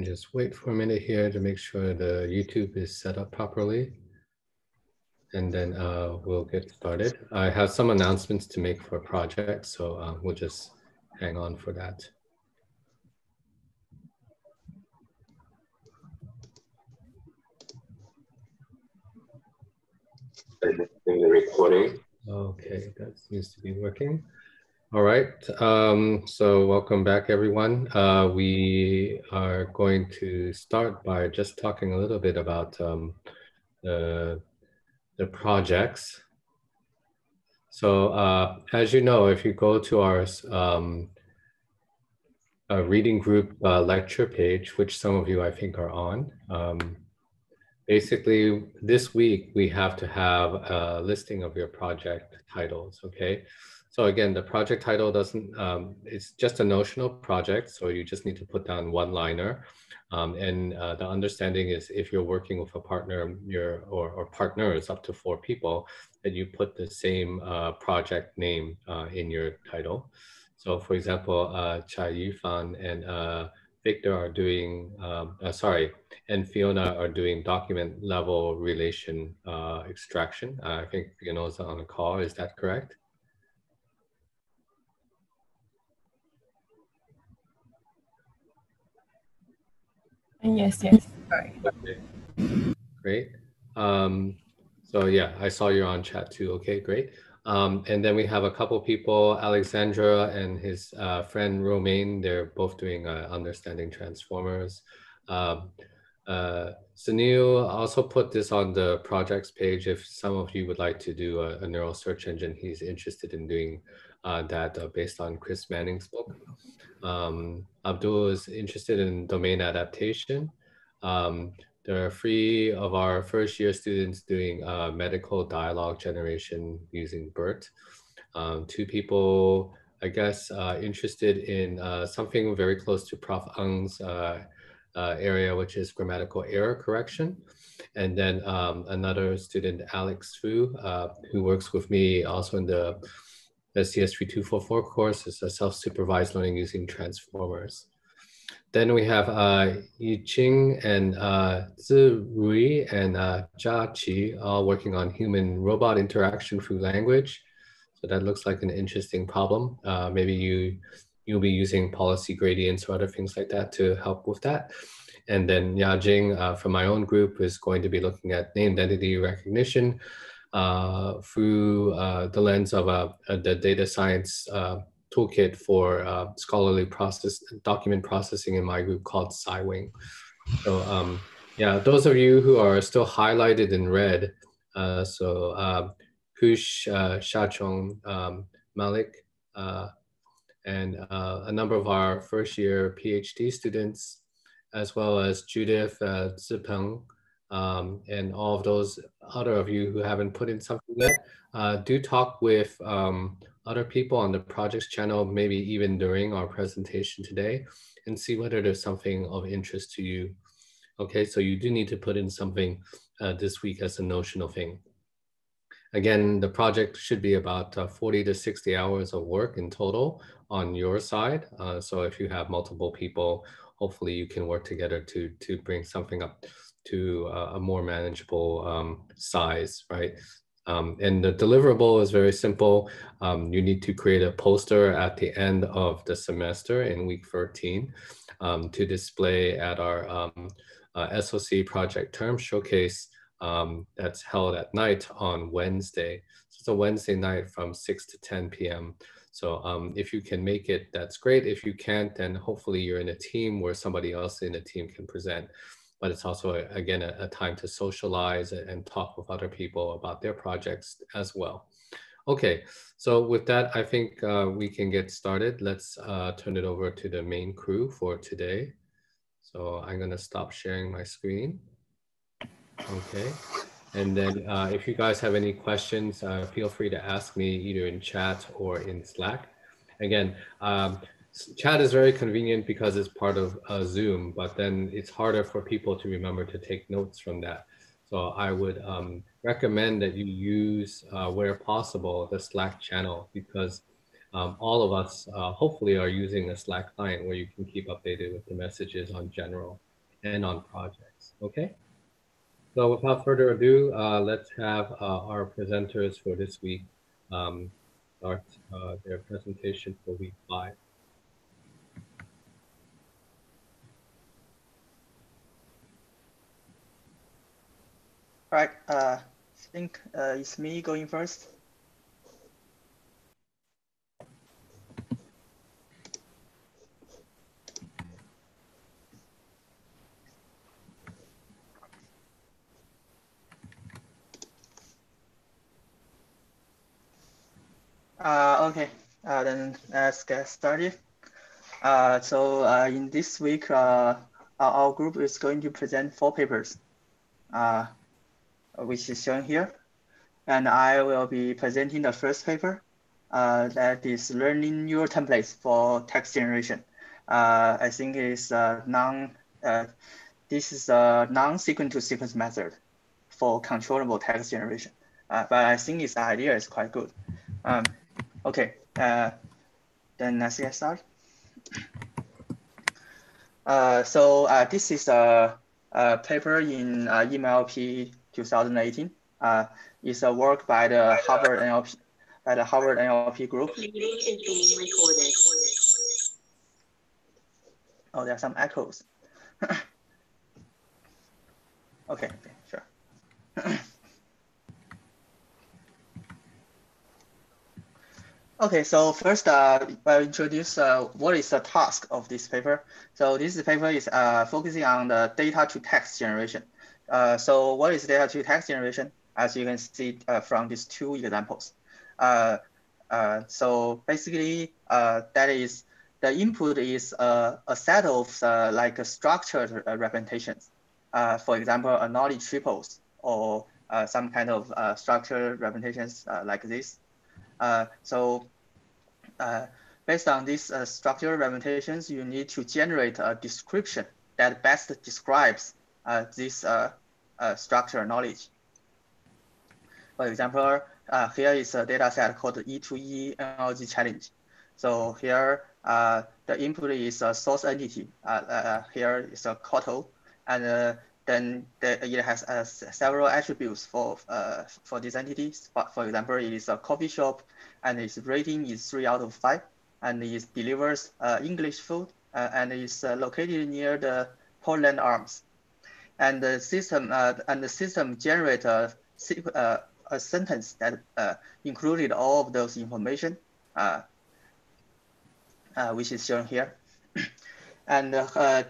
And just wait for a minute here to make sure the YouTube is set up properly. And then uh, we'll get started. I have some announcements to make for projects, so uh, we'll just hang on for that. the recording. Okay, that seems to be working. All right, um, so welcome back everyone. Uh, we are going to start by just talking a little bit about um, the, the projects. So uh, as you know, if you go to our um, reading group uh, lecture page, which some of you I think are on, um, basically this week we have to have a listing of your project titles, okay? So again, the project title doesn't, um, it's just a notional project. So you just need to put down one liner. Um, and uh, the understanding is if you're working with a partner you're, or, or partners up to four people, that you put the same uh, project name uh, in your title. So for example, uh, Chai Yufan and uh, Victor are doing, um, uh, sorry, and Fiona are doing document level relation uh, extraction. I think Fiona's on the call, is that correct? Yes, yes. Sorry. Okay. Great. Um, so yeah, I saw you're on chat too. Okay, great. Um, and then we have a couple people, Alexandre and his uh, friend Romain. They're both doing uh, Understanding Transformers. Um, uh, Sunil also put this on the projects page. If some of you would like to do a, a neural search engine, he's interested in doing that uh, based on Chris Manning's book. Um, Abdul is interested in domain adaptation. Um, there are three of our first year students doing uh, medical dialogue generation using BERT. Um, two people, I guess, uh, interested in uh, something very close to Prof. Ng's uh, uh, area, which is grammatical error correction. And then um, another student, Alex Fu, uh, who works with me also in the the CS3244 course is a self-supervised learning using transformers. Then we have uh, Yiqing and uh, Rui and uh, Jia Qi all working on human-robot interaction through language. So that looks like an interesting problem. Uh, maybe you, you'll be using policy gradients or other things like that to help with that. And then Yajing uh, from my own group is going to be looking at named entity recognition uh, through uh, the lens of uh, the data science toolkit for scholarly process document processing in my group called SciWing. So um, yeah, those of you who are still highlighted in red, so uh, Kush, Shachong, um, Malik, and uh, a number of our first year PhD students, as well as Judith uh, Zipeng, um, and all of those other of you who haven't put in something yet, uh, do talk with um, other people on the projects channel, maybe even during our presentation today, and see whether there's something of interest to you. Okay, so you do need to put in something uh, this week as a notional thing. Again, the project should be about uh, 40 to 60 hours of work in total on your side. Uh, so if you have multiple people, hopefully you can work together to, to bring something up to a more manageable um, size, right? Um, and the deliverable is very simple. Um, you need to create a poster at the end of the semester in week 13 um, to display at our um, uh, SOC project term showcase um, that's held at night on Wednesday. So it's a Wednesday night from 6 to 10 p.m. So um, if you can make it, that's great. If you can't, then hopefully you're in a team where somebody else in the team can present but it's also again a, a, time to socialize and talk with other people about their projects as well. Okay, so with that, I think uh, we can get started. Let's uh, turn it over to the main crew for today. So I'm gonna stop sharing my screen. Okay, and then uh, if you guys have any questions, uh, feel free to ask me either in chat or in Slack. Again, um, chat is very convenient because it's part of uh, Zoom, but then it's harder for people to remember to take notes from that. So I would um, recommend that you use, uh, where possible, the Slack channel because um, all of us uh, hopefully are using a Slack client where you can keep updated with the messages on general and on projects. Okay. So without further ado, uh, let's have uh, our presenters for this week um, start uh, their presentation for week five. Right, uh, I think uh, it's me going first. Uh, okay, uh, then let's get started. Uh, so uh, in this week, uh, our group is going to present four papers, uh, which is shown here. And I will be presenting the first paper, uh, that is learning neural templates for text generation. Uh, I think it's a non, uh, this is a non-sequence to sequence method for controllable text generation. Uh, but I think its idea is quite good. Um, Okay, uh, then let's get started. Uh, so uh, this is a, a paper in uh, EMNLP 2018. Uh, it's a work by the Harvard NLP by the Harvard NLP group. Oh, there are some echoes. okay, okay, sure. Okay, so first uh, I'll introduce uh, what is the task of this paper. So this paper is uh, focusing on the data to text generation. Uh, so what is data to text generation? As you can see uh, from these two examples. Uh, uh, so basically, uh, that is the input is a set of like a structured representations. For example, a knowledge triples or some kind of structured representations like this. So based on these structural representations, you need to generate a description that best describes uh, this uh, uh, structural knowledge. For example, here is a data set called E2E NLG challenge. So here, the input is a source entity. here is a COTL, and then the, it has uh, several attributes for uh, for these entities. But for example, it is a coffee shop, and its rating is three out of five, and it delivers uh, English food, uh, and is uh, located near the Portland Arms. And the system uh, and the system generate a, a sentence that included all of those information, which is shown here. and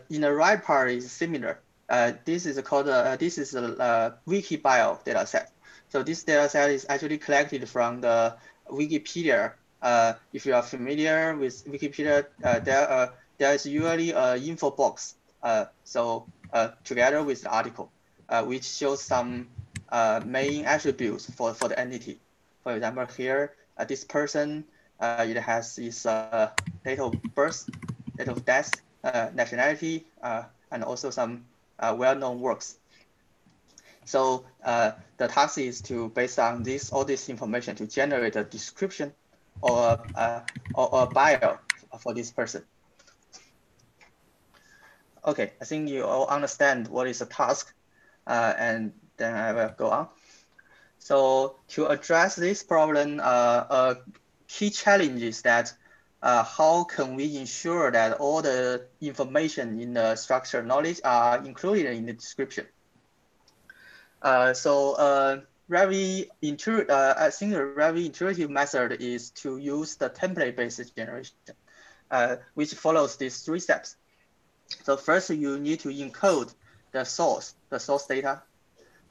in the right part is similar. Uh, this is called uh, this is a uh, Wikibio data set. So this data set is actually collected from the Wikipedia. Uh, if you are familiar with Wikipedia, uh, there uh, there is usually a info box. Uh, so uh, together with the article, uh, which shows some uh, main attributes for, for the entity. For example, here uh, this person uh, it has uh, date of birth, date of death, uh, nationality, uh, and also some uh, well-known works. So uh, the task is to, based on this all this information, to generate a description or uh, or, a bio for this person. Okay, I think you all understand what is a task, uh, and then I will go on. So to address this problem, uh, a key challenge is that uh, how can we ensure that all the information in the structured knowledge are included in the description? Uh, so uh, very intu uh, I think a very intuitive method is to use the template-based generation, uh, which follows these three steps. So first, you need to encode the source, the source data.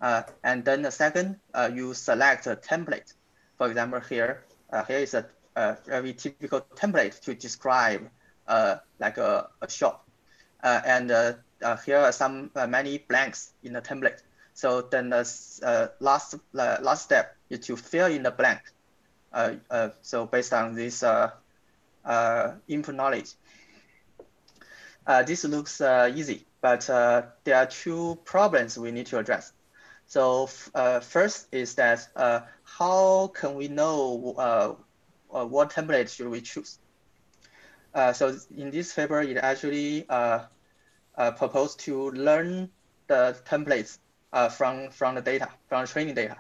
Uh, and then the second, uh, you select a template. For example, here, uh, here is a a very typical template to describe uh, like a, a shop. Uh, and uh, here are some many blanks in the template. So then the last last step is to fill in the blank. so based on this input knowledge. This looks easy, but there are two problems we need to address. So first is that how can we know uh, what template should we choose? Uh, so in this paper, it actually uh, uh, propose to learn the templates uh, from, from the data, from training data.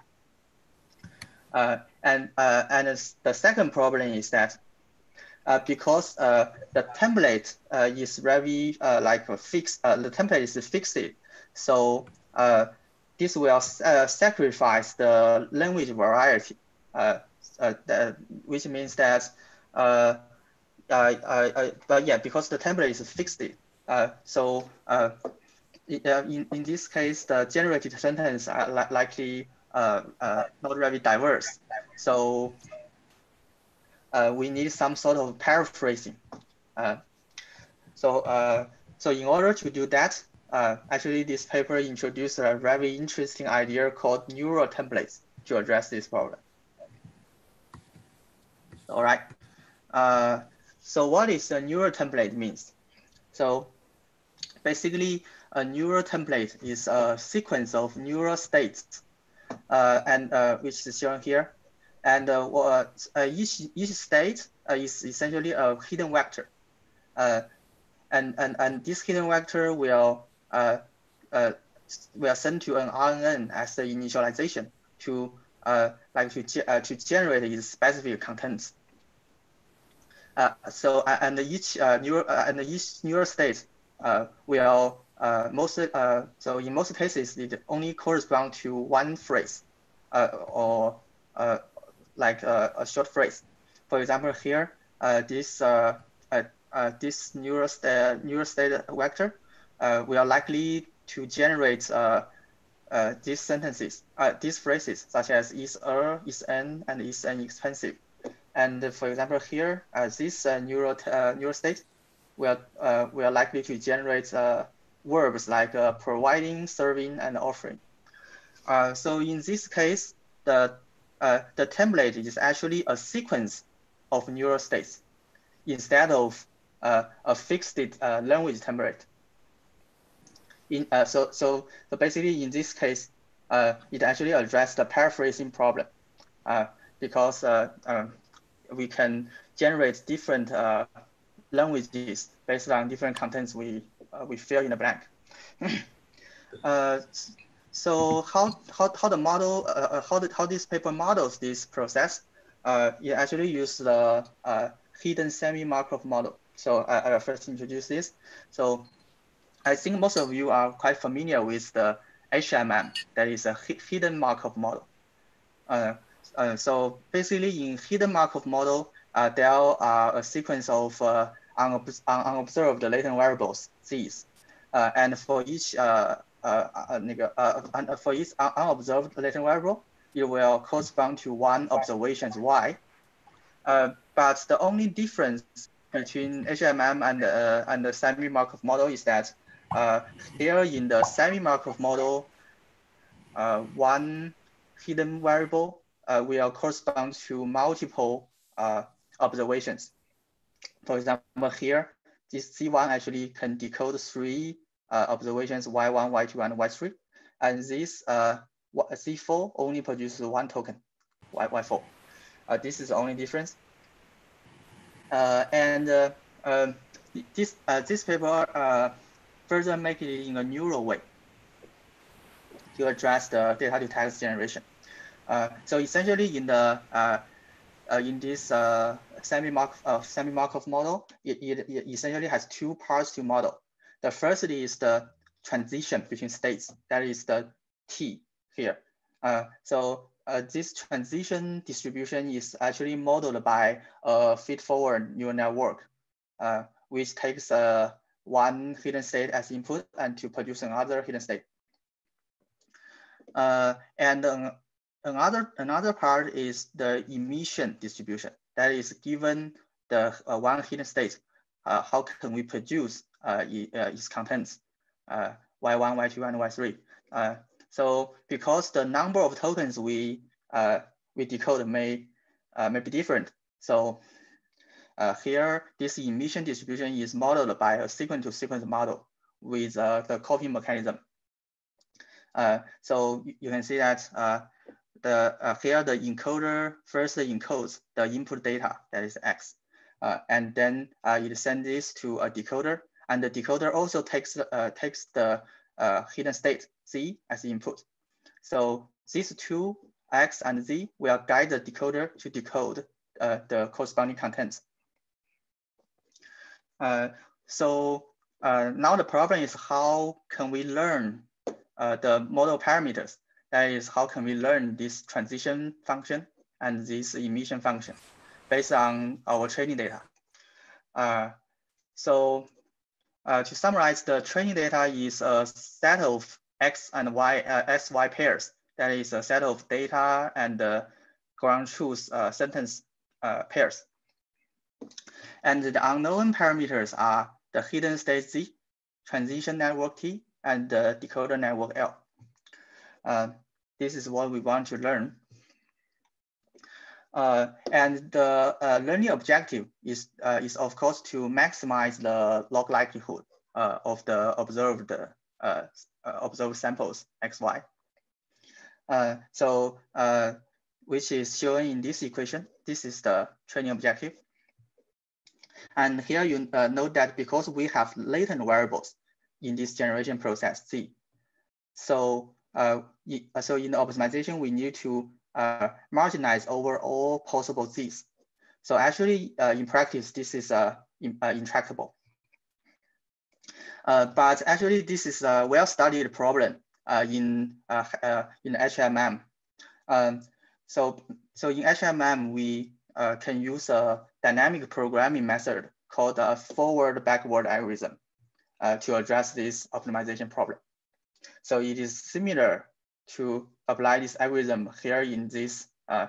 Uh, and uh, and the second problem is that uh, because uh, the template uh, is very uh, like a fixed, the template is fixed, so this will sacrifice the language variety, the, which means that but yeah, because the template is fixed, so in, in this case, the generated sentence are li likely uh, uh, not very diverse. So uh, we need some sort of paraphrasing. Uh, so, uh, so in order to do that, uh, actually this paper introduced a very interesting idea called neural templates to address this problem. All right. so what is a neural template means? So basically, a neural template is a sequence of neural states, uh, and uh, which is shown here. And uh, uh, uh each, each state uh, is essentially a hidden vector. and, and, and this hidden vector will, will send to an RNN as the initialization to, like to, to generate its specific contents. so and each neural and each neural state will uh, most uh, so in most cases it only corresponds to one phrase uh, or like a, a, short phrase. For example, here uh, this uh, uh, uh this neural state, neural state vector we are likely to generate these sentences, these phrases such as is a, is an, and is an expensive. And for example, here this neural neural state will we are likely to generate verbs like uh, providing, serving, and offering. Uh, so in this case, the, uh, the template is actually a sequence of neural states instead of uh, a fixed uh, language template. In, uh, so, so, so basically in this case, it actually addressed the paraphrasing problem because um, we can generate different languages based on different contents we uh, we fill in the blank. so how, how, how the model, uh, uh, how, the, how this paper models this process, uh, it actually uses the uh, hidden semi-Markov model. So I, I will first introduce this. So I think most of you are quite familiar with the HMM, that is a hidden Markov model. Uh, uh, so basically in hidden Markov model, uh, there are a sequence of uh, unobserved latent variables, Z's. Uh, and for each uh, uh, uh, for each unobserved latent variable, it will correspond to one observations Y. Uh, but the only difference between HMM and, uh, and the semi-Markov model is that uh, here in the semi-Markov model, uh, one hidden variable uh, will correspond to multiple uh, observations. For example, here, this C1 actually can decode three uh, observations, Y1, Y2, and Y3. And this uh, C4 only produces one token, Y, Y4. Uh, this is the only difference. Uh, and uh, um, this, uh, this paper uh, further make it in a neural way to address the data to text generation. Uh, so essentially in the uh, uh, in this uh, semi-Markov uh, semi Markov model, it, it, it, essentially has two parts to model. The first is the transition between states. That is the T here. Uh, so uh, this transition distribution is actually modeled by a feed-forward neural network, uh, which takes one hidden state as input and to produce another hidden state. and Another, another part is the emission distribution. That is given the uh, one hidden state, uh, how can we produce uh, uh its contents, uh, Y1, Y2, and Y3. Uh, so because the number of tokens we, we decode may, may be different. So uh, here, this emission distribution is modeled by a sequence-to-sequence -sequence model with uh, the copying mechanism. Uh, so you can see that the uh, here the encoder first encodes the input data that is X, uh, and then uh, it sends this to a decoder, And the decoder also takes, uh, takes the uh, hidden state Z as input. So these two X and Z will guide the decoder to decode uh, the corresponding contents. Uh, so uh, now the problem is how can we learn uh, the model parameters? That is, how can we learn this transition function and this emission function based on our training data? Uh, so uh, to summarize, the training data is a set of X and Y, uh, X, Y pairs. That is a set of data and uh, ground truth uh, sentence uh, pairs. And the unknown parameters are the hidden state Z, transition network T, and the decoder network L. Uh, this is what we want to learn. Uh, and the uh, learning objective is, uh, is of course to maximize the log likelihood uh, of the observed, uh, observed samples XY. so, which is shown in this equation. This is the training objective. And here you note that because we have latent variables in this generation process Z, so so in the optimization, we need to uh, marginalized over all possible Z's. So actually, uh, in practice, this is uh, in, uh, intractable. Uh, but actually, this is a well-studied problem uh, in in HMM. Um, so so in HMM, we can use a dynamic programming method called a forward-backward algorithm to address this optimization problem. So it is similar to apply this algorithm here in this uh,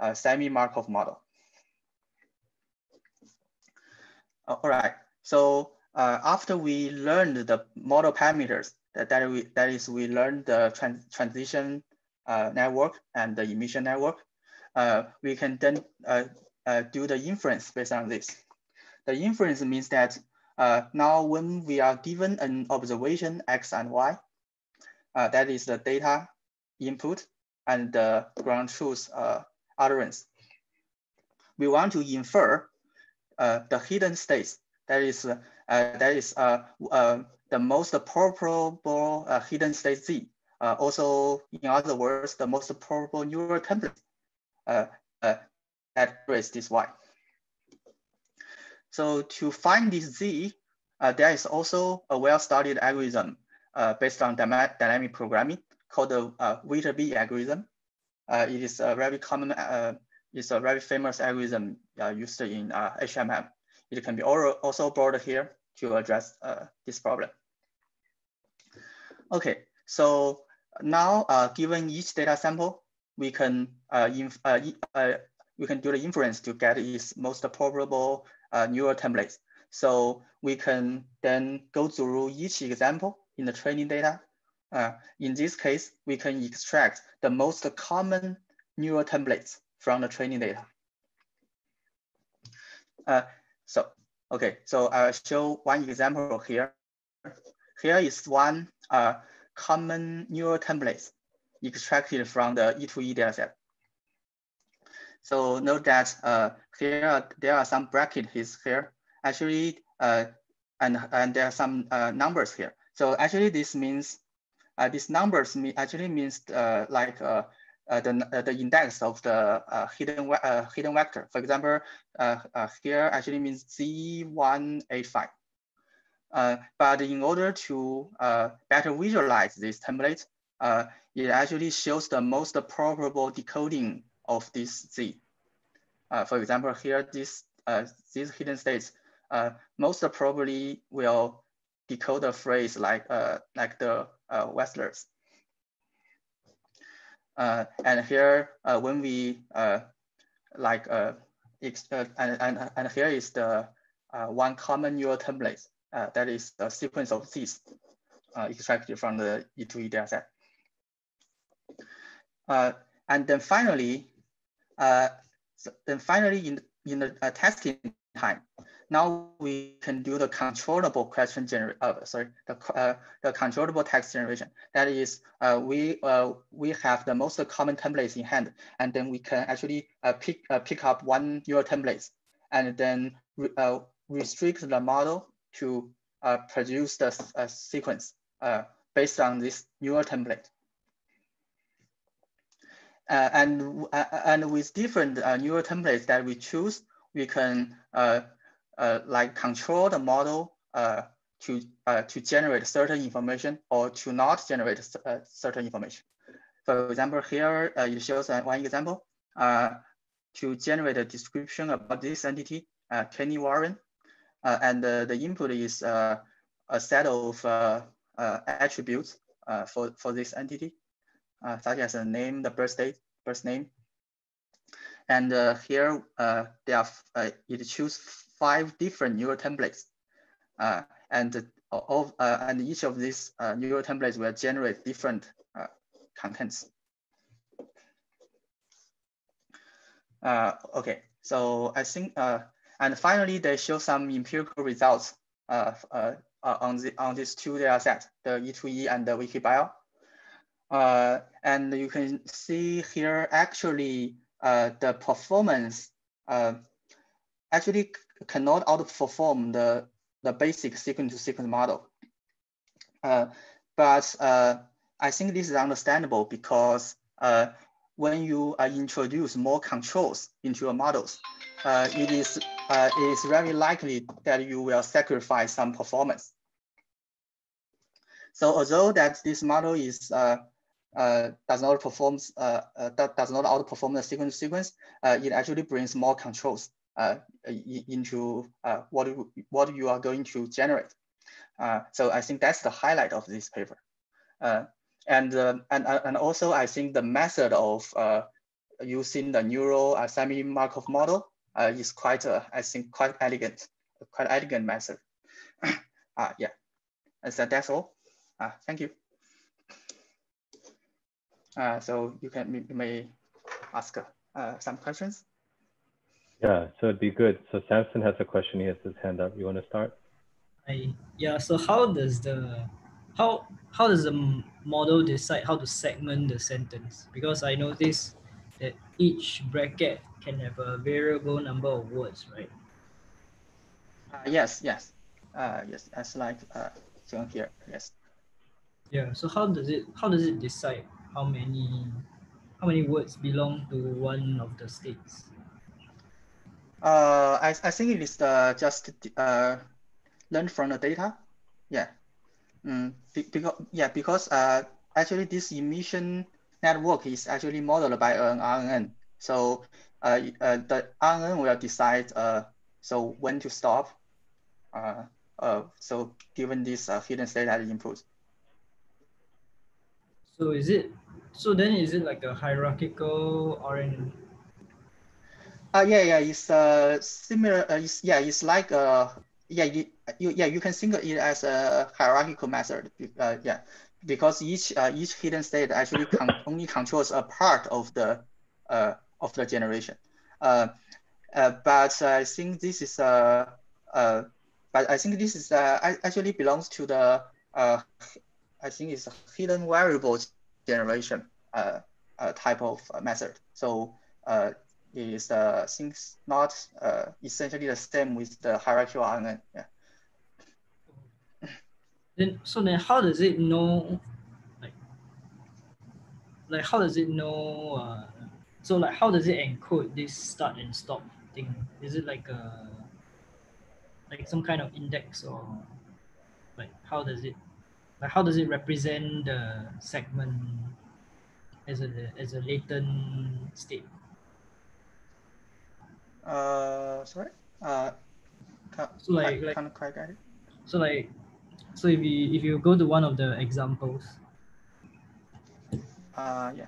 uh, semi-Markov model. All right, so uh, after we learned the model parameters, that, that, we, that is we learned the trans transition uh, network and the emission network, uh, we can then uh, do the inference based on this. The inference means that now when we are given an observation X and Y, that is the data input and the ground truth uh, utterance. We want to infer uh, the hidden states. That is, uh, that is uh, uh, the most probable uh, hidden state Z. also, in other words, the most probable neural template that raise this Y. So to find this Z, there is also a well-studied algorithm based on dynamic programming called the uh, Viterbi algorithm. Uh, it is a very common, uh, it's a very famous algorithm uh, used in HMM. It can be also brought here to address uh, this problem. Okay, so now uh, given each data sample, we can inf we can do the inference to get its most probable neural templates. So we can then go through each example in the training data uh, in this case, we can extract the most common neural templates from the training data. Uh, so, okay, so I'll show one example here. Here is one uh, common neural templates extracted from the E2E dataset. So note that uh, here there are some brackets here. Actually, uh, and, and there are some uh, numbers here. So actually this means these numbers mean, actually means uh, like uh, uh the, uh, the index of the uh, hidden, hidden vector. For example, here actually means Z185. but in order to better visualize this template, it actually shows the most probable decoding of this Z. for example, here, this, these hidden states most probably will decode a phrase like, uh, like the uh, Westlers. Uh, and here, uh, when we uh, like, uh, and, and, and here is the one common neural template that is the sequence of these extracted from the E2E dataset. Uh, and then finally, uh, so then finally in, in the uh, testing time, now we can do the controllable question generation. Uh, sorry, the uh, the controllable text generation. That is, uh, we uh, we have the most common templates in hand, and then we can actually uh, pick uh, pick up one neural templates, and then re uh, restrict the model to uh, produce the uh, sequence uh, based on this neural template. Uh, and, uh, and with different uh, neural templates that we choose, we can Uh, like control the model uh, to, uh, to generate certain information or to not generate certain information. For example, here it shows one example to generate a description about this entity, Kenny Warren. and the input is a set of attributes for, for this entity uh, such as a name, the birth date, birth name. And uh, here uh, they are, uh, it choose five different neural templates. Uh, and, of, uh, and each of these uh, neural templates will generate different contents. okay, so I think, and finally, they show some empirical results on, the, on these two data sets, the E2E and the Wikibio. Uh, and you can see here actually uh, the performance uh, actually cannot outperform the, the basic sequence to sequence model. Uh, but uh, I think this is understandable because uh, when you introduce more controls into your models, it, is, it is very likely that you will sacrifice some performance. So although that this model is uh, does not perform uh, uh, does not outperform the sequence sequence, uh, it actually brings more controls uh, Uh, into uh, what what you are going to generate. Uh, so I think that's the highlight of this paper. Uh, and, and, and also I think the method of using the neural semi-Markov model is quite, I think, quite elegant, quite elegant method. uh, yeah, and so that's all. thank you. Uh, so you can may ask uh, some questions. Yeah, so it'd be good. So Samson has a question. He has his hand up. You want to start? I, yeah. So how does the how how does the model decide how to segment the sentence? Because I noticed that each bracket can have a variable number of words, right? Uh, yes, yes, uh, yes. As like uh, shown here, yes. Yeah. So how does it how does it decide how many how many words belong to one of the states? Uh, I, I think it is uh, just uh, learn from the data. Yeah. Mm, because yeah, because uh, actually this emission network is actually modeled by an RNN. So uh, uh, the RNN will decide uh, so when to stop. Uh, uh, so given this uh, hidden state that it inputs. So is it so then is it like a hierarchical RNN? Uh, yeah, yeah, it's uh, similar. Uh, it's, yeah, it's like uh, yeah, you, you, yeah, you can think of it as a hierarchical method. Uh, yeah, because each uh, each hidden state actually con only controls a part of the uh, of the generation. Uh, uh, but I think this is uh, uh, but I think this is uh, actually belongs to the uh, I think it's hidden variables generation uh, uh, type of uh, method. So uh, is uh, things not uh, essentially the same with the hierarchical RNN. Yeah. Then so then how does it know like like how does it know uh, so like how does it encode this start and stop thing? Is it like a like some kind of index or like how does it like how does it represent the segment as a as a latent state? Uh, sorry. Uh, so like, like can't quite get it. So like, so if you if you go to one of the examples. Uh, yeah.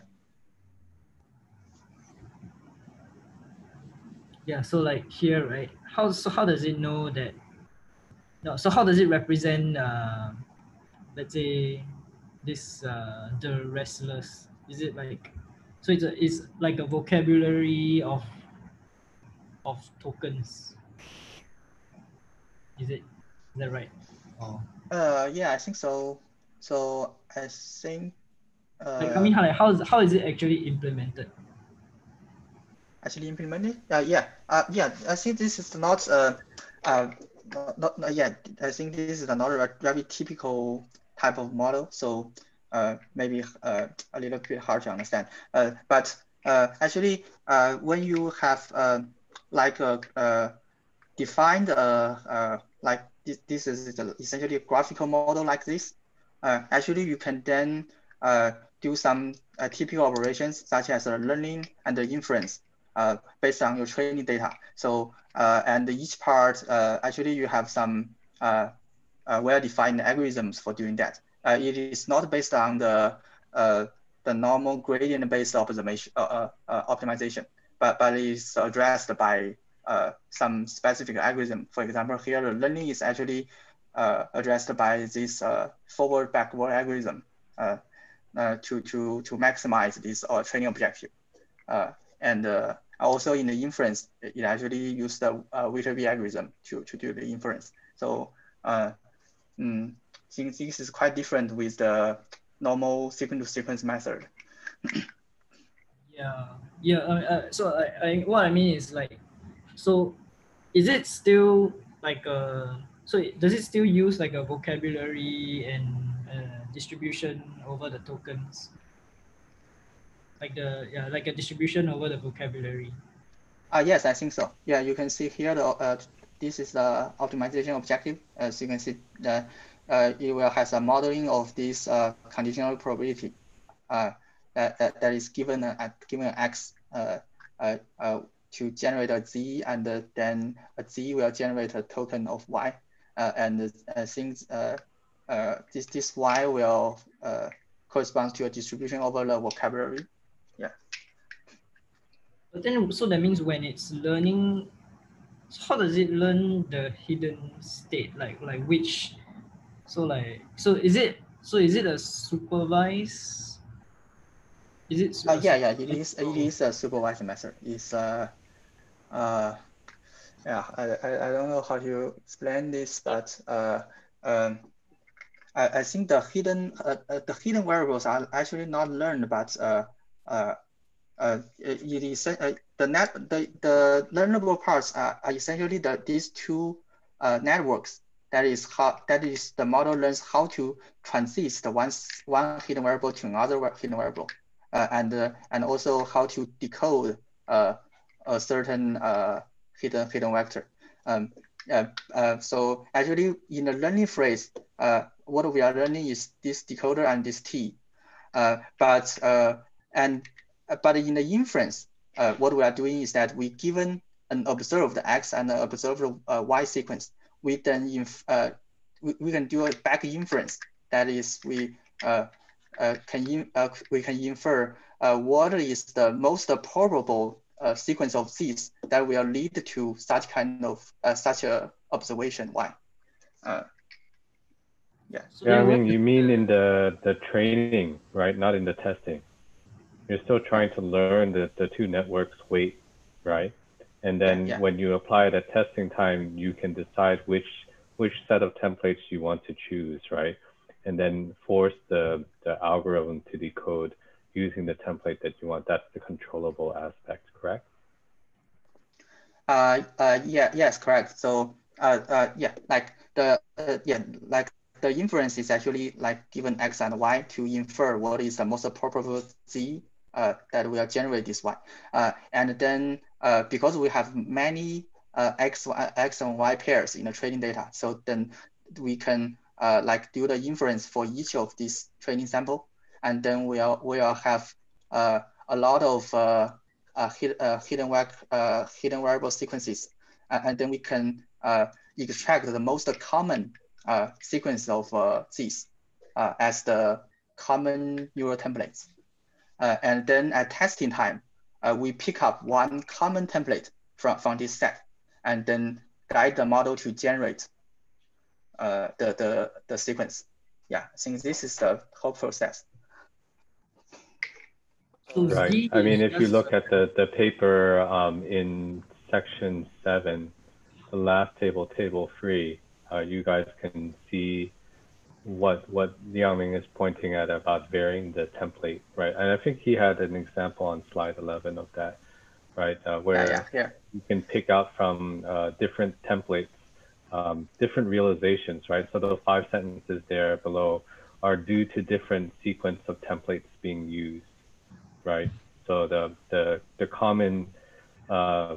Yeah. So like here, right? How so? How does it know that? No. So how does it represent? Uh, let's say this uh, the restless is it like so it's a, it's like a vocabulary of of tokens is it is that right oh uh yeah i think so so i think uh, like, i mean how, like, how, is, how is it actually implemented actually implemented uh, yeah uh, yeah i think this is not uh, uh not, not, not yet. I think this is another very typical type of model. So uh, maybe uh, a little bit hard to understand. Uh, but uh, actually, uh, when you have uh, like a, a defined uh, like this, this is essentially a graphical model like this, actually you can then do some typical operations such as learning and the inference based on your training data. So and each part actually you have some well-defined algorithms for doing that. Uh, it is not based on the uh, the normal gradient-based uh, optimization, but but is addressed by uh, some specific algorithm. For example, here the learning is actually uh, addressed by this uh, forward-backward algorithm to to to maximize this training objective, and also in the inference, it actually used the uh, algorithm to, to do the inference. So uh, mm, this is quite different with the normal sequence to sequence method. Yeah, yeah. Uh, so I, I, what I mean is like, so is it still like a, so does it still use like a vocabulary and uh, distribution over the tokens? Like the, yeah, like a distribution over the vocabulary. Uh, yes, I think so. Yeah, you can see here, the, uh, this is the optimization objective. As you can see, the uh, it will has a modeling of this uh, conditional probability uh, that, that, is given a, given an x uh, uh, uh, to generate a z, and then a z will generate a token of y, and since this this y will correspond to a distribution over the vocabulary. Yeah. But then, so that means when it's learning, how does it learn the hidden state? Like like which so like, so is it, so is it a supervised? Is it? Uh, yeah, yeah, it is. It is a supervised method. It's uh, uh, yeah. I, I, I don't know how to explain this, but uh, um, I, I think the hidden uh, uh the hidden variables are actually not learned, but uh, uh, uh, it is uh, the net the the learnable parts are, are essentially the these two uh, networks that is how that is the model learns how to transist one one hidden variable to another hidden variable, and uh, and also how to decode uh, a certain uh, hidden hidden vector. Um, uh, so actually, in the learning phrase, uh, what we are learning is this decoder and this T. but and but in the inference, what we are doing is that we given an observed x and an observed y sequence we then inf uh, we, we can do a back inference. That is, we uh, uh, can in, uh, we can infer uh, what is the most probable uh, sequence of Z's that will lead to such kind of uh, such a observation. Why? Uh, yeah. Yeah, I mean, you mean in the the training, right? Not in the testing. You're still trying to learn the, the two networks weight, right? And then yeah. when you apply the testing time, you can decide which which set of templates you want to choose, right? And then force the, the algorithm to decode using the template that you want. That's the controllable aspect, correct? Uh, uh, yeah, yes, correct. So, uh, uh, yeah, like the, uh, yeah, like the inference is actually like given X and Y to infer what is the most appropriate Z uh, that will generate this Y. Uh, and then uh, because we have many uh, X, X and Y pairs in the training data, so then we can uh, like do the inference for each of these training sample. And then we'll, we'll have uh, a lot of uh, uh, hid, uh, hidden, uh, hidden variable sequences. and then we can extract the most common sequence of these as the common neural templates. And then at testing time, we pick up one common template from, from this set and then guide the model to generate uh, the, the, the sequence. Yeah, I think this is the whole process. Right. I mean, if you look at the, the paper um, in section seven, the last table, table three, uh, you guys can see what what Liangming is pointing at about varying the template, right? And I think he had an example on slide 11 of that, right? Uh, where yeah, yeah, yeah. you can pick out from uh, different templates um, different realizations, right? So those five sentences there below are due to different sequence of templates being used, right? So the the the common uh,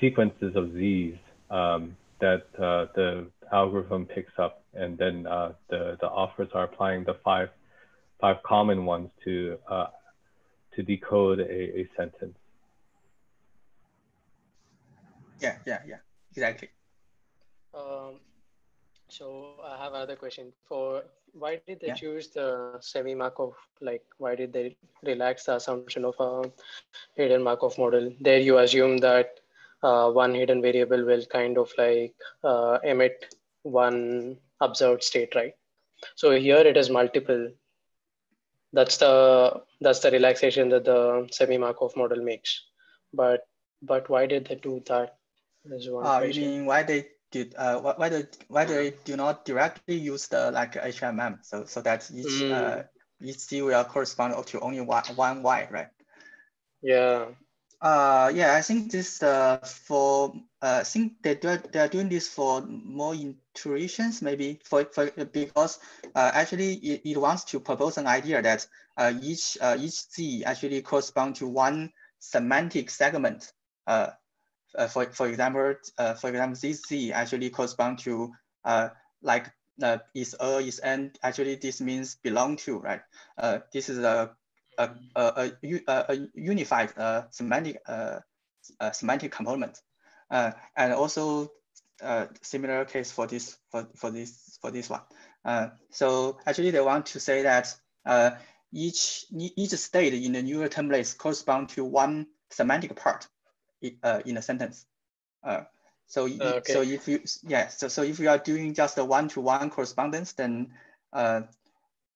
sequences of these um, that uh, the algorithm picks up, and then uh, the the authors are applying the five five common ones to uh, to decode a, a sentence. Yeah, yeah, yeah, exactly. Um, so I have another question for why did they yeah. choose the semi Markov? Like, why did they relax the assumption of a hidden Markov model? There, you assume that uh, one hidden variable will kind of like uh, emit one observed state, right? So here it is multiple. That's the that's the relaxation that the semi Markov model makes. But but why did they do that? Uh, you mean why they did uh, why they why they do not directly use the like HMM so so that each mm. uh, each C will correspond to only one one Y right? Yeah. Uh yeah I think this uh for uh I think they do, they are doing this for more iterations maybe for, for because uh, actually it, it wants to propose an idea that uh, each uh, each Z actually correspond to one semantic segment uh, for, for example, uh, for example, this Z actually correspond to uh, like uh, is a is n. Actually, this means belong to, right? Uh, this is a a, a, a, a unified uh, semantic uh, uh, semantic component, uh, and also uh, similar case for this for, for this for this one. Uh, so actually, they want to say that uh, each each state in the neural templates correspond to one semantic part uh, in a sentence. Uh, so okay. so if you yeah so, so if you are doing just a one to one correspondence, then uh,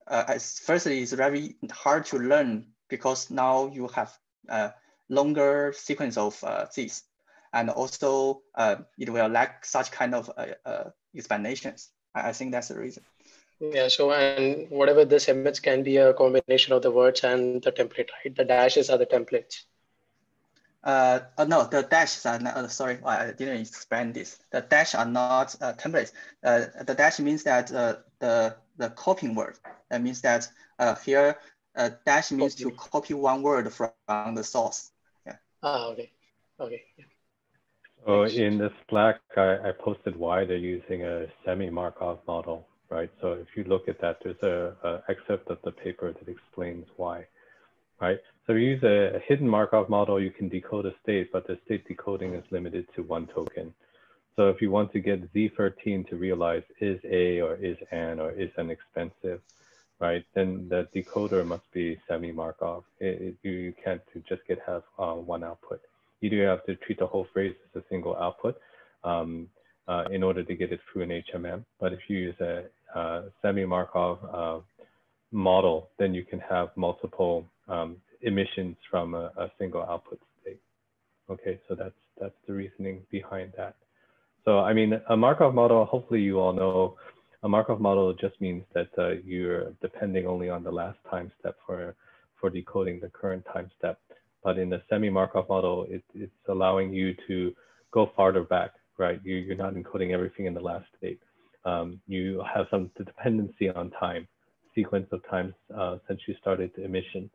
uh, firstly it's very hard to learn because now you have a uh, longer sequence of uh, these, and also uh, it will lack such kind of uh, uh, explanations. I, I think that's the reason. Yeah, so and whatever this image can be a combination of the words and the template, right? The dashes are the templates. Uh, uh, no, the dashes are not, uh, sorry, I didn't explain this. The dash are not uh, templates. Uh, the dash means that uh, the, the copying word. That means that uh, here, uh, dash means copy. to copy one word from the source. Yeah. Ah, okay. Okay. Yeah. So in the Slack, I, I posted why they're using a semi-Markov model, right? So if you look at that, there's a, a excerpt of the paper that explains why, right? So you use a, hidden Markov model, you can decode a state, but the state decoding is limited to one token. So if you want to get Z13 to realize is A or is an or is an expensive, right, then the decoder must be semi-Markov. you, you can't just get have uh, one output. You do have to treat the whole phrase as a single output um, uh, in order to get it through an HMM. But if you use a uh, semi-Markov uh, model, then you can have multiple um, emissions from a, a, single output state. Okay, so that's that's the reasoning behind that. So I mean, a Markov model, hopefully you all know, a Markov model just means that uh, you're depending only on the last time step for, for decoding the current time step. But in the semi-Markov model, it, it's allowing you to go farther back, right? You, you're not encoding everything in the last state. Um, you have some dependency on time, sequence of times uh, since you started the emission.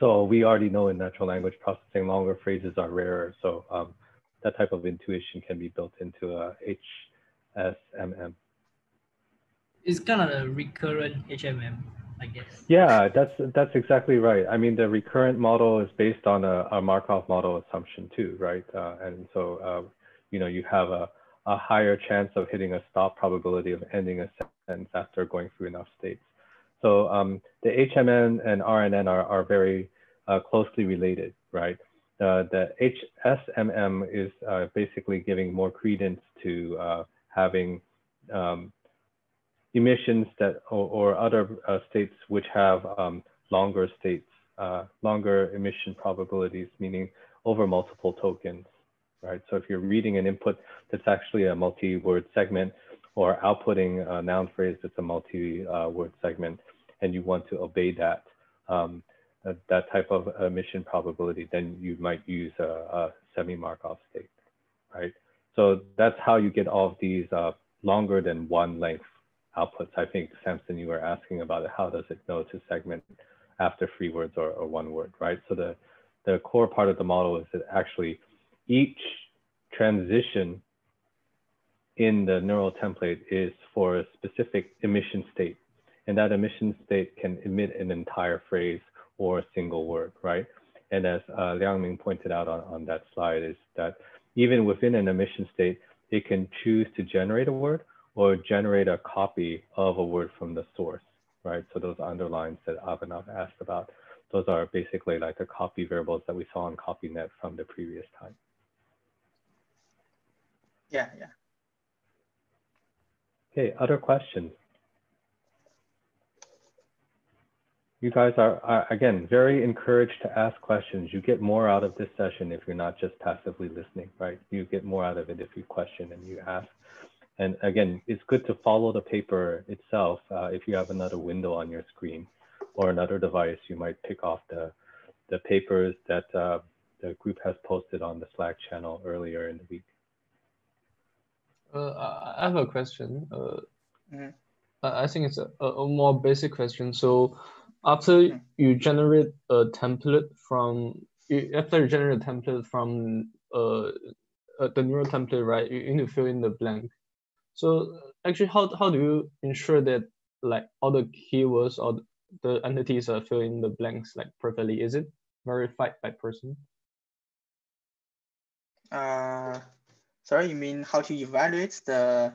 So we already know in natural language processing, longer phrases are rarer. So um, that type of intuition can be built into a HSMM. It's kind of a recurrent HMM, I guess. Yeah, that's that's exactly right. I mean, the recurrent model is based on a, a Markov model assumption too, right? Uh, and so, uh, you know, you have a, a higher chance of hitting a stop probability of ending a sentence after going through enough states. So um, the HMM and RNN are, are very uh, closely related, right? Uh, the HSMM is uh, basically giving more credence to uh, having um, emissions that or, or other uh, states which have um, longer states, uh, longer emission probabilities, meaning over multiple tokens, right? So if you're reading an input that's actually a multi-word segment or outputting a noun phrase that's a multi-word segment, and you want to obey that, um, uh, that type of emission probability, then you might use a, a semi-Markov state, right? So that's how you get all of these uh, longer than one length outputs. I think Samson, you were asking about it. How does it know to segment after three words or, or one word, right? So the, the core part of the model is that actually each transition in the neural template is for a specific emission state. And that emission state can emit an entire phrase or a single word, right? And as uh, Liangming pointed out on, on that slide is that even within an emission state, it can choose to generate a word or generate a copy of a word from the source, right? So those underlines that Abhinav asked about, those are basically like the copy variables that we saw in CopyNet from the previous time. Yeah, yeah. Okay, other questions? You guys are, are, again, very encouraged to ask questions. You get more out of this session if you're not just passively listening, right? You get more out of it if you question and you ask. And again, it's good to follow the paper itself. Uh, if you have another window on your screen or another device, you might pick off the, the papers that uh, the group has posted on the Slack channel earlier in the week. Uh, I have a question. Uh, mm. I think it's a, a, more basic question. So after hmm. you generate a template from, after you generate a template from uh, uh, the neural template, right, you need to fill in the blank. So actually, how, how do you ensure that like all the keywords or the entities are filling the blanks like perfectly? Is it verified by person? Uh, sorry, you mean how to evaluate the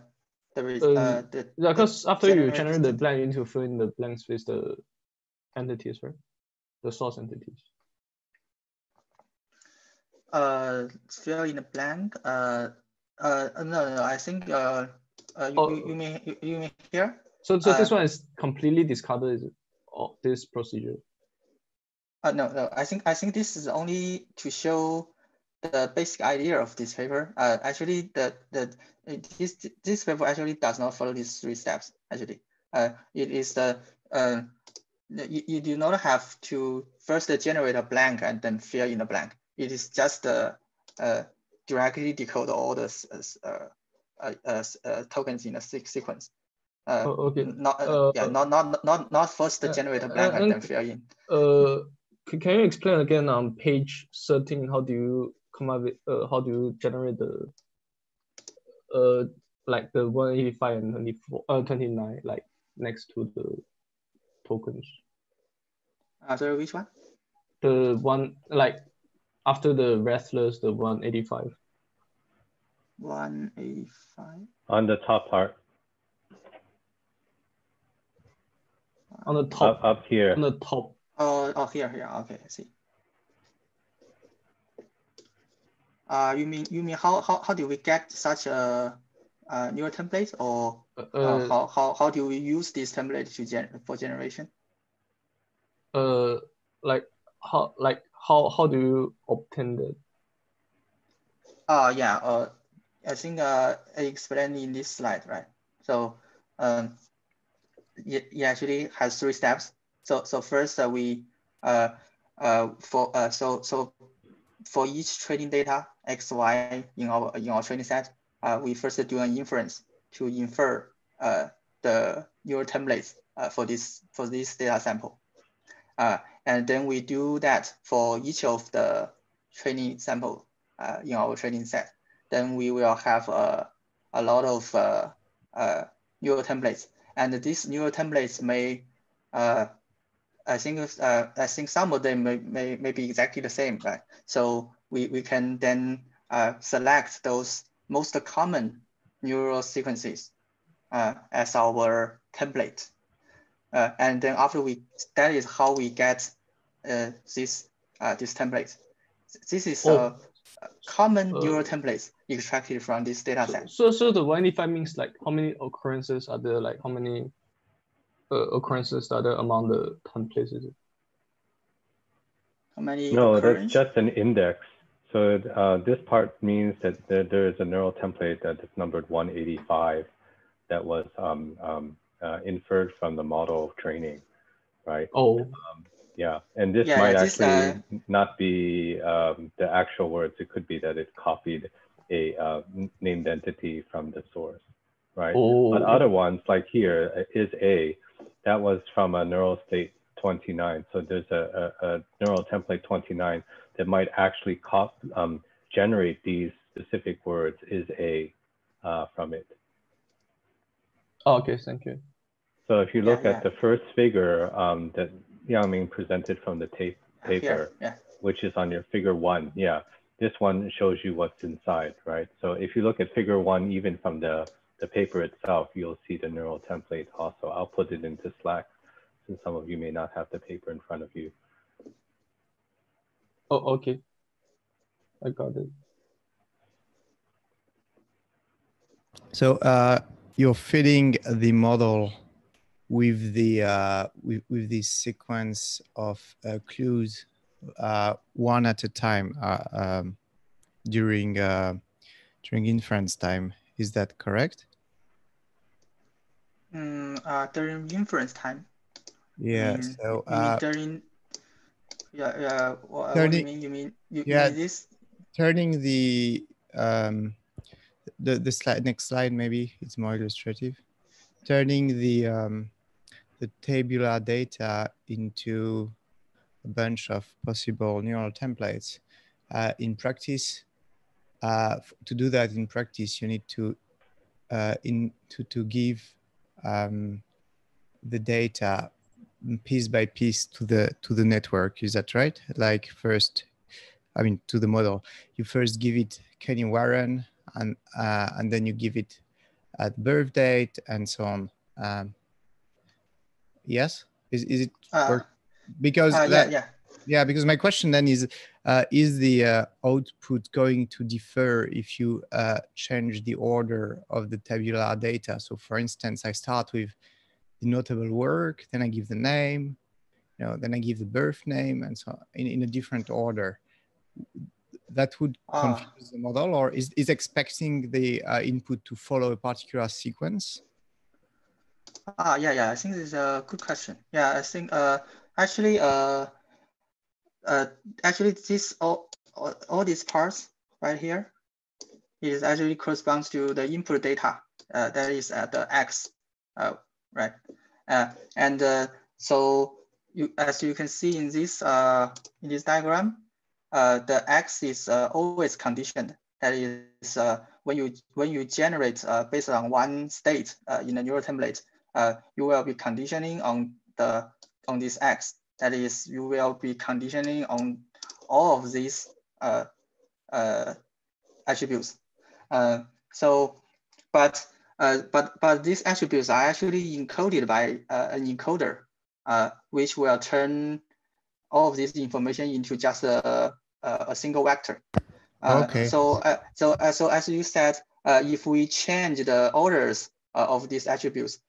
the uh, uh the yeah? Because after you generate the blank, you need to fill in the blanks with the entities, right? The source entities. Uh, fill in the blank. Uh, uh, no, no, I think uh, uh you, oh. you, you mean you, you mean here? So, so this uh, one is completely discarded. Is it? Oh, this procedure. Uh, no, no. I think I think this is only to show the basic idea of this paper. Uh, actually, the the this this paper actually does not follow these three steps. Actually, uh, it is the uh, you, you do not have to first generate a blank and then fill in the blank. It is just uh, uh, directly decode all the uh, uh, uh, uh, tokens in a sequence. Uh, oh, okay. Not uh, yeah, not not not not first generate a blank and, and then fill in. Uh, can, can you explain again on page 13? How do you come up with? Uh, how do you generate the uh like the 185 and 24 uh 29 like next to the tokens. Uh, sorry, which one? The one like after the restless, the 185. 185. On the top part. On the top. Up, up here. On the top. Oh, oh, here, here. Okay, I see. Uh, you mean you mean how how how do we get such a, a neural template or uh, uh, how, how, how do we use this template to gen for generation? Uh, like how like how how do you obtain that? Uh, yeah. Uh, I think uh, I explained in this slide, right? So um, it, it actually has three steps. So so first uh, we uh, uh, for uh, so so for each training data x y in our in our training set, uh, we first do an inference to infer uh, the neural templates uh, for this for this data sample. Uh, and then we do that for each of the training sample uh, in our training set. Then we will have a, a lot of uh, uh, neural templates. And these neural templates may, uh, I think uh, I think some of them may, may, may be exactly the same, right? So we, we can then uh, select those most common neural sequences uh, as our template. Uh, and then after we, that is how we get uh, this, uh, this template. This is oh. a common neural templates extracted from this data set. So, so the 185 means like how many occurrences are there, like how many uh, occurrences that are among the templates? Is it? How many? No, that's just an index. So uh, this part means that there, there is a neural template that is numbered 185 that was um, um, uh, inferred from the model training, right? Oh. Um, yeah, and this yeah, might actually uh... not be um, the actual words. It could be that it copied a uh, named entity from the source, right? Oh. But other ones like here uh, A, that was from a neural state 29. So there's a, a, a neural template 29 that might actually cop, um, generate these specific words is A uh, from it. Oh, okay, thank you. So if you look yeah, at yeah. the first figure um, that Liangming presented from the tape paper, yeah, which is on your figure one, yeah, this one shows you what's inside, right? So if you look at figure one, even from the, the paper itself, you'll see the neural template also. I'll put it into Slack since some of you may not have the paper in front of you. Oh, okay. I got it. So uh, you're fitting the model with the uh, with, with this sequence of uh, clues uh, one at a time uh, um, during uh, during inference time. Is that correct? Mm, uh, during inference time. Yeah. Mm, so uh, during. Yeah, yeah. What, turning, what do you mean? You mean you, yeah, mean this? Turning the um, the the slide next slide maybe it's more illustrative. Turning the um, the tabular data into a bunch of possible neural templates. Uh, in practice, uh, to do that in practice, you need to uh, in to to give um, the data piece by piece to the to the network. Is that right? Like first, I mean to the model. You first give it Kenny Warren, and uh, and then you give it a birth date and so on. Um, yes, is is it uh. Because uh, that, yeah, yeah. Yeah, because my question then is, uh, is the uh, output going to differ if you uh, change the order of the tabular data? So for instance, I start with the notable work, then I give the name, you know, then I give the birth name and so on, in, in a different order. That would ah. confuse the model or is, is expecting the uh, input to follow a particular sequence? Ah, yeah, yeah, I think this is a good question. Yeah, I think uh, actually, uh, uh, actually this all, all, all these parts right here is actually corresponds to the input data uh, that is at the X, uh, right? Uh, and uh, so you, as you can see in this uh, in this diagram, uh, the X is uh, always conditioned. That is uh, when you when you generate uh, based on one state uh, in the neural template, uh, you will be conditioning on the on this X. That is, you will be conditioning on all of these uh, uh, attributes. Uh, so, but uh, but but these attributes are actually encoded by uh, an encoder, uh, which will turn all of this information into just a a, a single vector. Uh, okay. So uh, so uh, so as you said, uh, if we change the orders uh, of these attributes,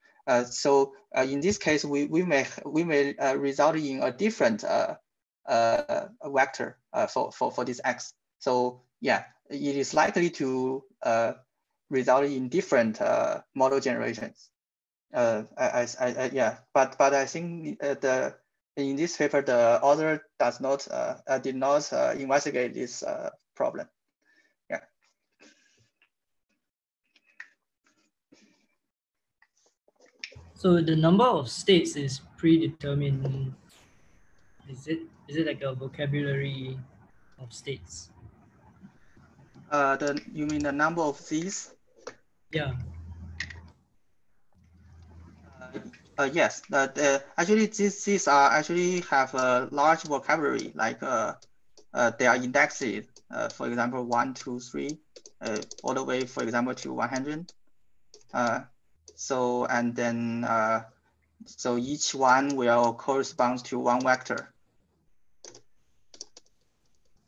so uh, in this case, we, we may we may uh, result in a different uh, uh, vector uh, for, for, for this x. So yeah, it is likely to result in different model generations. I, I, I, yeah, but but I think the in this paper the author does not did not investigate this problem. So the number of states is predetermined. Is it is it like a vocabulary of states? Uh, the you mean the number of these? Yeah. Uh, uh, yes, the, the actually these these are actually have a large vocabulary like uh, uh they are indexed uh, for example one two three uh, all the way for example to 100 uh so, and then, uh, so each one will correspond to one vector.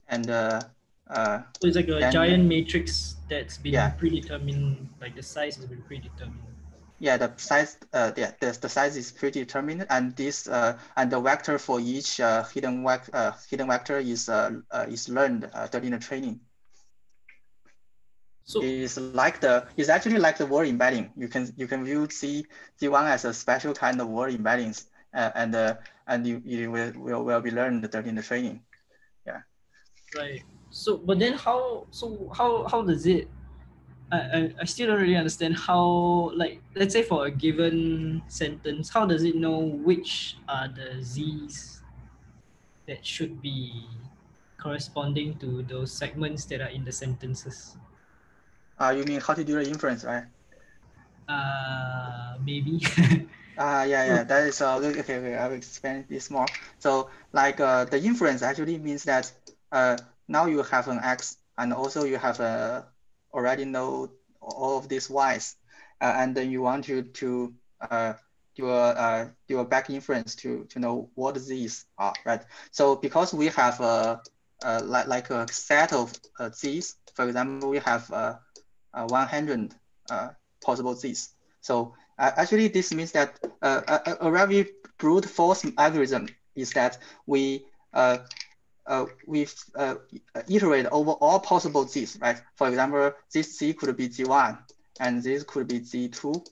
And uh, uh, so it's like a then, giant matrix that's been yeah. predetermined, like the size has been predetermined. Yeah, the size, uh, yeah, the, the size is predetermined, and this, uh, and the vector for each uh, hidden, vec uh, hidden vector is uh, uh, is learned uh, during the training. So it's like the it's actually like the word embedding. You can you can view C C1 as a special kind of word embeddings, uh, and uh, and you, you will, will will be learned during the training. Yeah. Right. so but then how so how how does it I, I, I still don't really understand how like let's say for a given sentence how does it know which are the z's that should be corresponding to those segments that are in the sentences uh you mean how to do the inference right uh maybe Uh, yeah, yeah, that is uh, okay, okay, I will explain this more. So like uh, the inference actually means that uh, now you have an X and also you have a already know all of these Y's uh, and then you want to, to uh, do a, uh, do a back inference to, to know what these are, right? So because we have a, a like, like a set of uh, Z's, for example, we have a uh, 100 uh, possible Z's. So uh, actually, this means that uh, a, a, very brute force algorithm is that we uh, uh, we uh, iterate over all possible z's, right? For example, this z could be z1, and this could be z2,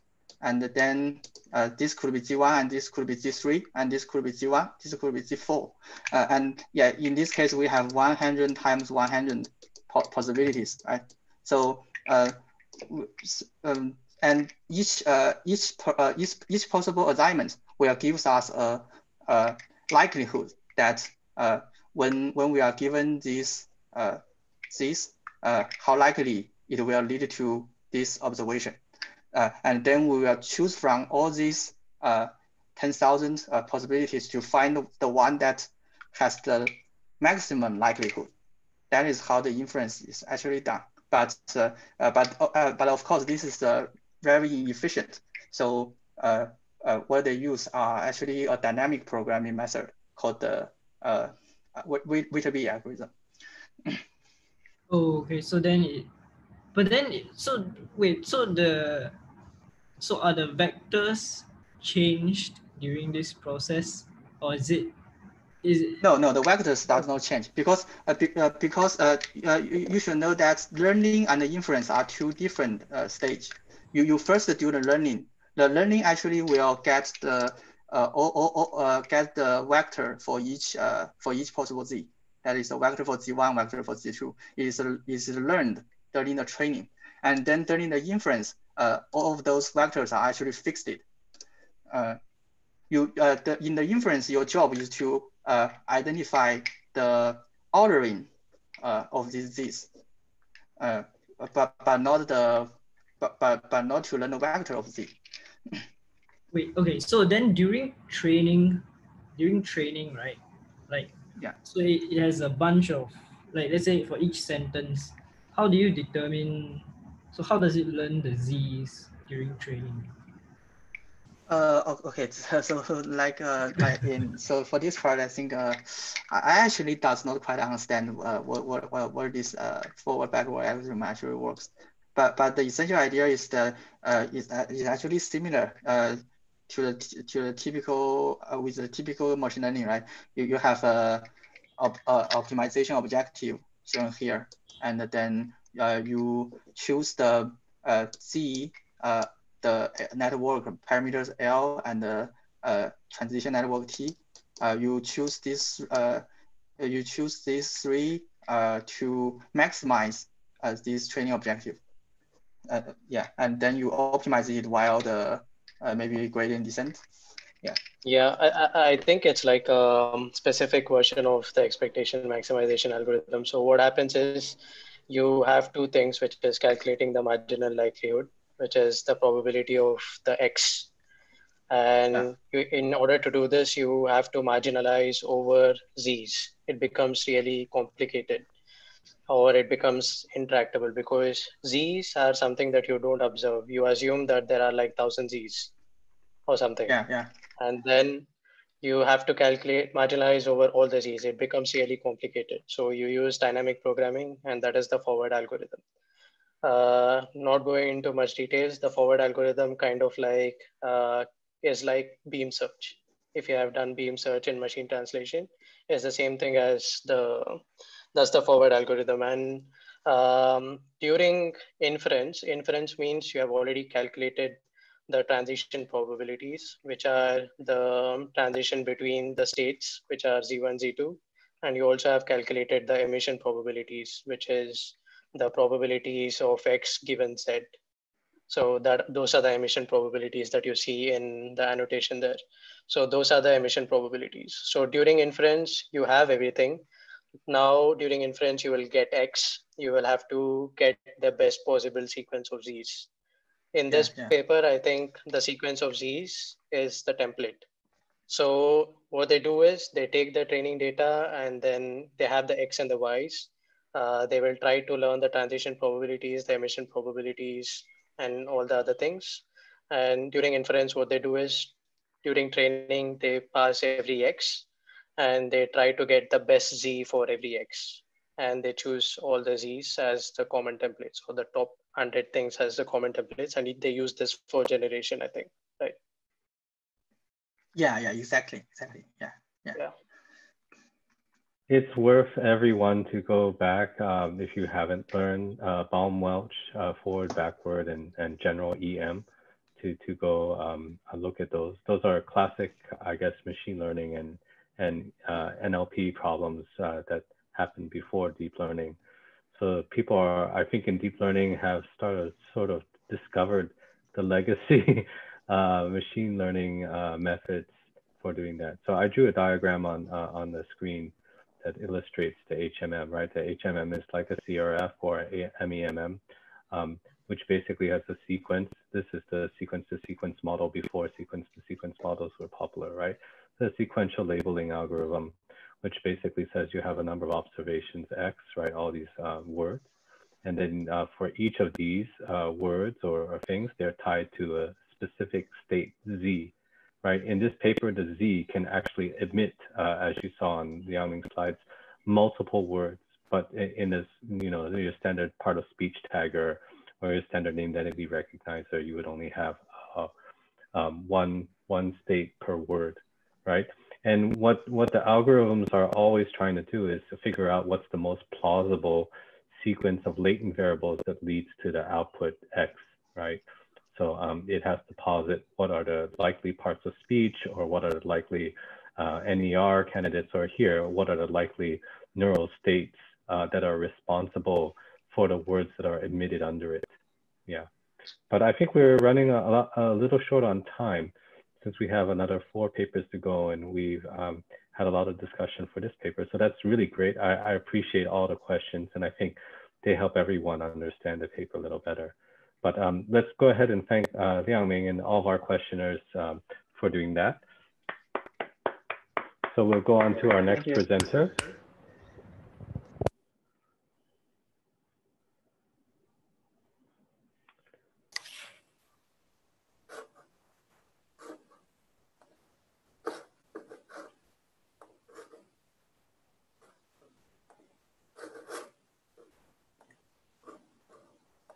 and then uh, this could be z1, and this could be z3, and this could be z1, this could be z4. Uh, and yeah, in this case, we have 100 times 100 po possibilities, right? So uh, um, and each uh, each uh, each each possible assignment will give us a, a likelihood that uh, when when we are given this uh, this uh, how likely it will lead to this observation, uh, and then we will choose from all these uh, ten thousand uh, possibilities to find the one that has the maximum likelihood. That is how the inference is actually done. But uh, uh, but uh, but of course, this is very efficient. So what they use are actually a dynamic programming method called the uh, Viterbi algorithm. okay. So then, it, but then, it, so wait, so the, so are the vectors changed during this process, or is it is no no the vectors does not change because uh, be, uh, because uh, uh, you, should know that learning and the inference are two different uh, stage you, you first do the learning. The learning actually will get the uh, or uh, get the vector for each uh, for each possible z. That is a vector for z1, vector for z2. It is is learned during the training, and then during the inference, uh, all of those vectors are actually fixed. Uh, you uh, the, in the inference, your job is to uh, identify the ordering uh, of these z's, uh, but but not the but but but not to learn the vector of z. Wait, okay. So then during training, during training, right? Like yeah. So it, it has a bunch of like let's say for each sentence, how do you determine? So how does it learn the z's during training? Uh, okay, so, so like uh, like in so for this part, I think uh, I actually does not quite understand uh, what what what, what this uh forward backward algorithm actually works but but the essential idea is that uh, is, uh, is actually similar uh, to the to the typical uh, with the typical machine learning, right? You you have a, a, a optimization objective shown here, and then uh, you choose the uh, Z uh, the network parameters L and the uh, transition network T. Uh, you choose this uh, you choose these three uh, to maximize uh, this training objective uh, yeah, and then you optimize it while the maybe gradient descent. Yeah. Yeah, I, I think it's like a specific version of the expectation maximization algorithm. So what happens is you have two things, which is calculating the marginal likelihood, which is the probability of the X. And yeah. you, in order to do this, you have to marginalize over Z's. It becomes really complicated or it becomes intractable because z's are something that you don't observe you assume that there are like thousand z's or something yeah yeah and then you have to calculate marginalize over all the z's it becomes really complicated so you use dynamic programming and that is the forward algorithm uh, not going into much details the forward algorithm kind of like uh, is like beam search if you have done beam search in machine translation is the same thing as the that's the forward algorithm. And um, during inference, inference means you have already calculated the transition probabilities, which are the transition between the states, which are Z1, Z2, and you also have calculated the emission probabilities, which is the probabilities of X given Z. So that those are the emission probabilities that you see in the annotation there. So those are the emission probabilities. So during inference, you have everything. Now during inference, you will get X. You will have to get the best possible sequence of Z's. In this yeah, yeah. paper, I think the sequence of Z's is the template. So what they do is they take the training data and then they have the X and the Y's. Uh, they will try to learn the transition probabilities, the emission probabilities, and all the other things. And during inference, what they do is during training, they pass every X and they try to get the best Z for every X. And they choose all the Z's as the common templates or the top 100 things as the common templates. And they use this for generation, I think, right? Yeah, yeah, exactly, exactly. Yeah, yeah. yeah. It's worth everyone to go back um, if you haven't learned uh, Baum-Welch, uh, forward, backward, and, and general EM to, to go um, look at those. Those are classic, I guess, machine learning and, and uh, NLP problems uh, that happened before deep learning. So people are, I think in deep learning have started sort of discovered the legacy uh, machine learning uh, methods for doing that. So I drew a diagram on uh, on the screen that illustrates the HMM, right? The HMM is like a CRF or a MEMM, um, which basically has a sequence. This is the sequence to sequence model before sequence to sequence models were popular, right? The sequential labeling algorithm, which basically says you have a number of observations X, right? All these uh, words. And then uh, for each of these uh, words or, or, things, they're tied to a specific state Z, right? In this paper, the Z can actually emit, uh, as you saw on the Liangming slides, multiple words, but in this, you know, your standard part of speech tagger or your standard named entity recognizer, you would only have uh, um, one, one state per word, right? And what, what the algorithms are always trying to do is to figure out what's the most plausible sequence of latent variables that leads to the output X, right? So um, it has to posit what are the likely parts of speech or what are the likely uh, NER candidates or here, what are the likely neural states uh, that are responsible for the words that are admitted under it. Yeah, but I think we're running a, a little short on time since we have another four papers to go and we've um, had a lot of discussion for this paper. So that's really great. I, I appreciate all the questions and I think they help everyone understand the paper a little better. But um, let's go ahead and thank uh, Liangming and all of our questioners um, for doing that. So we'll go on to our next presenter.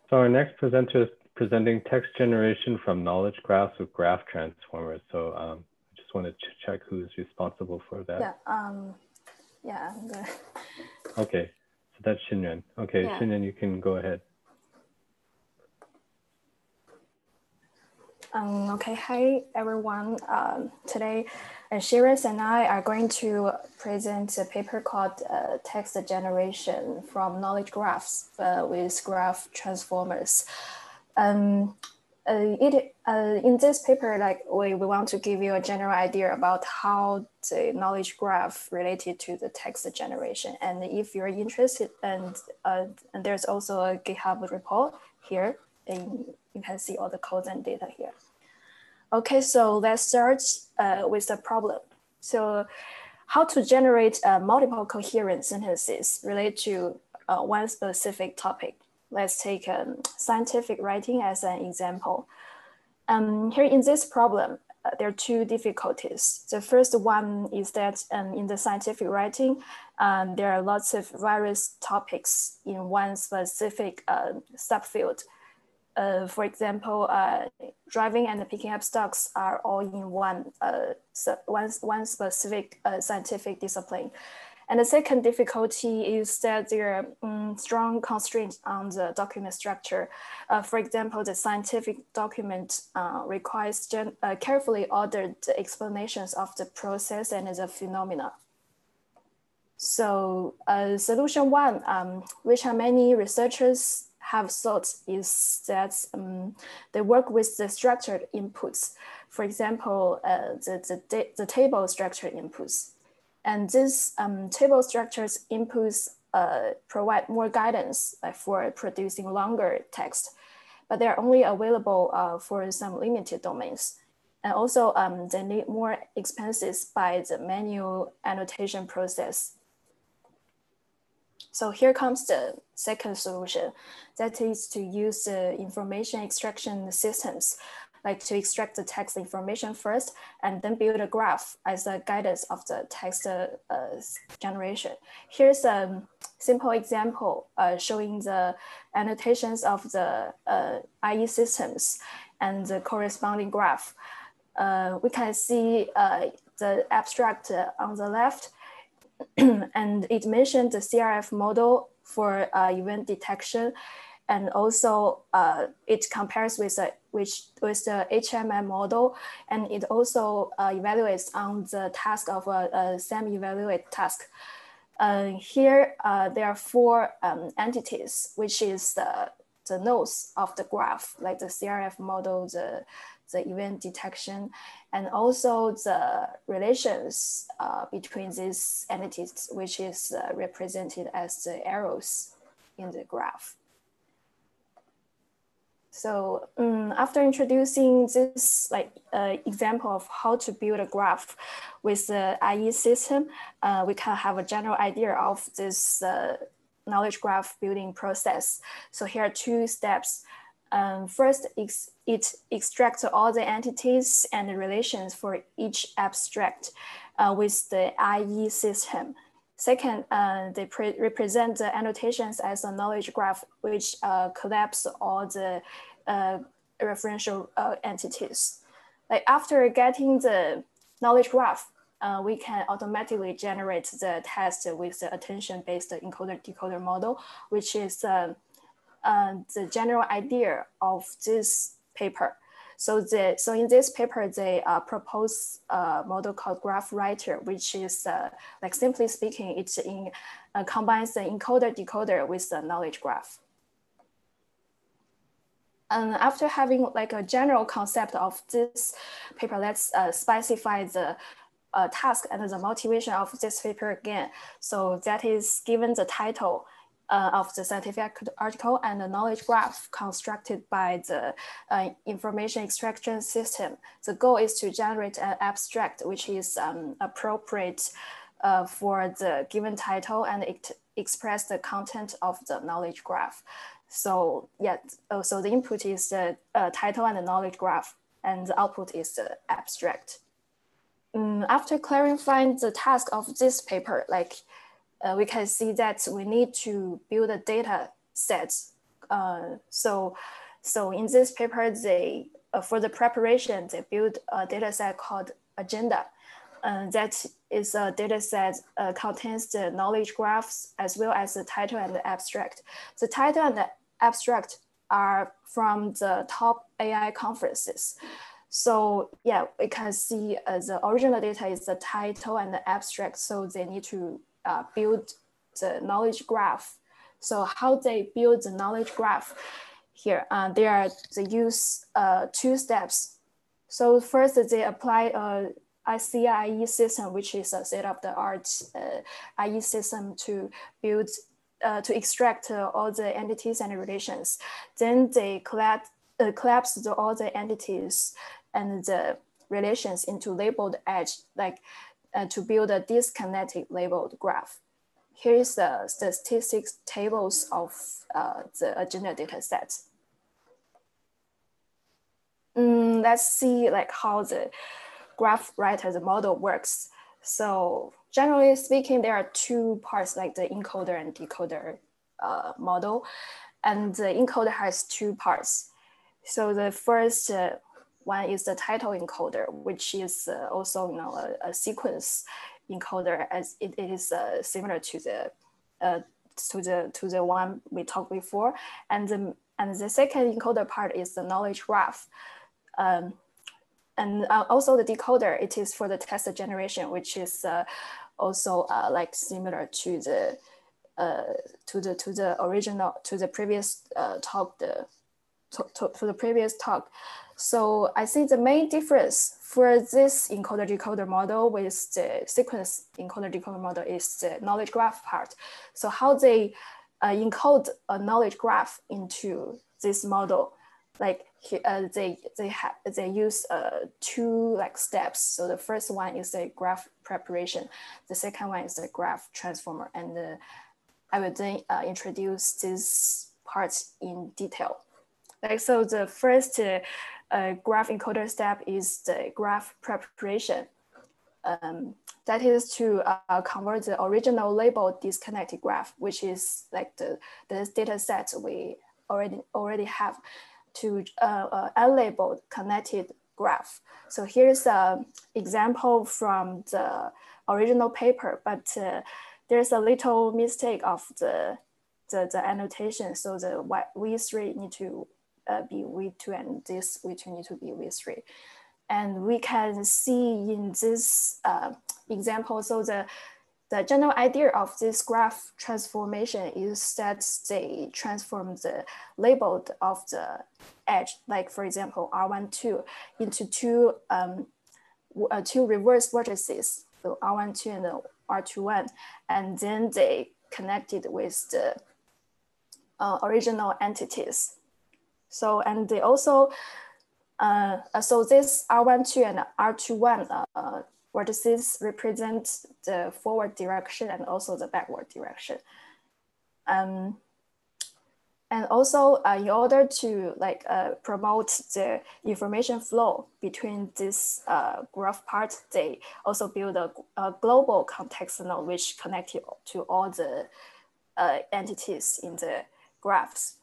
So our next presenter is presenting text generation from knowledge graphs with graph transformers. So um, I just want to ch check who's responsible for that. Yeah, um, yeah, I'm good. Okay, so that's Xinyuan. Okay, yeah. Xinyuan, you can go ahead. Um, okay, hi everyone. Um, today, uh, Shreyas and I are going to present a paper called uh, Text Generation from Knowledge Graphs uh, with Graph Transformers. Um, uh, it, uh, in this paper, like we, we want to give you a general idea about how the knowledge graph related to the text generation. And if you're interested, and, uh, and there's also a GitHub report here, and you can see all the codes and data here. Okay, so let's start uh, with the problem. So how to generate uh, multiple coherent sentences related to uh, one specific topic. Let's take um, scientific writing as an example. Um, here in this problem, uh, there are two difficulties. The first one is that um, in the scientific writing, um, there are lots of various topics in one specific uh, subfield uh, for example, uh, driving and picking up stocks are all in one, uh, one, one specific uh, scientific discipline. And the second difficulty is that there are um, strong constraints on the document structure. Uh, for example, the scientific document uh, requires carefully ordered explanations of the process and the phenomena. So uh, solution one, um, which many researchers have thought is that um, they work with the structured inputs. For example, uh, the, the, the table structured inputs. And this um, table structures inputs uh, provide more guidance uh, for producing longer text, but they're only available uh, for some limited domains. And also um, they need more expenses by the manual annotation process. So here comes the second solution, that is to use the information extraction systems like to extract the text information first and then build a graph as a guidance of the text uh, generation. Here's a simple example uh, showing the annotations of the uh, IE systems and the corresponding graph. Uh, we can see uh, the abstract on the left and it mentioned the CRF model for event detection and also uh, it compares with the, which, with the HMM model, and it also uh, evaluates on the task of a, a SemEval task. Uh, here, uh, there are four um, entities, which is the, the nodes of the graph, like the CRF model, the, the event detection, and also the relations uh, between these entities, which is uh, represented as the arrows in the graph. So um, after introducing this like uh, example of how to build a graph with the IE system, uh, we can have a general idea of this uh, knowledge graph building process. So here are two steps. Um, first, it extracts all the entities and relations for each abstract uh, with the IE system. Second, uh, they represent the annotations as a knowledge graph, which uh, collapse all the uh, referential uh, entities. Like after getting the knowledge graph, uh, we can automatically generate the test with the attention-based encoder-decoder model, which is uh, the general idea of this paper. So the so in this paper, they uh, propose a model called Graph Writer, which is uh, like simply speaking, it in, uh, combines the encoder decoder with the knowledge graph. And after having like a general concept of this paper, let's uh, specify the uh, task and the motivation of this paper again. So that is given the title uh, of the scientific article and the knowledge graph constructed by the uh, information extraction system. The goal is to generate an abstract which is um, appropriate uh, for the given title and it express the content of the knowledge graph. So yeah, uh, so the input is the uh, title and the knowledge graph and the output is the abstract. Um, after clarifying the task of this paper, like uh, we can see that we need to build a data set. Uh, so, so in this paper, they uh, for the preparation, they build a data set called agenda. Uh, that is a data set uh, contains the knowledge graphs as well as the title and the abstract. The title and the abstract are from the top AI conferences. So yeah, we can see uh, the original data is the title and the abstract. So they need to uh, build the knowledge graph. So how they build the knowledge graph here, uh, there are they use uh, two steps. So first they apply a SciIE system, which is a state-of-the-art uh, IE system to build uh, to extract uh, all the entities and relations. Then they collapse, uh, collapse the, all the entities and the relations into labeled edge, like uh, to build a disconnected labeled graph. Here is the statistics tables of uh, the agenda data set. Mm, let's see like how the graph writer, the model works. So generally speaking, there are two parts like the encoder and decoder uh, model. And the encoder has two parts. So the first uh, one is the title encoder, which is uh, also you know, a, a, sequence encoder as it, it is uh, similar to the, uh, to, the, to the one we talked before. And the, and the second encoder part is the knowledge graph. Um, and uh, also the decoder, it is for the test generation, which is uh, also uh, like similar to the to the to the original to the previous talk the to, to, to the previous talk. So I think the main difference for this encoder decoder model with the sequence encoder decoder model is the knowledge graph part. So how they uh, encode a knowledge graph into this model, like uh, they they have they use uh, two like steps. So the first one is the graph preparation, the second one is the graph transformer, and uh, I will then uh, introduce these parts in detail. Like so, the first uh, graph encoder step is the graph preparation. Um, that is to uh, convert the original label disconnected graph, which is like the, the data set we already already have to uh, uh, unlabeled connected graph. So here's an example from the original paper, but uh, there's a little mistake of the, the, the annotation. So the V3 need to uh, be V2 and this V2 need to be V3. And we can see in this uh, example, so the, the general idea of this graph transformation is that they transform the labeled of the edge, like for example, R12 into two, um, uh, two reverse vertices, so R12 and R21, and then they connected with the uh, original entities. So, and they also, uh, so this R12 and R21 uh, vertices represent the forward direction and also the backward direction. Um, and also uh, in order to like uh, promote the information flow between this uh, graph part, they also build a, a, global context node which connected to all the uh, entities in the graphs.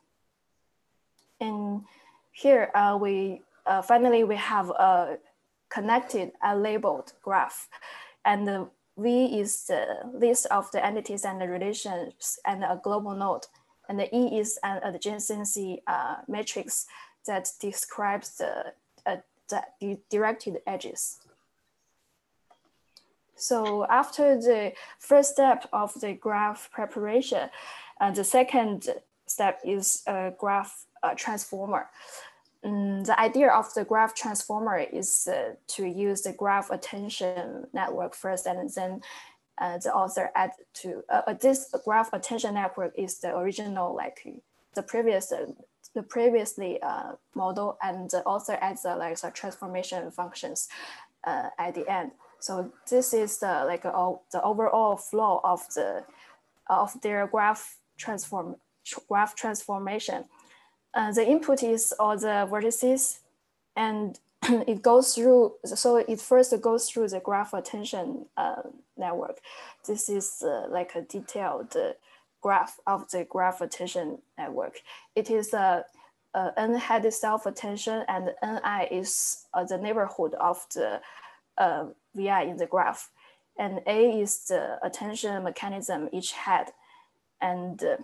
And here uh, we uh, finally we have a connected and labeled graph. And the V is the list of the entities and the relations and a global node. And the E is an adjacency uh, matrix that describes the, uh, the directed edges. So after the first step of the graph preparation, uh, the second step is a graph uh, transformer. Um, the idea of the graph transformer is uh, to use the graph attention network first and then uh, the author add to uh, uh this graph attention network is the original like the previous uh, the previously model and the author adds uh, like the transformation functions at the end. So this is the like the overall flow of the of their graph transform graph transformation. The input is all the vertices and it goes through, so it first goes through the graph attention uh, network. This is uh, like a detailed uh, graph of the graph attention network. It is a, a n head self attention and ni is uh, the neighborhood of the uh, vi in the graph. And a is the attention mechanism each head. And uh,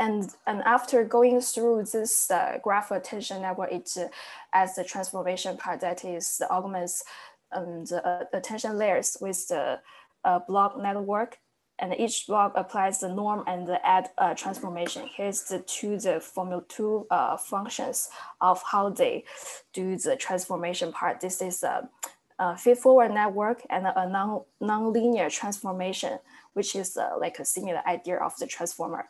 and, and after going through this uh, graph attention network, it uh, as the transformation part that is the augments um, the uh, attention layers with the uh, block network. And each block applies the norm and the add uh, transformation. Here's the two the formula two uh, functions of how they do the transformation part. This is a, a feed-forward network and a non non-linear transformation, which is like a similar idea of the transformer.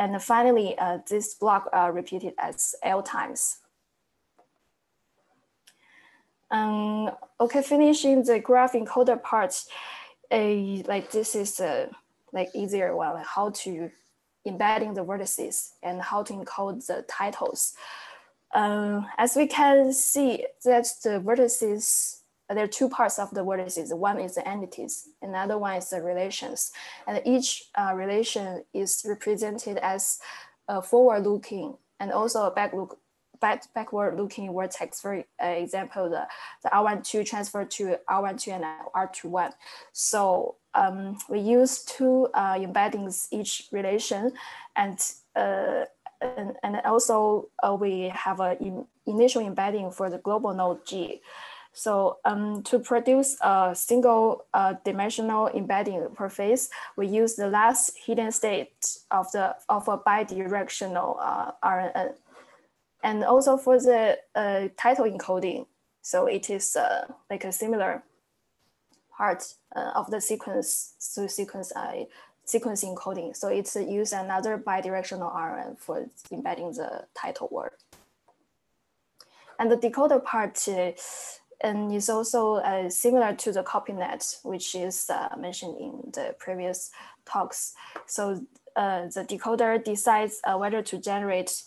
And finally, uh, this block uh, repeated as L times. Um, okay, finishing the graph encoder part, a like this is a like easier one, like how to embedding the vertices and how to encode the titles. Um, as we can see that the vertices there are two parts of the vertices. One is the entities, another one is the relations. And each uh, relation is represented as a forward-looking and also a back look, back, backward-looking vertex. For example, the, the R12 transfer to R12 and R21. So um, we use two uh, embeddings each relation and uh, and, and also uh, we have an in, initial embedding for the global node G. So um, to produce a single uh, dimensional embedding per phase, we use the last hidden state of the of a bidirectional uh, RNN. And also for the uh, title encoding, so it is uh, like a similar part uh, of the sequence through sequence I sequence encoding. So it's use another bidirectional RNN for embedding the title word. And the decoder part uh, and is also uh, similar to the CopyNet, which is uh, mentioned in the previous talks. So uh, the decoder decides uh, whether to generate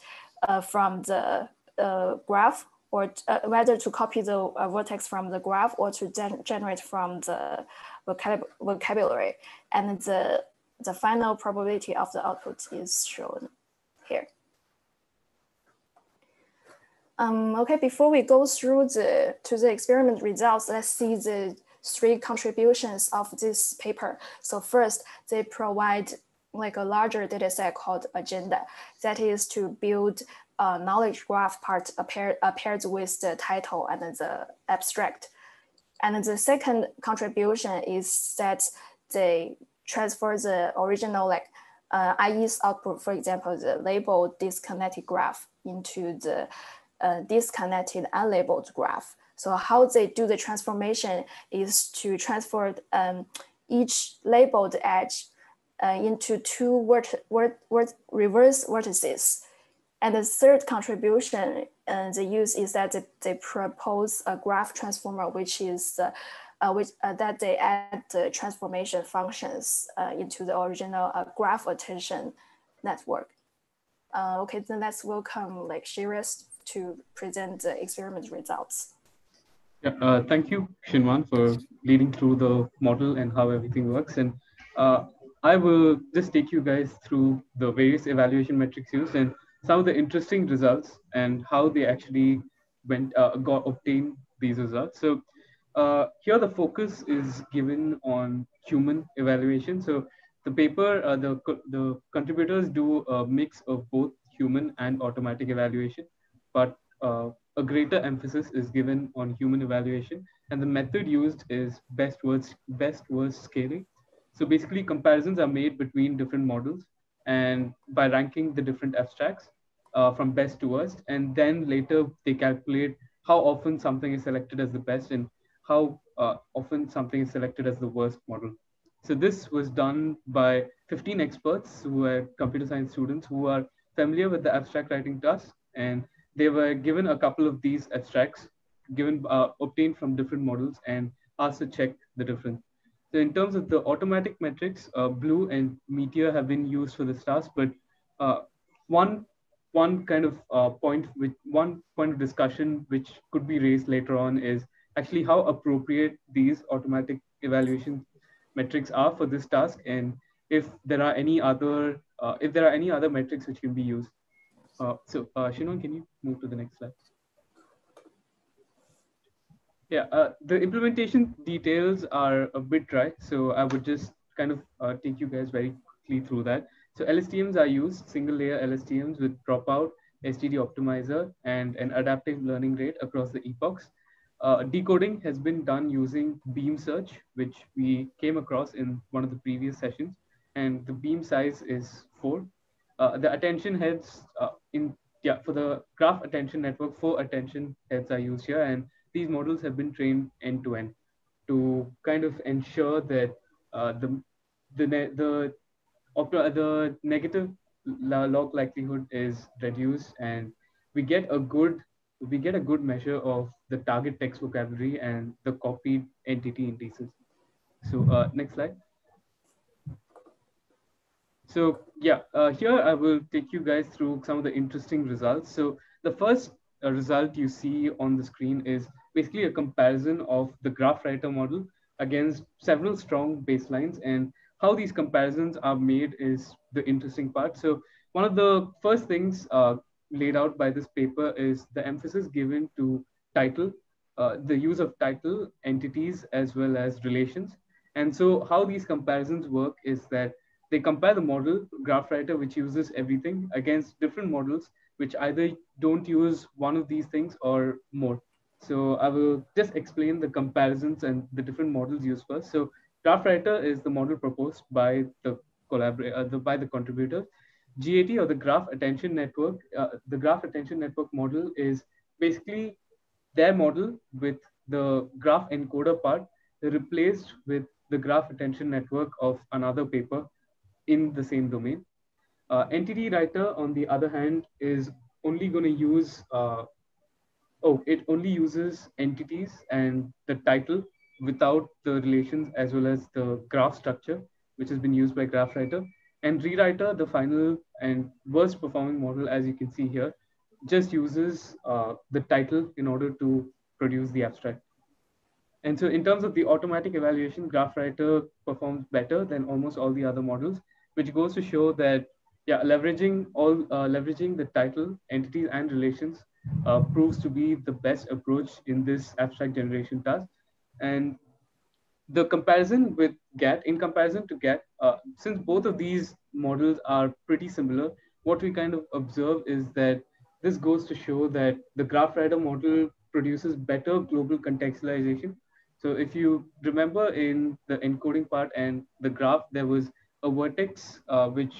uh, from the uh, graph or whether to copy the vertex from the graph or to gen generate from the vocab vocabulary. And the, the final probability of the output is shown here. Um, okay, before we go through the to the experiment results, let's see the three contributions of this paper. So first, they provide like a larger data set called agenda. That is to build a knowledge graph part paired, paired with the title and the abstract. And the second contribution is that they transfer the original like uh, IE's output, for example, the label disconnected graph into the disconnected unlabeled graph. So how they do the transformation is to transfer um, each labeled edge uh, into two reverse vertices. And the third contribution uh, they use is that they, they, propose a graph transformer, which is uh, uh, which, uh, that they add the transformation functions uh, into the original uh, graph attention network. okay, then let's welcome like Shreyas to present the experiment results. Yeah, uh, thank you, Xinyuan, for leading through the model and how everything works. And uh, I will just take you guys through the various evaluation metrics used and some of the interesting results and how they actually went uh, got obtained these results. So uh, here the focus is given on human evaluation. So the paper, uh, the, the contributors do a mix of both human and automatic evaluation but uh, a greater emphasis is given on human evaluation. And the method used is best worst, best worst scaling. So basically comparisons are made between different models and by ranking the different abstracts uh, from best to worst. And then later they calculate how often something is selected as the best and how uh, often something is selected as the worst model. So this was done by 15 experts who are computer science students who are familiar with the abstract writing task and they were given a couple of these abstracts, given uh, obtained from different models, and asked to check the difference. So in terms of the automatic metrics, uh, BLEU and Meteor have been used for this task, but uh, one one kind of uh, point with one point of discussion which could be raised later on is actually how appropriate these automatic evaluation metrics are for this task and if there are any other uh, if there are any other metrics which can be used uh, so, uh, Xinyuan, can you move to the next slide? Yeah, uh, the implementation details are a bit dry, so I would just kind of uh, take you guys very quickly through that. So LSTMs are used, single layer LSTMs with dropout, SGD optimizer, and an adaptive learning rate across the epochs. Uh, decoding has been done using beam search, which we came across in one of the previous sessions. And the beam size is four. Uh, the attention heads uh, in yeah for the graph attention network four attention heads are used here and these models have been trained end to end to kind of ensure that uh, the the the the negative log likelihood is reduced and we get a good we get a good measure of the target text vocabulary and the copied entity indices. So uh, next slide so yeah, uh, here I will take you guys through some of the interesting results. So the first uh, result you see on the screen is basically a comparison of the graph writer model against several strong baselines and how these comparisons are made is the interesting part. So one of the first things uh, laid out by this paper is the emphasis given to title, uh, the use of title, entities, as well as relations. And so how these comparisons work is that they compare the model GraphWriter, which uses everything, against different models, which either don't use one of these things or more. So I will just explain the comparisons and the different models used first. So GraphWriter is the model proposed by the collaborator, uh, by the contributors. GAT or the Graph Attention Network, uh, the Graph Attention Network model is basically their model with the graph encoder part replaced with the graph attention network of another paper in the same domain. Uh, entity writer, on the other hand, is only going to use, uh, oh, it only uses entities and the title without the relations as well as the graph structure, which has been used by graph writer. And rewriter, the final and worst performing model, as you can see here, just uses uh, the title in order to produce the abstract. And so in terms of the automatic evaluation, GraphWriter performs better than almost all the other models, which goes to show that yeah, leveraging all uh, leveraging the title, entities, and relations uh, proves to be the best approach in this abstract generation task. And the comparison with GAT, in comparison to GAT, uh, since both of these models are pretty similar, what we kind of observe is that this goes to show that the GraphWriter model produces better global contextualization. So if you remember in the encoding part and the graph, there was a vertex, uh, which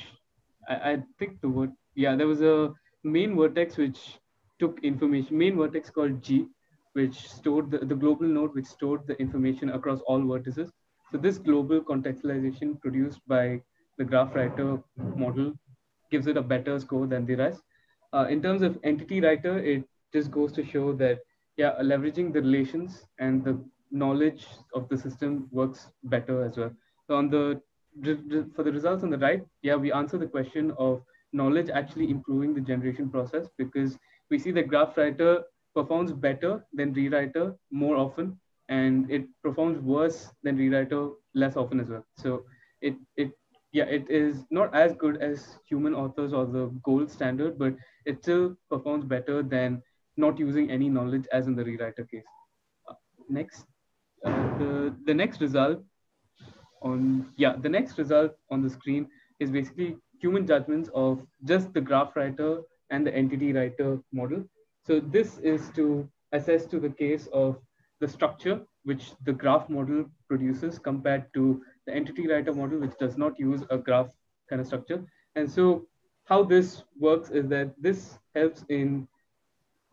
I, I, think the word, yeah, there was a main vertex which took information, main vertex called G, which stored the, the global node, which stored the information across all vertices. So this global contextualization produced by the graph writer model gives it a better score than the rest. Uh, in terms of entity writer, it just goes to show that, yeah, leveraging the relations and the knowledge of the system works better as well. So on the, for the results on the right, yeah, we answer the question of knowledge actually improving the generation process because we see that graph writer performs better than rewriter more often and it performs worse than rewriter less often as well. So it, it yeah, it is not as good as human authors or the gold standard, but it still performs better than not using any knowledge as in the rewriter case. Uh, next, uh, the, the next result on, yeah, the next result on the screen is basically human judgments of just the graph writer and the entity writer model. So this is to assess to the case of the structure which the graph model produces compared to the entity writer model, which does not use a graph kind of structure. And so how this works is that this helps in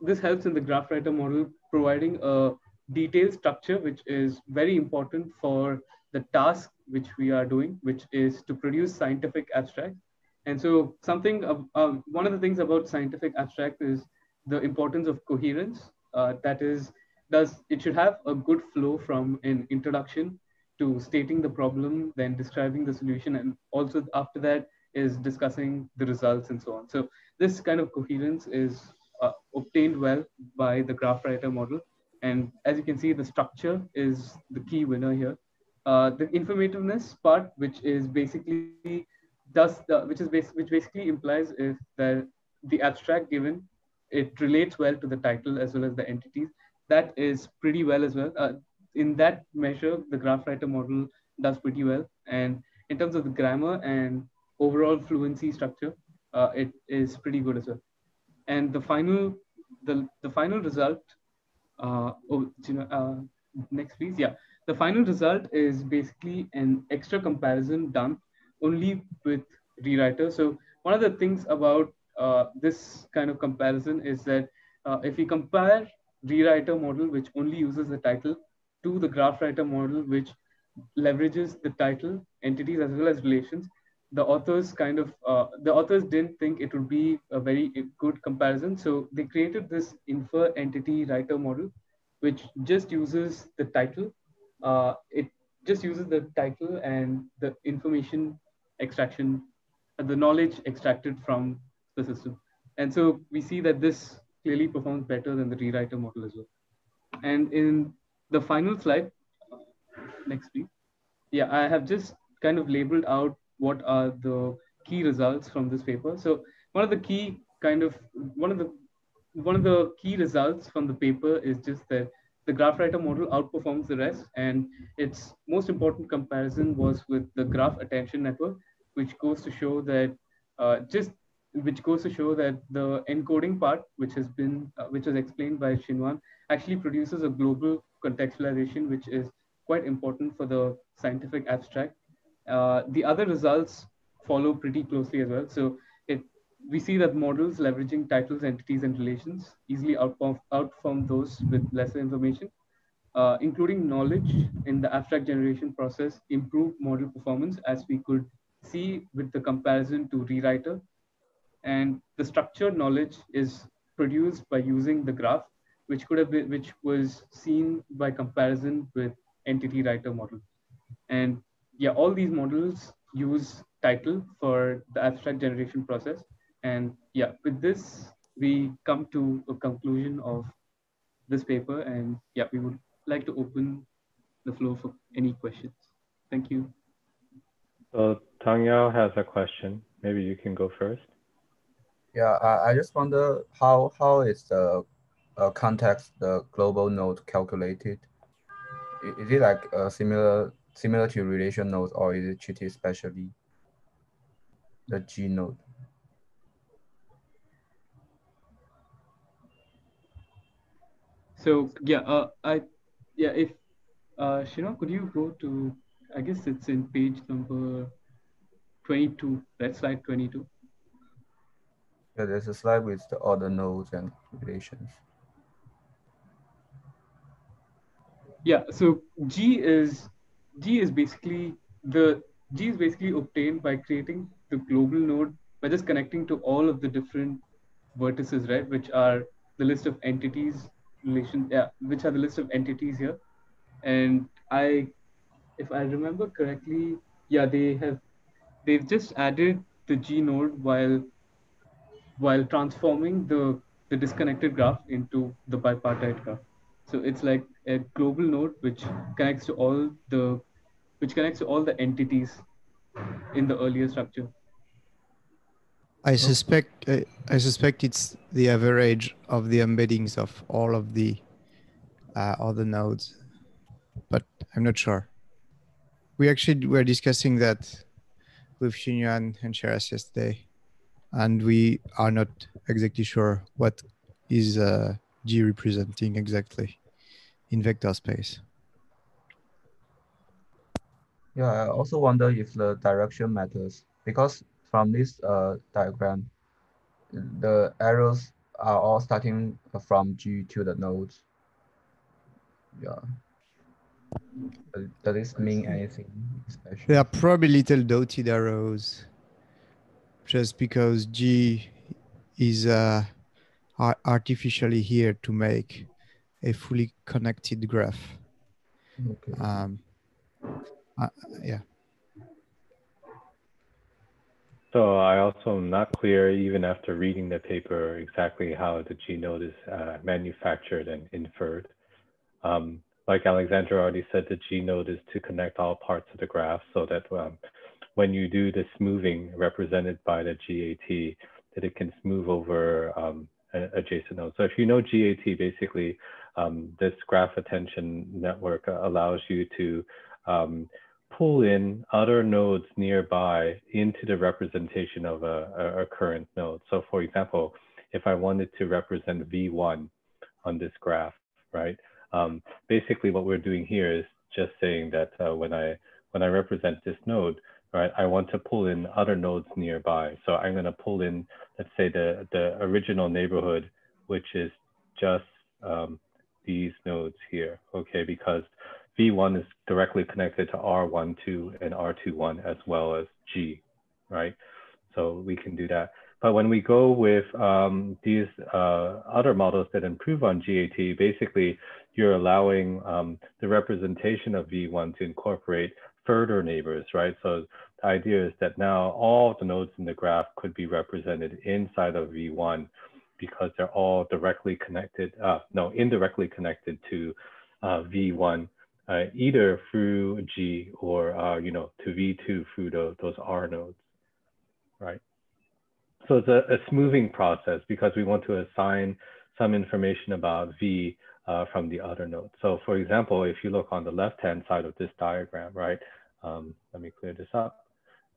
this helps in the graph writer model providing a detailed structure, which is very important for the task which we are doing, which is to produce scientific abstract. And so something, uh, one of the things about scientific abstract is the importance of coherence. Uh, that is, does it should have a good flow from an introduction to stating the problem, then describing the solution, and also after that is discussing the results and so on. So this kind of coherence is uh, obtained well by the graph writer model. And as you can see, the structure is the key winner here. Uh, the informativeness part, which is basically does the, which is bas- which basically implies if the the abstract given it relates well to the title as well as the entities. That is pretty well as well. Uh, in that measure, the graph writer model does pretty well. And in terms of the grammar and overall fluency structure, uh, it is pretty good as well. And the final, the, the final result, uh, oh, you know, uh, next please, yeah. The final result is basically an extra comparison done only with rewriter. So one of the things about uh, this kind of comparison is that uh, if we compare rewriter model, which only uses the title, to the graph writer model, which leverages the title, entities, as well as relations, the authors kind of, uh, the authors didn't think it would be a very good comparison. So they created this infer entity writer model, which just uses the title. Uh, it just uses the title and the information extraction, uh, the knowledge extracted from the system. And so we see that this clearly performs better than the rewriter model as well. And in the final slide, next please. Yeah, I have just kind of labeled out what are the key results from this paper. So one of the key kind of, one of the, one of the key results from the paper is just that the GraphWriter model outperforms the rest and its most important comparison was with the graph attention network, which goes to show that uh, just which goes to show that the encoding part, which has been, uh, which was explained by Xinyuan, actually produces a global contextualization, which is quite important for the scientific abstract. Uh, the other results follow pretty closely as well. So we see that models leveraging titles, entities, and relations easily outperform, outperform those with lesser information, uh, including knowledge in the abstract generation process, improve model performance as we could see with the comparison to rewriter and the structured knowledge is produced by using the graph, which could have been, which was seen by comparison with entity writer model. And yeah, all these models use title for the abstract generation process. And yeah, with this, we come to a conclusion of this paper. And yeah, we would like to open the floor for any questions. Thank you. So Tang Yao has a question. Maybe you can go first. Yeah, I, I just wonder how how is the uh, context the global node calculated? Is it like a similar similar to relation nodes or is it treated specially? The G node. So yeah, uh, I yeah if uh, Xinyuan, could you go to I guess it's in page number 22. That's slide 22. Yeah, there's a slide with the other nodes and relations. Yeah, so G is G is basically the G is basically obtained by creating the global node by just connecting to all of the different vertices, right? Which are the list of entities, relation, yeah, which are the list of entities here. And I, if I remember correctly, yeah, they have, they've just added the G node while while transforming the, the disconnected graph into the bipartite graph. So it's like a global node which connects to all the which connects to all the entities in the earlier structure. I suspect uh, I suspect it's the average of the embeddings of all of the uh, other nodes, but I'm not sure. We actually were discussing that with Xinyuan and Shreyas yesterday and we are not exactly sure what is uh, G representing exactly in vector space. Yeah, I also wonder if the direction matters because from this uh, diagram, the arrows are all starting from G to the nodes. Yeah. Does this mean anything special? There are probably little dotted arrows just because G is uh, artificially here to make a fully connected graph. Okay. Um, uh, yeah. So I also am not clear, even after reading the paper, exactly how the G node is uh, manufactured and inferred. Um, like Alexandre already said, the G node is to connect all parts of the graph so that um, when you do the smoothing represented by the GAT, that it can smooth over um, adjacent nodes. So if you know GAT, basically um, this graph attention network allows you to um, pull in other nodes nearby into the representation of a, a, current node. So for example, if I wanted to represent V1 on this graph, right? Um, basically what we're doing here is just saying that uh, when I when I represent this node, right? I want to pull in other nodes nearby. So I'm going to pull in, let's say the, the original neighborhood, which is just um, these nodes here, okay? Because V1 is directly connected to R12 and R21 as well as G, right? So we can do that. But when we go with um, these uh, other models that improve on GAT, basically you're allowing um, the representation of V1 to incorporate further neighbors, right? So the idea is that now all the nodes in the graph could be represented inside of V1 because they're all directly connected, uh, no, indirectly connected to uh, V1, uh, either through G or, uh, you know, to V2 through the, those R nodes, right? So it's a, a, smoothing process because we want to assign some information about V uh, from the other nodes. So for example, if you look on the left-hand side of this diagram, right, um, let me clear this up,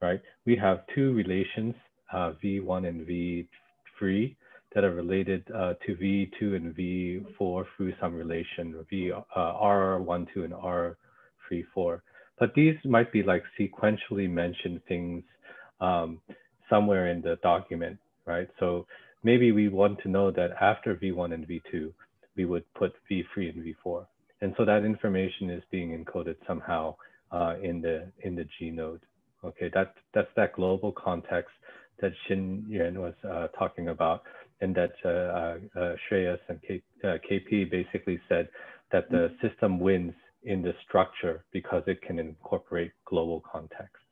right? We have two relations uh, V1 and V3 that are related uh, to V2 and V4 through some relation, V, uh, R12 and R34. But these might be like sequentially mentioned things um, somewhere in the document, right? So maybe we want to know that after V1 and V2, we would put V3 and V4. And so that information is being encoded somehow uh, in the in the G node. Okay, that, that's that global context that Xin Yuan was uh, talking about and that uh, uh, uh Shreyas and K, KP basically said that the system wins in the structure because it can incorporate global context,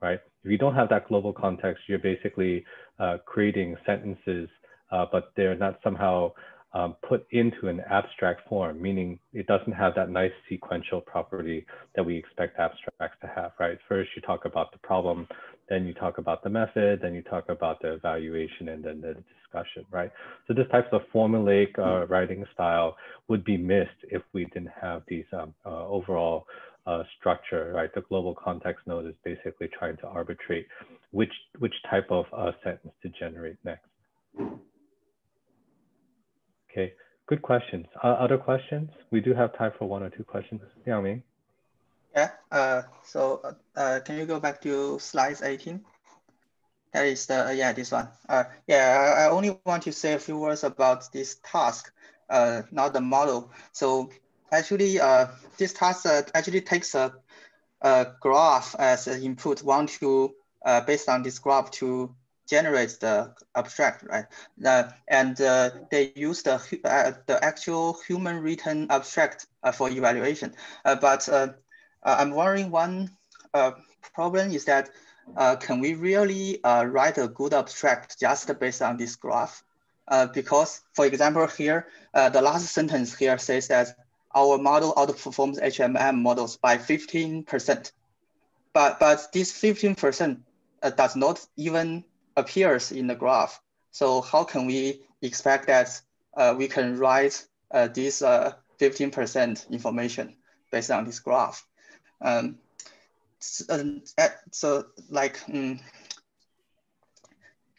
right? If you don't have that global context, you're basically uh, creating sentences, uh, but they're not somehow um, put into an abstract form, meaning it doesn't have that nice sequential property that we expect abstracts to have, right? First, you talk about the problem, then you talk about the method, then you talk about the evaluation, and then the discussion, right? So this type of formulaic uh, writing style would be missed if we didn't have these um, uh, overall uh, structure, right? The global context node is basically trying to arbitrate which, which type of uh, sentence to generate next. Okay, good questions. Uh, other questions? We do have time for one or two questions. Liangming. Yeah, uh, so uh, can you go back to slides 18? That is the, uh, yeah, this one. Uh, yeah, I only want to say a few words about this task, uh, not the model. So actually, uh, this task uh, actually takes a, a graph as an input, want to, uh, based on this graph to generates the abstract, right? Uh, and uh, they use the, uh, the actual human written abstract uh, for evaluation. Uh, but uh, I'm wondering one problem is that can we really write a good abstract just based on this graph? because for example here, the last sentence here says that our model outperforms HMM models by 15%. But, but this 15% does not even appears in the graph. So how can we expect that uh, we can write uh, this 15% uh, information based on this graph? Um, so, uh, so like, um,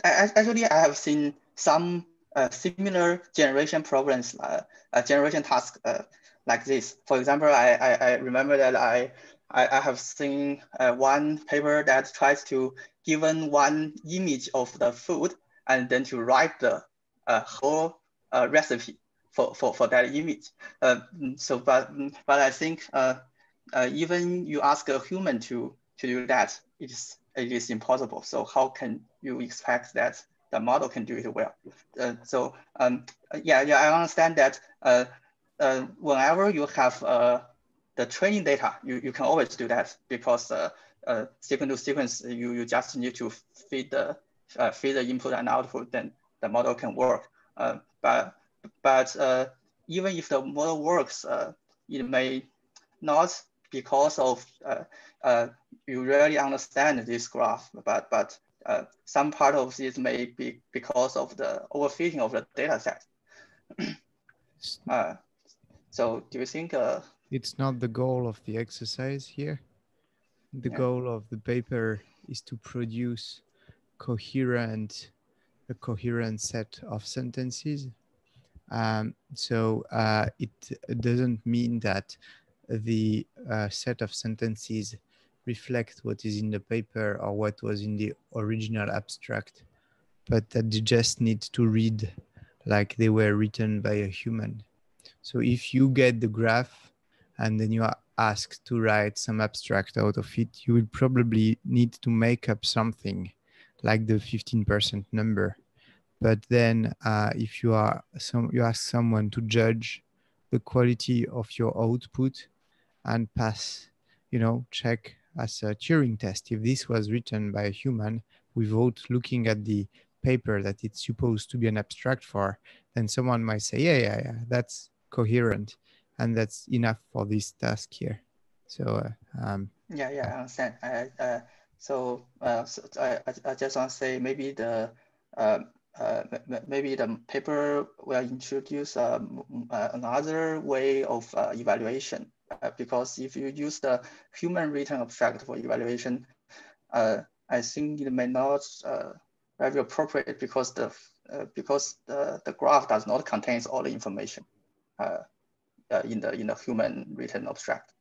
I, actually I have seen some uh, similar generation problems, uh, generation task like this. For example, I, I, I remember that I, I, I have seen one paper that tries to given one image of the food and then to write the uh, whole uh, recipe for, for, for that image. Uh, so, but, but I think uh, uh, even you ask a human to, to do that, it is, it is impossible. So how can you expect that the model can do it well? Uh, so um, yeah, yeah, I understand that whenever you have the training data, you, you can always do that because uh, sequence to sequence, you, you just need to feed the uh, feed the input and output, then the model can work. Uh, but but uh, even if the model works, uh, it may not because of uh, uh, you really understand this graph, but but uh, some part of this may be because of the overfitting of the data set. uh, so do you think? Uh, it's not the goal of the exercise here? The yeah. goal of the paper is to produce coherent a coherent set of sentences um, so uh, it doesn't mean that the uh, set of sentences reflect what is in the paper or what was in the original abstract but that they just need to read like they were written by a human so if you get the graph and then you are asked to write some abstract out of it, you will probably need to make up something like the 15% number. But then uh, if you are some, you ask someone to judge the quality of your output and pass, you know, check as a Turing test if this was written by a human without looking at the paper that it's supposed to be an abstract for, then someone might say, yeah, yeah, yeah, that's coherent and that's enough for this task here. So uh, um, yeah, yeah, I understand. I, uh, so, uh, so I, I just want to say maybe the uh, uh, maybe the paper will introduce um, uh, another way of uh, evaluation uh, because if you use the human written abstract for evaluation, uh, I think it may not uh, very appropriate because the uh, because the, the graph does not contain all the information uh, in the in the human written abstract.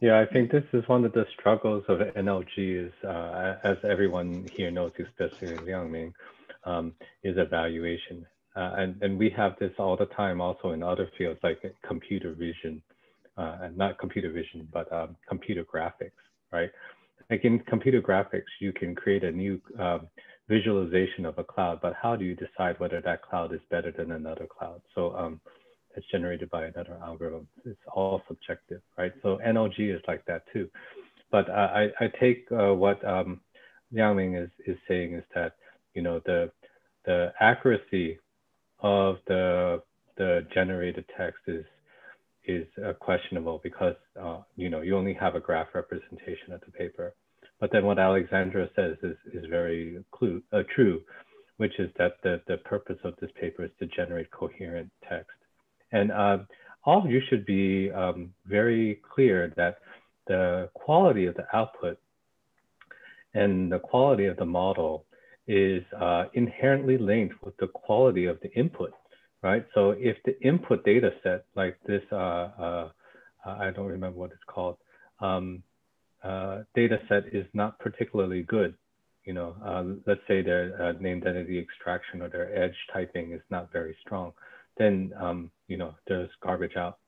Yeah, I think this is one of the struggles of NLG is, uh, as everyone here knows, especially Liangming, um, is evaluation. Uh, and, and we have this all the time also in other fields like computer vision, uh, and not computer vision, but um, computer graphics, right? Like in computer graphics, you can create a new um, visualization of a cloud, but how do you decide whether that cloud is better than another cloud? So it's generated by another algorithm. It's all subjective, right? So NLG is like that too. But I, I take uh, what um, Liangming is, is saying is that, you know, the, the accuracy of the, the generated text is, is uh, questionable because, uh, you know, you only have a graph representation of the paper. But then what Alexandre says is, is very clue, uh, true, which is that the, the purpose of this paper is to generate coherent text. And uh, all of you should be um, very clear that the quality of the output and the quality of the model is uh, inherently linked with the quality of the input, right? So if the input data set, like this, uh, uh, I don't remember what it's called, um, uh, data set is not particularly good, you know, uh, let's say their named entity extraction or their edge typing is not very strong, then um, you know there's garbage out.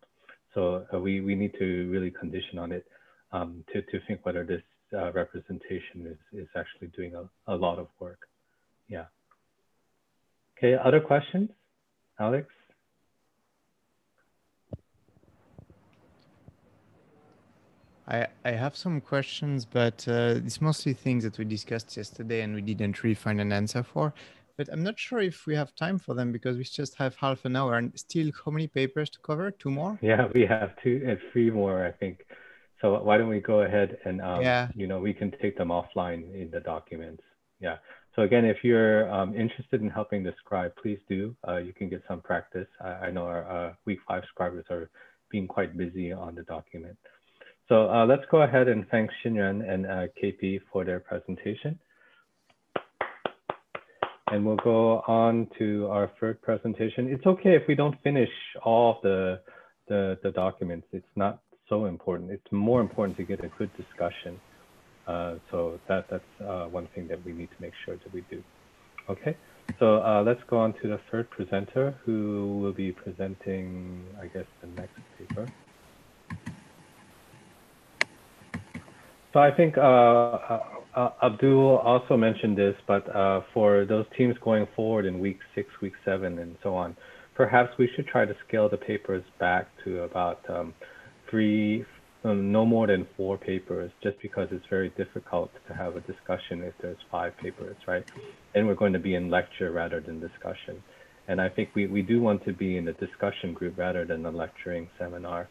So uh, we we need to really condition on it um, to to think whether this uh, representation is is actually doing a, a lot of work. Yeah. Okay. Other questions, Alex? I, I have some questions, but uh, it's mostly things that we discussed yesterday and we didn't really find an answer for but I'm not sure if we have time for them because we just have half an hour and still how many papers to cover? Two more? Yeah, we have two and three more, I think. So why don't we go ahead and, um, yeah. you know, we can take them offline in the documents. Yeah. So again, if you're um, interested in helping the scribe, please do. Uh, you can get some practice. I, I know our uh, week five scribers are being quite busy on the document. So uh, let's go ahead and thank Xinyuan and uh, KP for their presentation. And we'll go on to our third presentation. It's okay if we don't finish all the, the, the documents. It's not so important. It's more important to get a good discussion. Uh, so that, that's uh, one thing that we need to make sure that we do. Okay, so uh, let's go on to the third presenter who will be presenting, I guess, the next paper. So I think uh, uh uh, Abdul also mentioned this, but for those teams going forward in week six, week seven, and so on, perhaps we should try to scale the papers back to about um, three, um, no more than four papers, just because it's very difficult to have a discussion if there's five papers, right? And we're going to be in lecture rather than discussion. And I think we, we do want to be in the discussion group rather than the lecturing seminar.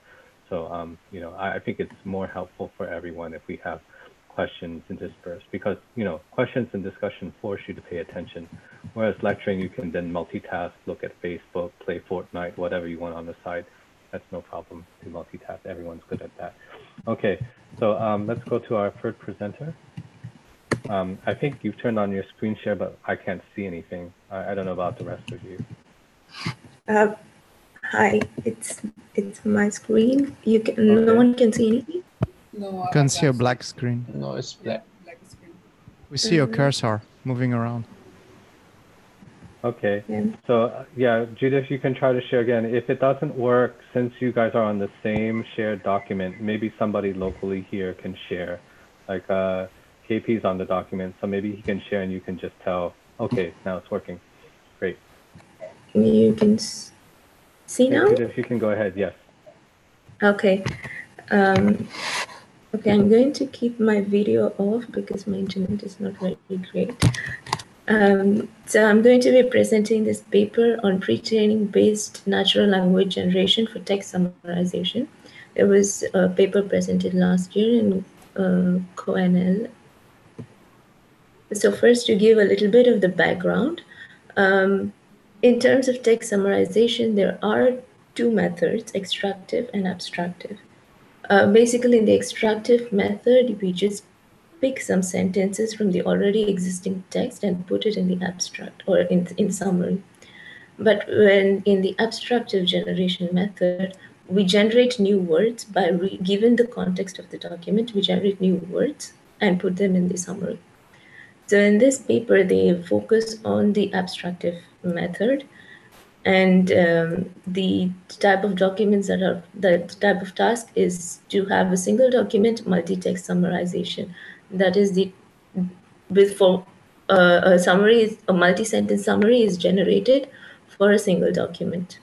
So, um, you know, I, I think it's more helpful for everyone if we have questions interspersed because you know questions and discussion force you to pay attention. Whereas lecturing you can then multitask look at facebook play fortnite whatever you want on the side. That's no problem to multitask. Everyone's good at that. Okay. So um, let's go to our third presenter. Um, i think you've turned on your screen share but i can't see anything. I, I don't know about the rest of you. Uh, hi it's it's my screen you can okay. no one can see anything no, I can see a black screen. No, it's black. Black screen. We see your cursor moving around. Okay. Yeah. So uh, yeah, Judith, you can try to share again. If it doesn't work, since you guys are on the same shared document, maybe somebody locally here can share. Like uh, KP's on the document, so maybe he can share and you can just tell, okay, now it's working. Great. You can see now? if you can go ahead, yes. Okay. Um, Okay, I'm going to keep my video off because my internet is not very great. Um, so I'm going to be presenting this paper on pre-training based natural language generation for text summarization. It was a paper presented last year in uh, CoNLL. So first to give a little bit of the background. Um, in terms of text summarization, there are two methods, extractive and abstractive. Uh, basically, in the extractive method, we just pick some sentences from the already existing text and put it in the abstract or in, in summary. But when in the abstractive generation method, we generate new words by given the context of the document, we generate new words and put them in the summary. So in this paper, they focus on the abstractive method and um, the type of documents that are the type of task is to have a single document multi-text summarization. That is the with for uh, a summary, a multi-sentence summary is generated for a single document.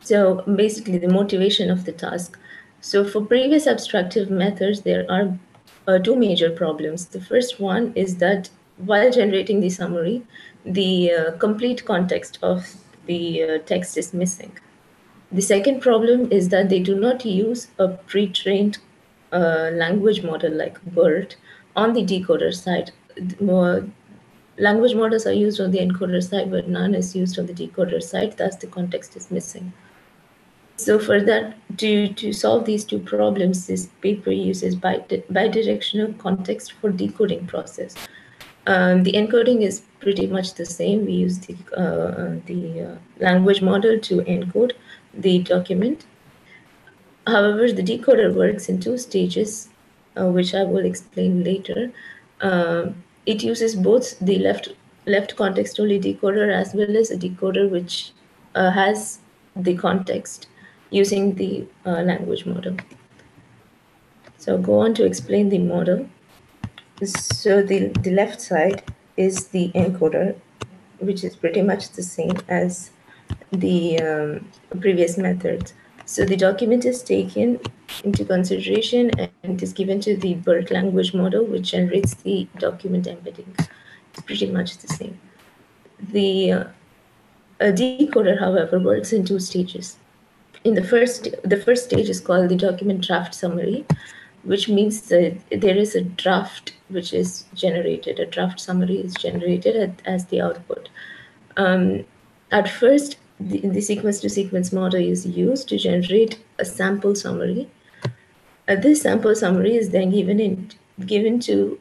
So basically the motivation of the task. So for previous abstractive methods, there are uh, two major problems. The first one is that while generating the summary, the uh, complete context of the uh, text is missing. The second problem is that they do not use a pre-trained uh, language model like BERT on the decoder side. More language models are used on the encoder side, but none is used on the decoder side. Thus, the context is missing. So for that, to, to solve these two problems, this paper uses bidirectional context for decoding process. Um, the encoding is pretty much the same. We use the, uh, the uh, language model to encode the document. However, the decoder works in two stages, uh, which I will explain later. Um, it uses both the left left context only decoder as well as a decoder which uh, has the context using the uh, language model. So go on to explain the model. So the, the left side is the encoder, which is pretty much the same as the um, previous methods. So the document is taken into consideration and is given to the BERT language model, which generates the document embedding. It's pretty much the same. The uh, decoder, however, works in two stages in the first the first stage is called the document draft summary which means that there is a draft which is generated. A draft summary is generated at, as the output. Um, at first the, sequence to sequence model is used to generate a sample summary. Uh, this sample summary is then given in given to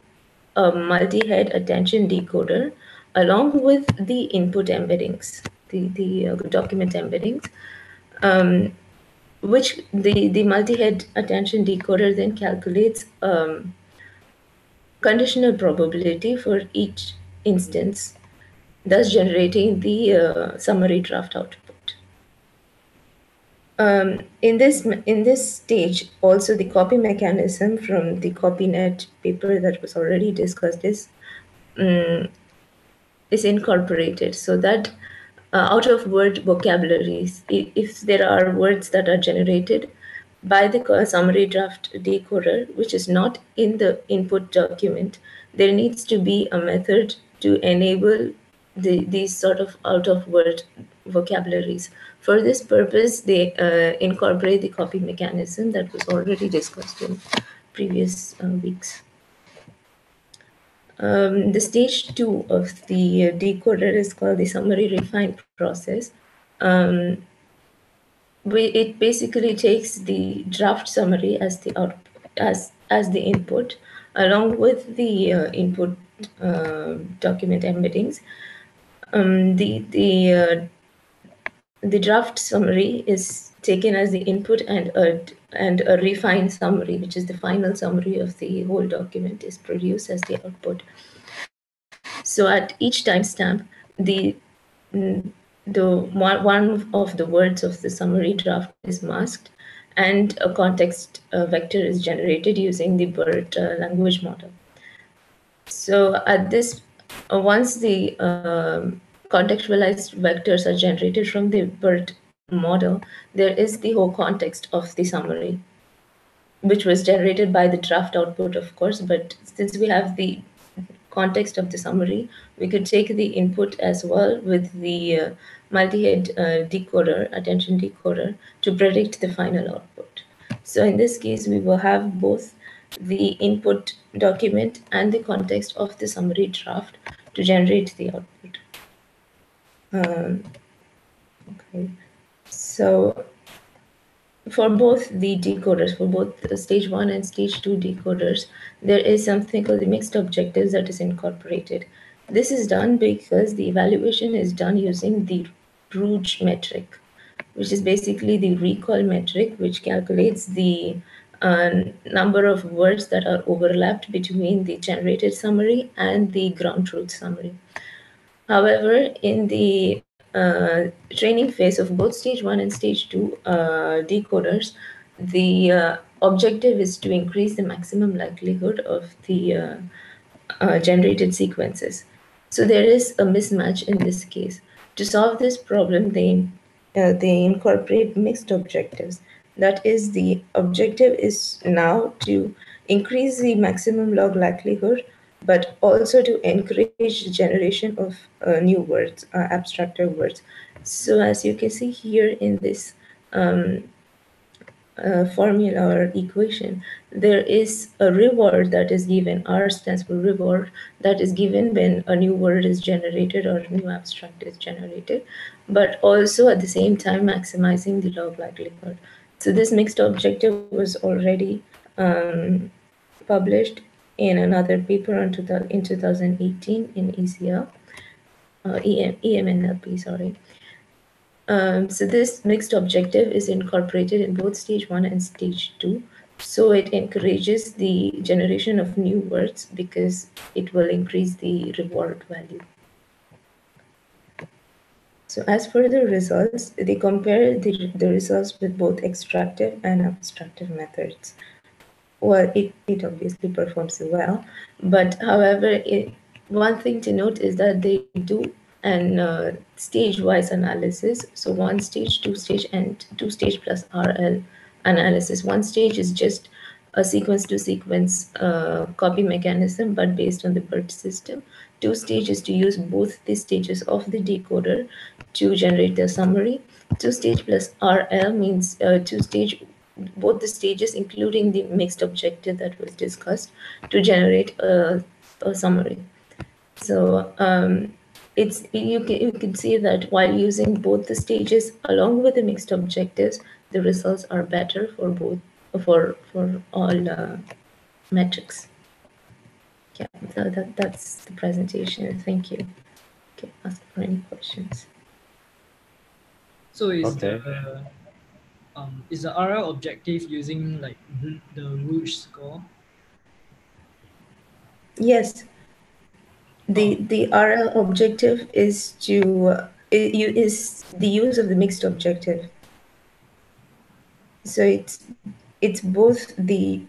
a multi-head attention decoder along with the input embeddings the, the uh, document embeddings. Um, which the, the multi-head attention decoder then calculates um, conditional probability for each instance, thus generating the uh, summary draft output. Um, in this in this stage, also the copy mechanism from the CopyNet paper that was already discussed is um, is incorporated, so that out of word vocabularies. If there are words that are generated by the summary draft decoder, which is not in the input document, there needs to be a method to enable the, these sort of out of word vocabularies. For this purpose, they uh, incorporate the copy mechanism that was already discussed in previous uh, weeks. Um, the stage two of the decoder is called the summary refine process. Um, we, it basically takes the draft summary as the as as the input, along with the uh, input uh, document embeddings. Um, the the uh, the draft summary is taken as the input and a, and a refined summary, which is the final summary of the whole document, is produced as the output. So at each timestamp, the the one, one of the words of the summary draft is masked, and a context uh, vector is generated using the BERT uh, language model. So at this, uh, once the um, contextualized vectors are generated from the BERT model, there is the whole context of the summary, which was generated by the draft output, of course. But since we have the context of the summary, we could take the input as well with the uh, multi-head uh, decoder, attention decoder, to predict the final output. So in this case, we will have both the input document and the context of the summary draft to generate the output. Um, okay, so for both the decoders, for both stage one and stage two decoders, there is something called the mixed objectives that is incorporated. This is done because the evaluation is done using the Rouge metric, which is basically the recall metric, which calculates the uh, number of words that are overlapped between the generated summary and the ground truth summary. However, in the training phase of both stage one and stage two uh, decoders, the uh, objective is to increase the maximum likelihood of the uh, uh, generated sequences. So there is a mismatch in this case. To solve this problem, they, uh, they incorporate mixed objectives. That is, the objective is now to increase the maximum log likelihood but also to encourage the generation of uh, new words, uh, words. So as you can see here in this um, uh, formula or equation, there is a reward that is given. R stands for reward that is given when a new word is generated or a new abstract is generated, but also at the same time maximizing the log likelihood. So this mixed objective was already um, published in another paper on in 2018 in ECL, uh, EM, EMNLP, sorry. Um, so this mixed objective is incorporated in both stage one and stage two. So it encourages the generation of new words because it will increase the reward value. So as for the results, they compare the, the results with both extractive and abstractive methods well, it, it obviously performs well. But however, it, one thing to note is that they do an uh, stage-wise analysis. So one stage, two stage, and two stage plus RL analysis. One stage is just a sequence to sequence uh, copy mechanism, but based on the BERT system. Two stages to use both the stages of the decoder to generate the summary. Two stage plus RL means uh, two stage both the stages, including the mixed objective that was discussed, to generate a, a summary. So um, it's you can, you can see that while using both the stages along with the mixed objectives, the results are better for both for for all uh, metrics. Yeah, so that, that's the presentation. Thank you. Okay, ask for any questions. So is okay. the um, is the RL objective using like the Rouge score? Yes. The the RL objective is to uh, is the use of the mixed objective. So it's it's both the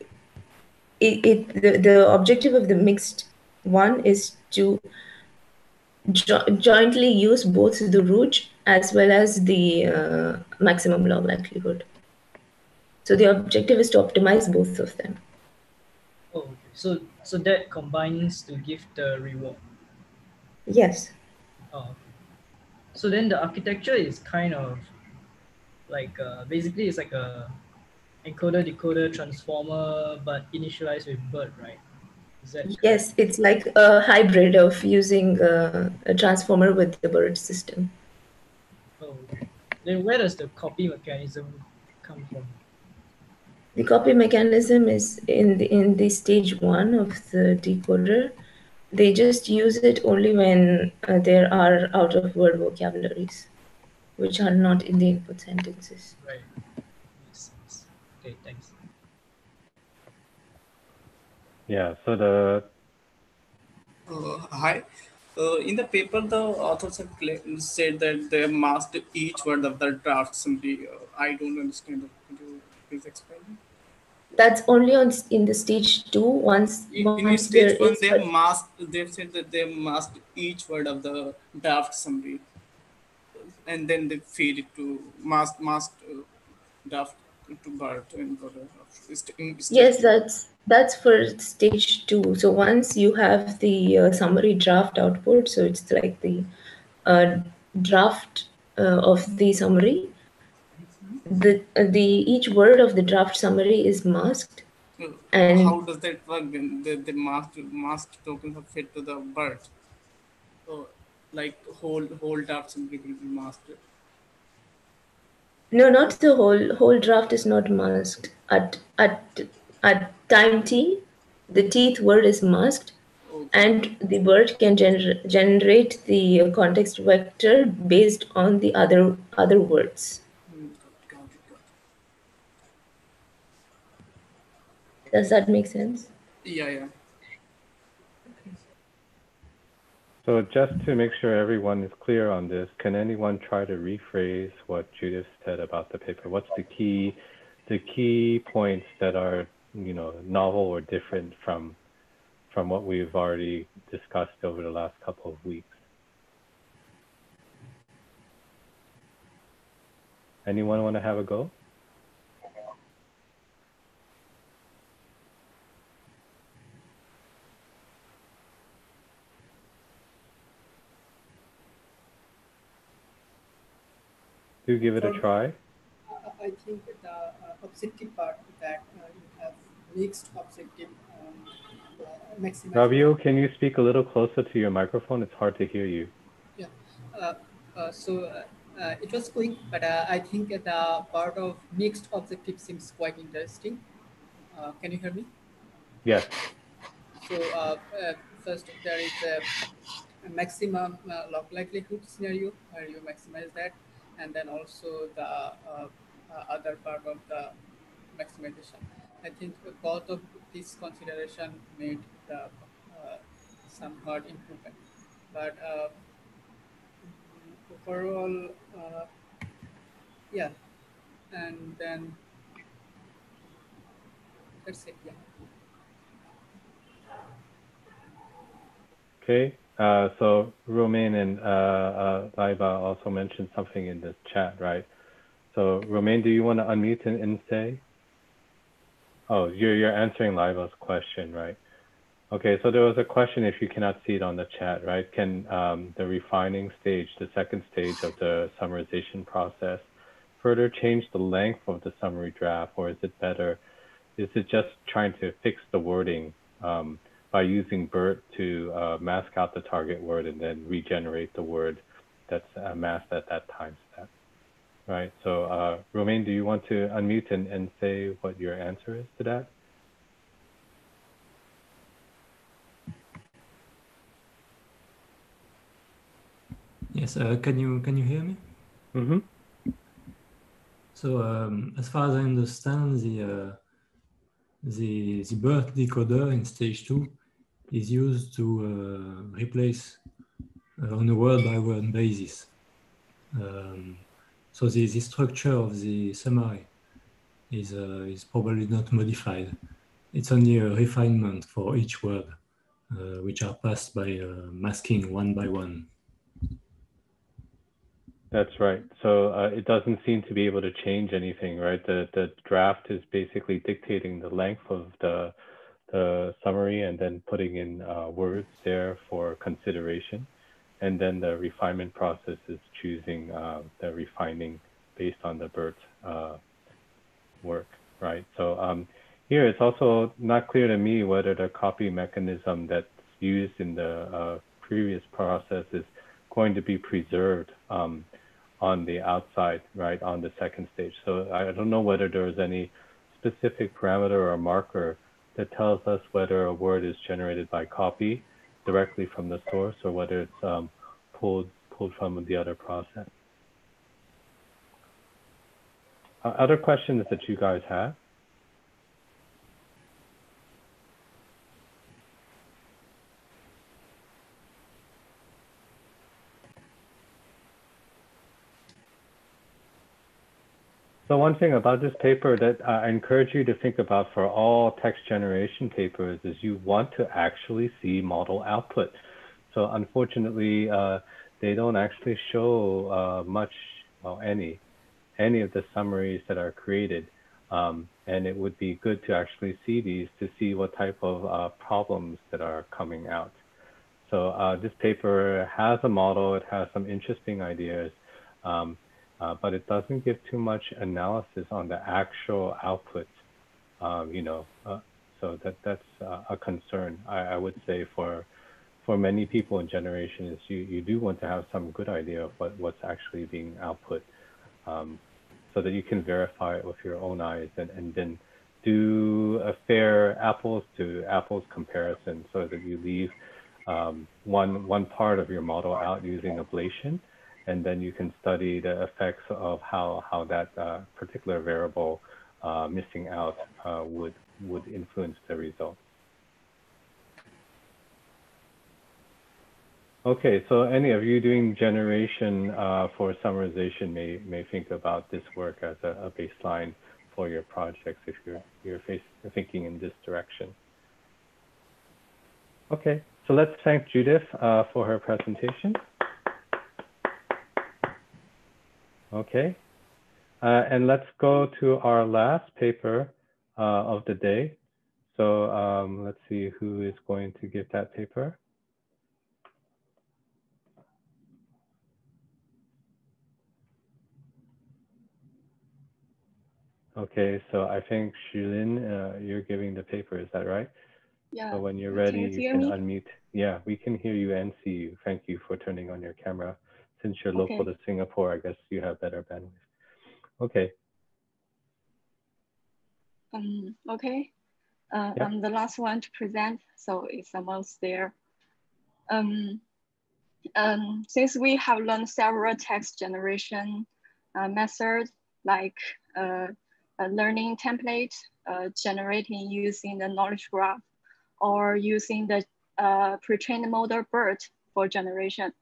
it, it the, the objective of the mixed one is to jo jointly use both the Rouge as well as the uh, maximum log likelihood. So the objective is to optimize both of them. Oh, so so that combines to give the reward. Yes. Oh, so then the architecture is kind of like uh, basically it's like a encoder decoder transformer, but initialized with BERT, right? yes, it's like a hybrid of using uh, a transformer with the BERT system. Okay. Then where does the copy mechanism come from? The copy mechanism is in the, in the stage one of the decoder. They just use it only when uh, there are out of word vocabularies, which are not in the input sentences. Right. Makes sense. Okay, thanks. Yeah, so the. Uh, hi. Uh, in the paper, the authors have said that they masked each word of the draft Simply, Uh, I don't understand. Could you please explain? That's only on in the stage two. Once, in, in stage one, they masked. They've said that they masked each word of the draft summary, and then they feed it to mask masked uh, draft to BERT and Yes, that's that's for stage two. So once you have the uh, summary draft output, so it's like the uh, draft uh, of the summary. The uh, the each word of the draft summary is masked. And how does that work? Then the, the masked masked tokens are fed to the BERT. So like whole whole draft summary will be masked. No, not the whole whole draft is not masked. At at at time t, the teeth word is masked, and the word can gener- generate the context vector based on the other other words. Does that make sense? Yeah, yeah. So just to make sure everyone is clear on this, can anyone try to rephrase what Judith said about the paper? What's the key, the key points that are, you know, novel or different from, from what we've already discussed over the last couple of weeks? Anyone want to have a go? do give it a try? I think the uh, objective part that mixed objective um, uh, can you speak a little closer to your microphone? It's hard to hear you. Yeah. Uh, uh, so uh, it was quick, but I think the part of mixed objective seems quite interesting. can you hear me? Yes. So first, there is a, maximum log likelihood scenario where you maximize that and then also the uh, uh, other part of the maximization. I think both of these consideration made the uh, somewhat improvement, but overall, yeah, and then that's it. Yeah. Okay. Uh, so Romain and uh, uh, also mentioned something in the chat, right? So Romain, do you want to unmute and, and say? Oh, you're, you're answering Laiba's question, right? Okay, so there was a question if you cannot see it on the chat, right? Can um, the refining stage, the second stage of the summarization process, further change the length of the summary draft, or is it better? Is it just trying to fix the wording? Um, by using BERT to uh, mask out the target word and then regenerate the word that's uh, masked at that time. Right. So, uh, Romain, do you want to unmute and, and say what your answer is to that? Yes. Uh, can you can you hear me? Mm-hmm. So, um, as far as I understand, the uh, the the BERT decoder in stage two is used to uh, replace uh, on a word by word basis. Um, so the, the structure of the summary is, uh, is probably not modified. It's only a refinement for each word, uh, which are passed by uh, masking one by one. That's right. So uh, it doesn't seem to be able to change anything, right? The the draft is basically dictating the length of the the summary and then putting in uh, words there for consideration. And then the refinement process is choosing uh, the refining based on the BERT uh, work, right? So um, here it's also not clear to me whether the copy mechanism that's used in the uh, previous process is going to be preserved um, on the outside, right, on the second stage. So I don't know whether there's any specific parameter or marker that tells us whether a word is generated by copy directly from the source or whether it's um, pulled pulled from the other process. Uh, other questions that you guys have? So one thing about this paper that I encourage you to think about for all text generation papers is you want to actually see model output. So unfortunately, uh, they don't actually show uh, much, well, any, any of the summaries that are created. Um, and it would be good to actually see these to see what type of uh, problems that are coming out. So uh, this paper has a model, it has some interesting ideas. Um, uh, but it doesn't give too much analysis on the actual output. Um, you know, uh, so that that's uh, a concern. I, I, would say for for many people in generation is you, you do want to have some good idea of what, what's actually being output. Um, so that you can verify it with your own eyes and, and then do a fair apples to apples comparison so that you leave um, one, one part of your model out using ablation, and then you can study the effects of how, how that uh, particular variable uh, missing out uh, would, would influence the results. Okay, so any of you doing generation uh, for summarization may, may think about this work as a, a baseline for your projects if you're, you're face, thinking in this direction. Okay, so let's thank Judith uh, for her presentation. Okay, uh, and let's go to our last paper uh, of the day. So um, let's see who is going to give that paper. Okay, so I think Shilin, uh, you're giving the paper, is that right? Yeah. So when you're ready, can you, you can me? unmute. Yeah, we can hear you and see you. Thank you for turning on your camera. Since you're local Okay. to Singapore, I guess you have better bandwidth. Okay, Um, okay. Uh, Yeah. I'm the last one to present, so it's almost there. Um, um, since we have learned several text generation uh, methods like uh, a learning template, uh, generating using the knowledge graph, or using the uh, pre-trained model BERT for generation.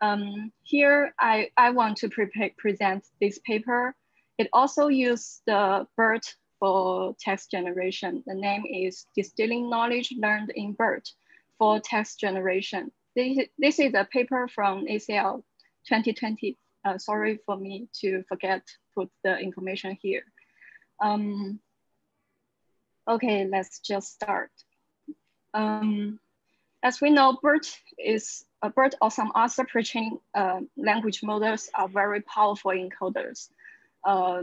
Um, here, I, I want to pre present this paper. It also uses the BERT for text generation. The name is Distilling Knowledge Learned in BERT for Text Generation. This, this is a paper from ACL 2020. Uh, sorry for me to forget to put the information here. Um, okay, let's just start. Um, as we know, BERT is a BERT or some other pre-training uh, language models are very powerful encoders uh,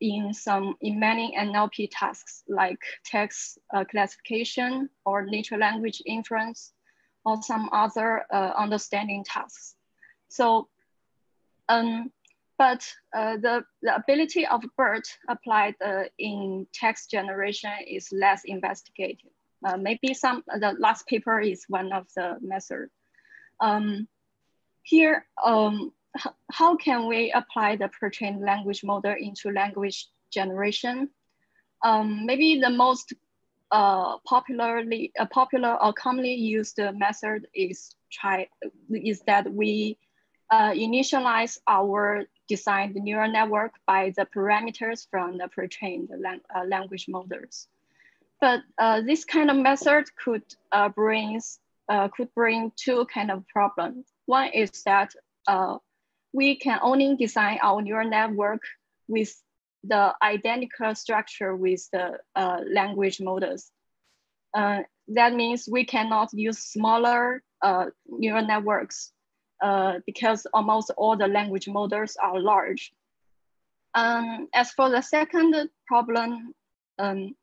in some in many NLP tasks like text uh, classification or natural language inference or some other uh, understanding tasks. So, um, but uh, the, the ability of BERT applied uh, in text generation is less investigated. Uh, maybe some the last paper is one of the methods. Um, here, um, how can we apply the pre-trained language model into language generation? Um, maybe the most uh, popularly uh, popular or commonly used method is try is that we uh, initialize our designed neural network by the parameters from the pre-trained lang uh, language models. But uh, this kind of method could uh, brings uh, could bring two kind of problems. One is that uh, we can only design our neural network with the identical structure with the uh, language models. Uh, that means we cannot use smaller uh, neural networks uh, because almost all the language models are large. Um, as for the second problem, um,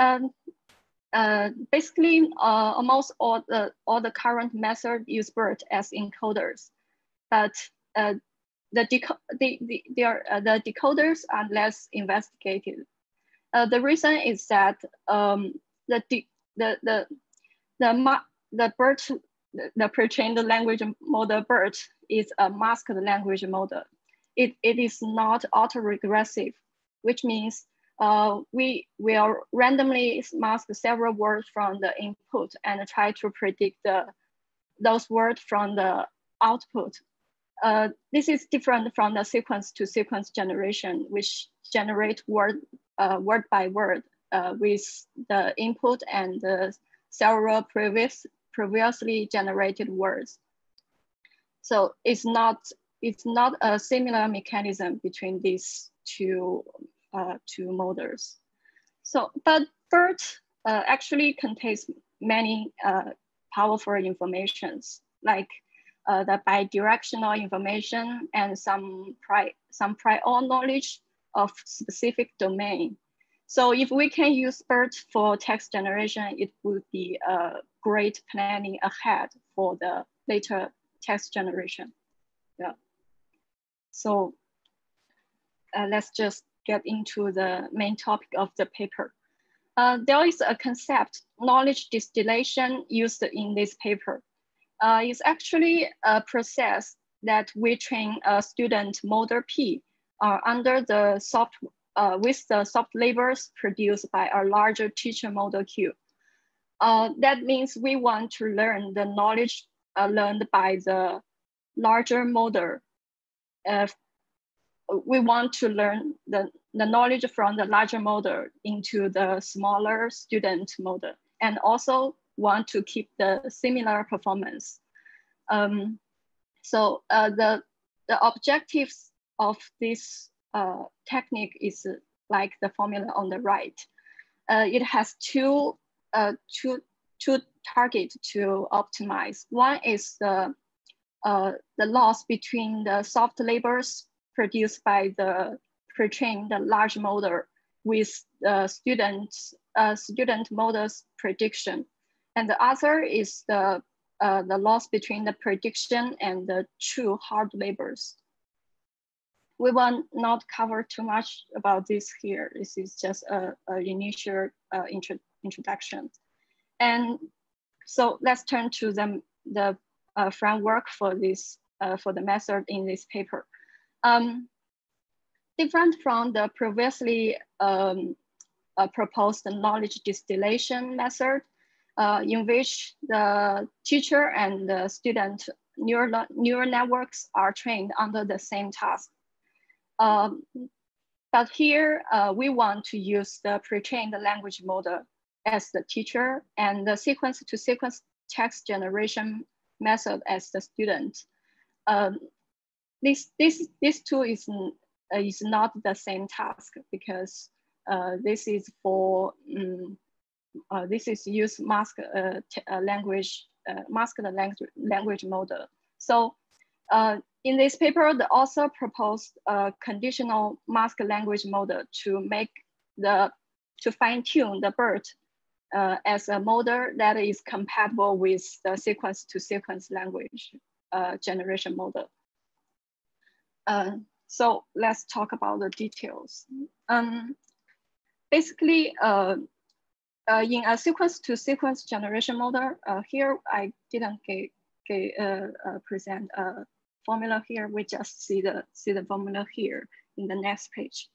um, uh, basically uh, almost all the, all the current methods use BERT as encoders, but uh, the, deco the, the, uh, the decoders are less investigated. Uh, the reason is that um, the, the, the, the, the, BERT, the pre-trained language model BERT is a masked language model. It, it is not autoregressive, which means uh, we will randomly mask several words from the input and try to predict the, those words from the output. Uh, this is different from the sequence to sequence generation, which generate word, uh, word by word uh, with the input and several previous, previously generated words. So it's not, it's not a similar mechanism between these two, uh, two models. So, but BERT uh, actually contains many uh, powerful informations like uh, the bidirectional information and some, pri some prior knowledge of specific domain. So if we can use BERT for text generation, it would be a great planning ahead for the later text generation. Yeah. So uh, let's just get into the main topic of the paper. Uh, there is a concept, knowledge distillation used in this paper. Uh, it's actually a process that we train a student model P uh, under the soft, uh, with the soft labels produced by a larger teacher model Q. Uh, that means we want to learn the knowledge uh, learned by the larger model. We want to learn the, the knowledge from the larger model into the smaller student model and also want to keep the similar performance. Um, so uh, the, the objectives of this uh, technique is like the formula on the right. Uh, it has two, uh, two, two targets to optimize. One is the, uh, the loss between the soft labels produced by the pre-trained large model with the student, uh, student model's prediction. And the other is the uh, the loss between the prediction and the true hard labels. We will not cover too much about this here. This is just a, a initial uh, intro, introduction. And so let's turn to the, the uh, framework for this, uh, for the method in this paper. Um, different from the previously um, uh, proposed knowledge distillation method, uh, in which the teacher and the student neural, neural networks are trained under the same task. Um, but here uh, we want to use the pre-trained language model as the teacher and the sequence to sequence text generation method as the student. Um, this, this, this tool is, uh, is not the same task because uh, this is for um, uh, this is use mask uh, uh, language, uh, masked language, language model. So in this paper, the author proposed a conditional mask language model to make the, to fine tune the BERT as a model that is compatible with the sequence to sequence language generation model. Uh, so let's talk about the details. Um, basically, uh, uh, in a sequence to sequence generation model, uh, here I didn't get, get uh, present a formula here. We just see the see the formula here in the next page.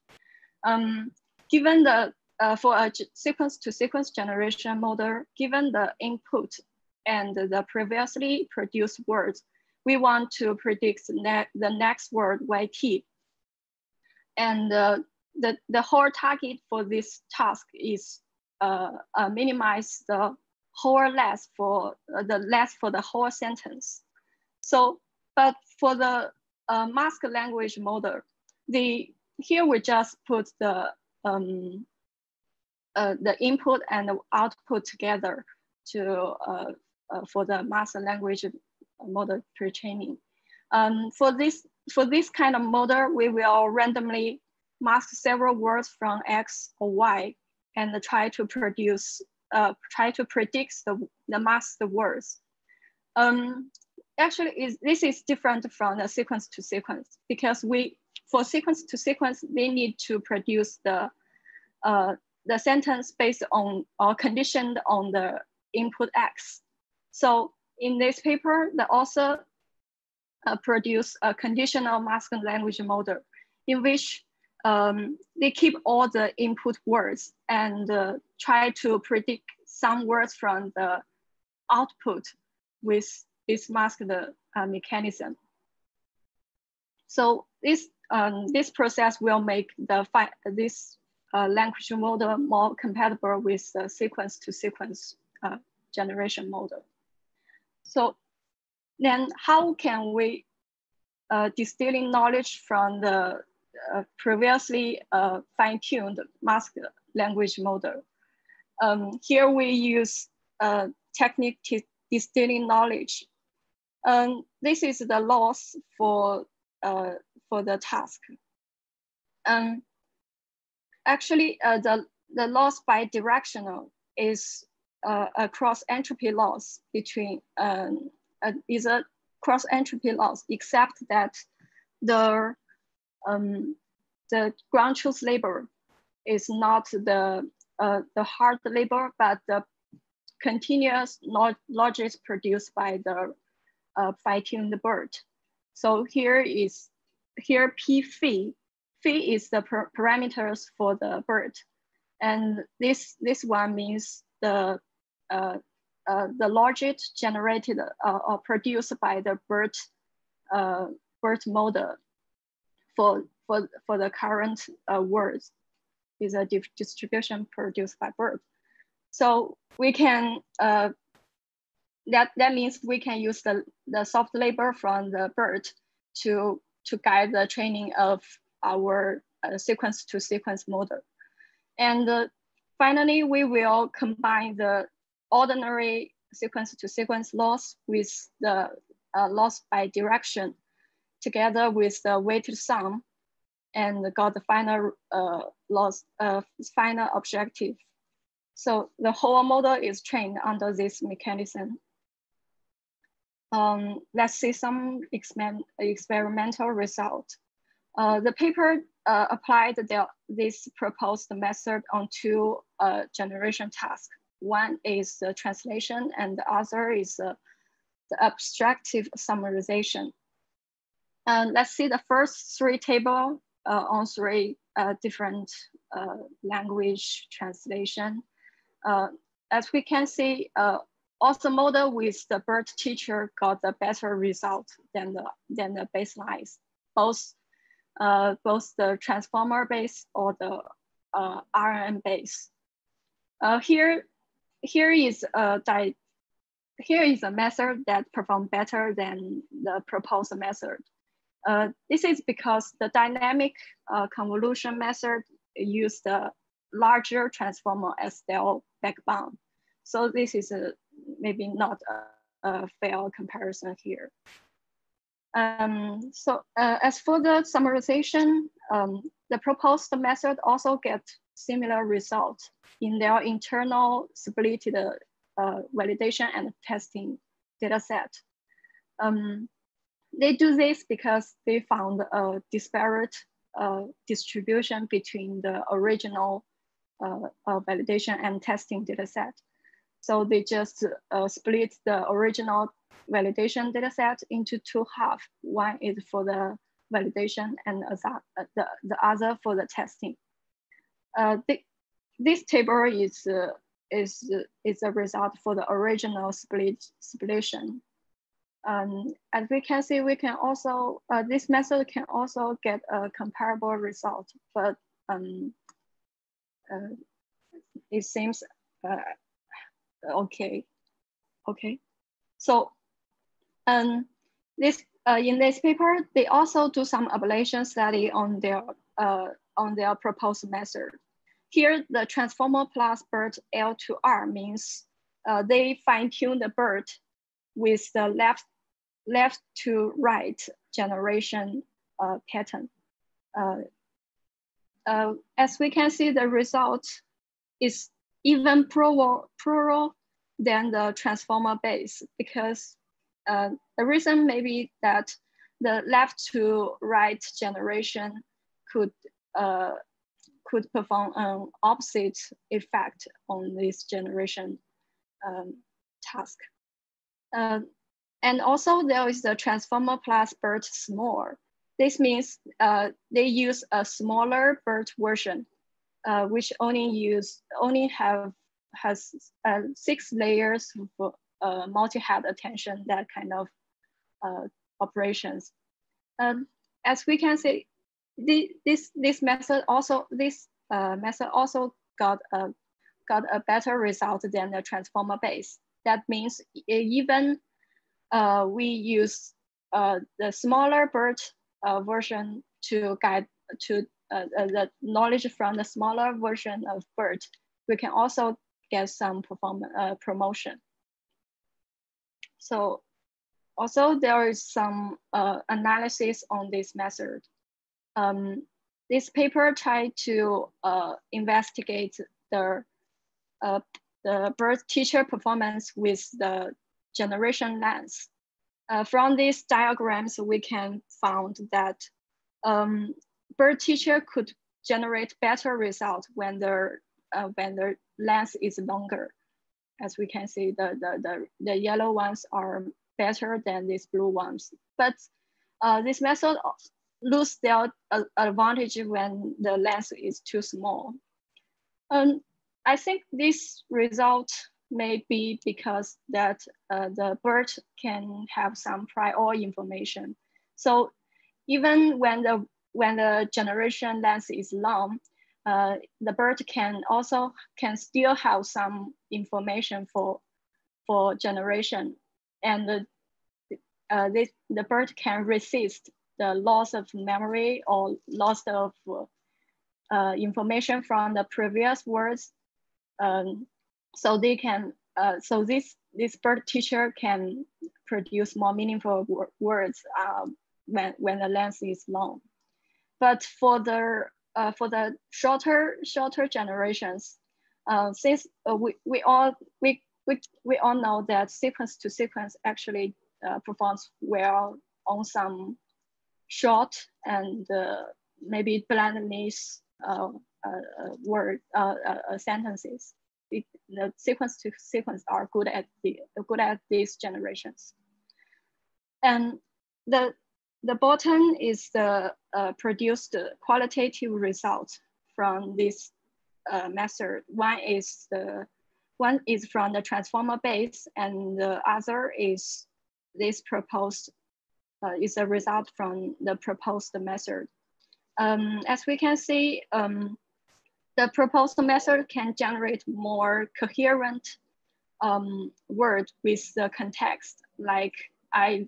Um, given the for a sequence to sequence generation model, given the input and the previously produced words, we want to predict ne the next word YT. And uh, the, the whole target for this task is uh, uh, minimize the whole length for uh, the length for the whole sentence. So, but for the uh, mask language model, the here we just put the um, uh, the input and the output together to for the mask language model pre-training. Um, for this for this kind of model, we will randomly mask several words from X or Y and try to produce, uh, try to predict the, the masked words. Um, actually, is, this is different from the sequence to sequence because we, for sequence to sequence, they need to produce the, uh, the sentence based on or conditioned on the input X. So in this paper, the author uh, produced a conditional masked language model in which um, they keep all the input words and uh, try to predict some words from the output with this masked uh, mechanism. So this, um, this process will make the this uh, language model more compatible with the sequence to sequence uh, generation model. So then how can we uh, distilling knowledge from the uh, previously uh, fine-tuned masked language model. Um, here we use a technique to distilling knowledge. Um, this is the loss for, uh, for the task. Um, actually, uh, the, the loss by directional is uh, a cross entropy loss between, um, is a cross entropy loss, except that the um, the ground truth label is not the, uh, the hard label, but the continuous log produced by the uh, fine-tuned BERT. So here is, here P phi, phi is the parameters for the BERT, And this, this one means the, uh, uh, the logic generated uh, or produced by the BERT, uh, BERT model for, for, for the current uh, words is a distribution produced by BERT. So we can, that, that means we can use the, the soft label from the BERT to, to guide the training of our sequence to sequence model. And finally, we will combine the ordinary sequence to sequence loss with the uh, loss by direction together with the weighted sum and got the final uh, loss, uh, final objective. So the whole model is trained under this mechanism. Um, let's see some experimental result. Uh, the paper uh, applied this proposed method on two generation tasks. One is the translation and the other is the abstractive summarization. And let's see the first three table uh, on three uh, different uh, language translation. as we can see, also model with the BERT teacher got a better result than the, than the baselines, both, both the transformer base or the uh, RNN base. Uh, here, here is a here is a method that performs better than the proposed method. Uh, this is because the dynamic uh, convolution method used a larger transformer as their backbone. So this is a, maybe not a, a fair comparison here. Um, so uh, as for the summarization, um, the proposed method also get similar results in their internal split uh, validation and testing data set. Um, they do this because they found a disparate uh, distribution between the original uh, uh, validation and testing data set. So they just uh, split the original validation data set into two halves. One is for the validation and the, the other for the testing. Uh, the, this table is, is, is a result for the original split, splition um, as we can see, we can also, uh, this method can also get a comparable result, but um, uh, it seems uh, okay. Okay, so um, this uh, in this paper, they also do some ablation study on their uh, on their proposed method. Here, the transformer plus BERT L to R means uh, they fine tune the BERT with the left left to right generation uh, pattern. Uh, uh, as we can see, the result is even plural, plural than the transformer base because uh, the reason may be that the left to right generation could uh, could perform an opposite effect on this generation um, task. Uh, and also there is the transformer plus BERT small. This means uh, they use a smaller BERT version, uh, which only use only have has uh, six layers for uh, multi-head attention, that kind of uh, operations. Um, as we can see, this this method also this uh, method also got a got a better result than the transformer base. That means even uh, we use uh, the smaller BERT uh, version to guide to uh, uh, the knowledge from the smaller version of BERT. We can also get some performance uh, promotion. So also there is some analysis on this method. Um, this paper tried to investigate the the BERT teacher performance with the generation lens. Uh, from these diagrams, we can found that um, BERT teacher could generate better results when the uh, when the length is longer. As we can see, the, the, the, the yellow ones are better than these blue ones. But uh, this method lose their advantage when the length is too small. Um, I think this result may be because that uh, the BERT can have some prior information. So even when the when the generation length is long, uh, the BERT can also can still have some information for for generation, and the uh, this the BERT can resist the loss of memory or loss of uh, information from the previous words. Um, so they can uh, so this this BERT teacher can produce more meaningful words um, when when the length is long. But for the uh, for the shorter shorter generations, uh, since uh, we, we all we, we, we all know that sequence to sequence actually uh, performs well on some short and uh, maybe blindness uh, word sentences. It, the sequence to sequence are good at the good at these generations. And the the bottom is the uh, produced qualitative result from this uh, method. One is the one is from the transformer base, and the other is this proposed uh, is a result from the proposed method. Um, as we can see, um, the proposed method can generate more coherent um, word with the context. Like I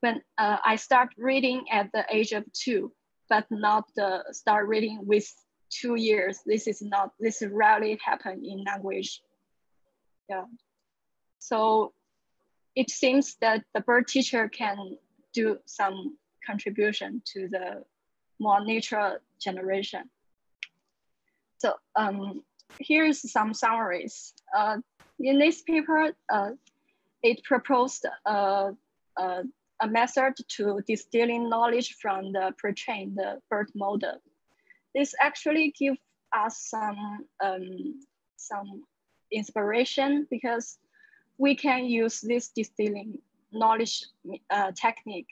when uh, I start reading at the age of two, but not the start reading with two years. This is not, this rarely happen in language. Yeah. So it seems that the BERT teacher can do some contribution to the more natural generation. So um, here's some summaries. Uh, in this paper, uh, it proposed uh, uh a method to distilling knowledge from the pre-trained BERT model. This actually gives us some, um, some inspiration because we can use this distilling knowledge uh, technique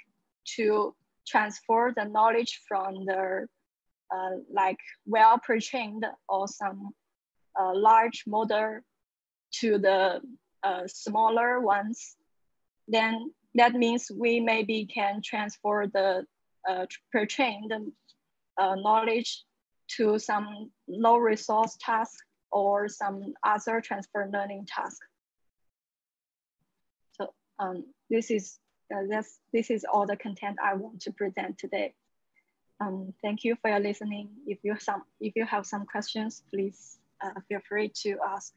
to transfer the knowledge from the uh, like well pre-trained or some uh, large model to the uh, smaller ones. Then that means we maybe can transfer the uh, pre-trained uh, knowledge to some low resource task or some other transfer learning task. So um, this is uh, this, this is all the content I want to present today. Um, thank you for your listening. If you some if you have some questions, please uh, feel free to ask.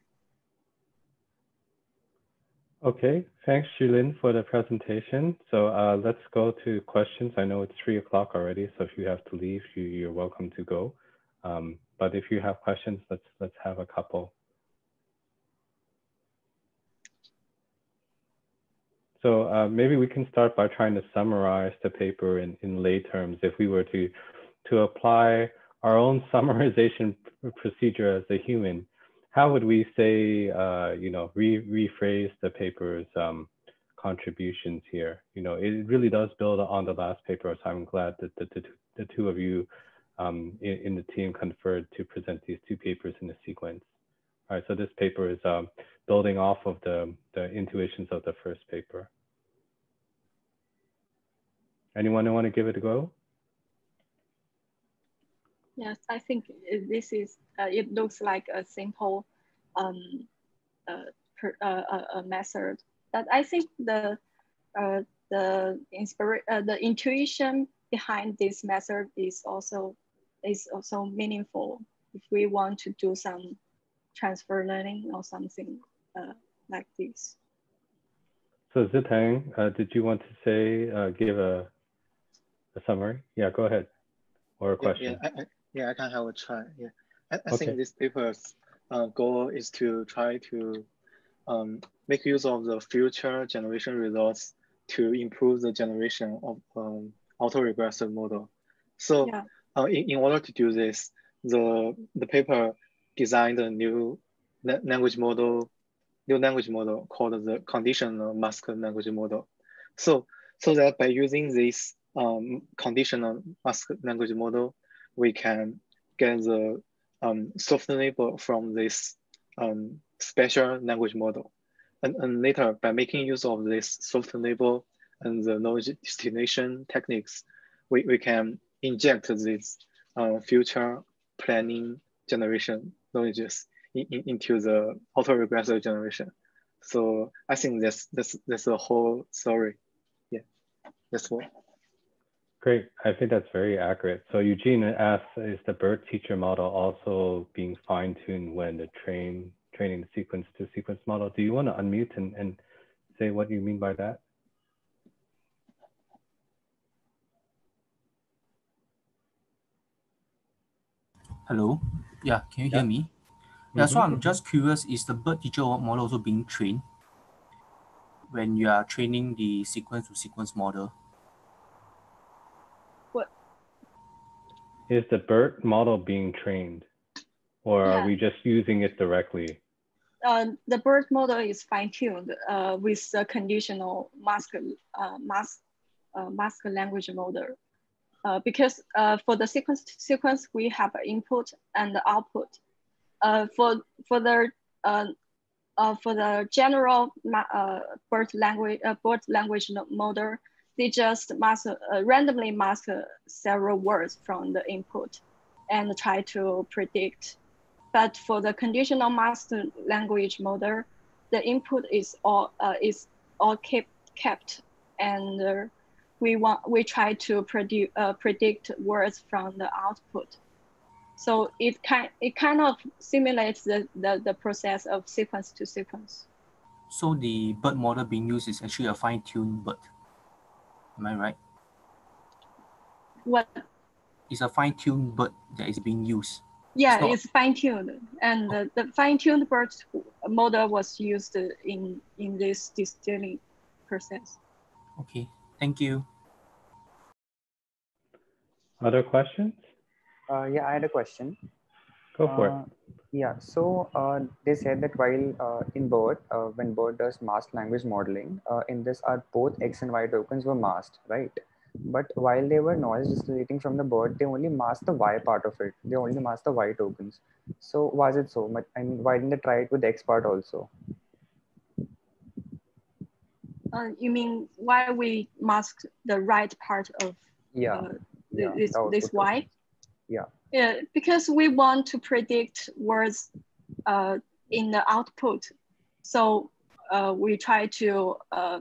Okay, thanks, Shilin, for the presentation. So uh, let's go to questions. I know it's three o'clock already, so if you have to leave, you, you're welcome to go. Um, but if you have questions, let's let's have a couple. So uh, maybe we can start by trying to summarize the paper in, in lay terms. If we were to to apply our own summarization procedure as a human, how would we say, uh, you know, re rephrase the paper's um, contributions here? You know, it really does build on the last paper, so I'm glad that the, the, the two of you um, in, in, the team conferred to present these two papers in a sequence. All right, so this paper is um, building off of the, the intuitions of the first paper. Anyone want to give it a go? Yes, I think this is, uh, it looks like a simple um, uh, per, uh, uh method. But I think the, uh, the, inspira uh, the intuition behind this method is also, is also meaningful if we want to do some transfer learning or something like this. So Zitang, did you want to say, give a, a summary? Yeah, go ahead. Or a question. Yeah, yeah, I, yeah, I can have a try. Yeah, I, I okay. think this paper's uh, goal is to try to um, make use of the future generation results to improve the generation of um, autoregressive model. So yeah. uh, in, in order to do this, the, the paper designed a new language model, new language model called the conditional mask language model. So, so that by using this um, conditional mask language model, we can get the um, soft label from this um, special language model. And, and later, by making use of this soft label and the knowledge distillation techniques, we, we can inject this uh, future planning generation knowledges in, in, into the autoregressive generation. So I think that's that's that's the whole story. Yeah, that's what. Great. I think that's very accurate. So Eugene asks, is the BERT teacher model also being fine-tuned when the train training sequence to sequence model? Do you want to unmute and, and say what you mean by that? Hello. Yeah, can you hear me? Yeah, mm -hmm. so I'm just curious, is the BERT teacher model also being trained when you are training the sequence to sequence model? What? Is the BERT model being trained or yeah. are we just using it directly? Uh, the BERT model is fine-tuned uh, with the conditional mask, uh, mask, uh, mask language model. Uh, because uh, for the sequence sequence, we have input and output. for, for the for the general BERT language BERT language model, they just mask, uh, randomly mask several words from the input and try to predict. But for the conditional masked language model, the input is all uh, is all kept kept, and uh, we want we try to produce uh, predict words from the output. So it kind it kind of simulates the, the, the process of sequence to sequence. So the BERT model being used is actually a fine-tuned BERT. Am I right? What? It's a fine-tuned BERT that is being used. Yeah, it's, it's fine-tuned, and the, the fine-tuned BERT model was used in in this distilling process. Okay, thank you. Other questions? Uh, yeah, I had a question. Go for uh, it. Yeah, so uh, they said that while uh, in BERT, uh, when BERT does masked language modeling, uh, in this are both X and Y tokens were masked, right? But while they were noise distillating from the BERT, they only masked the Y part of it. They only masked the Y tokens. So was it so? I mean, why didn't they try it with X part also? Uh, you mean why we mask the right part of yeah, uh, yeah this, this Y? Yeah. Yeah, because we want to predict words uh, in the output. So uh, we try to uh,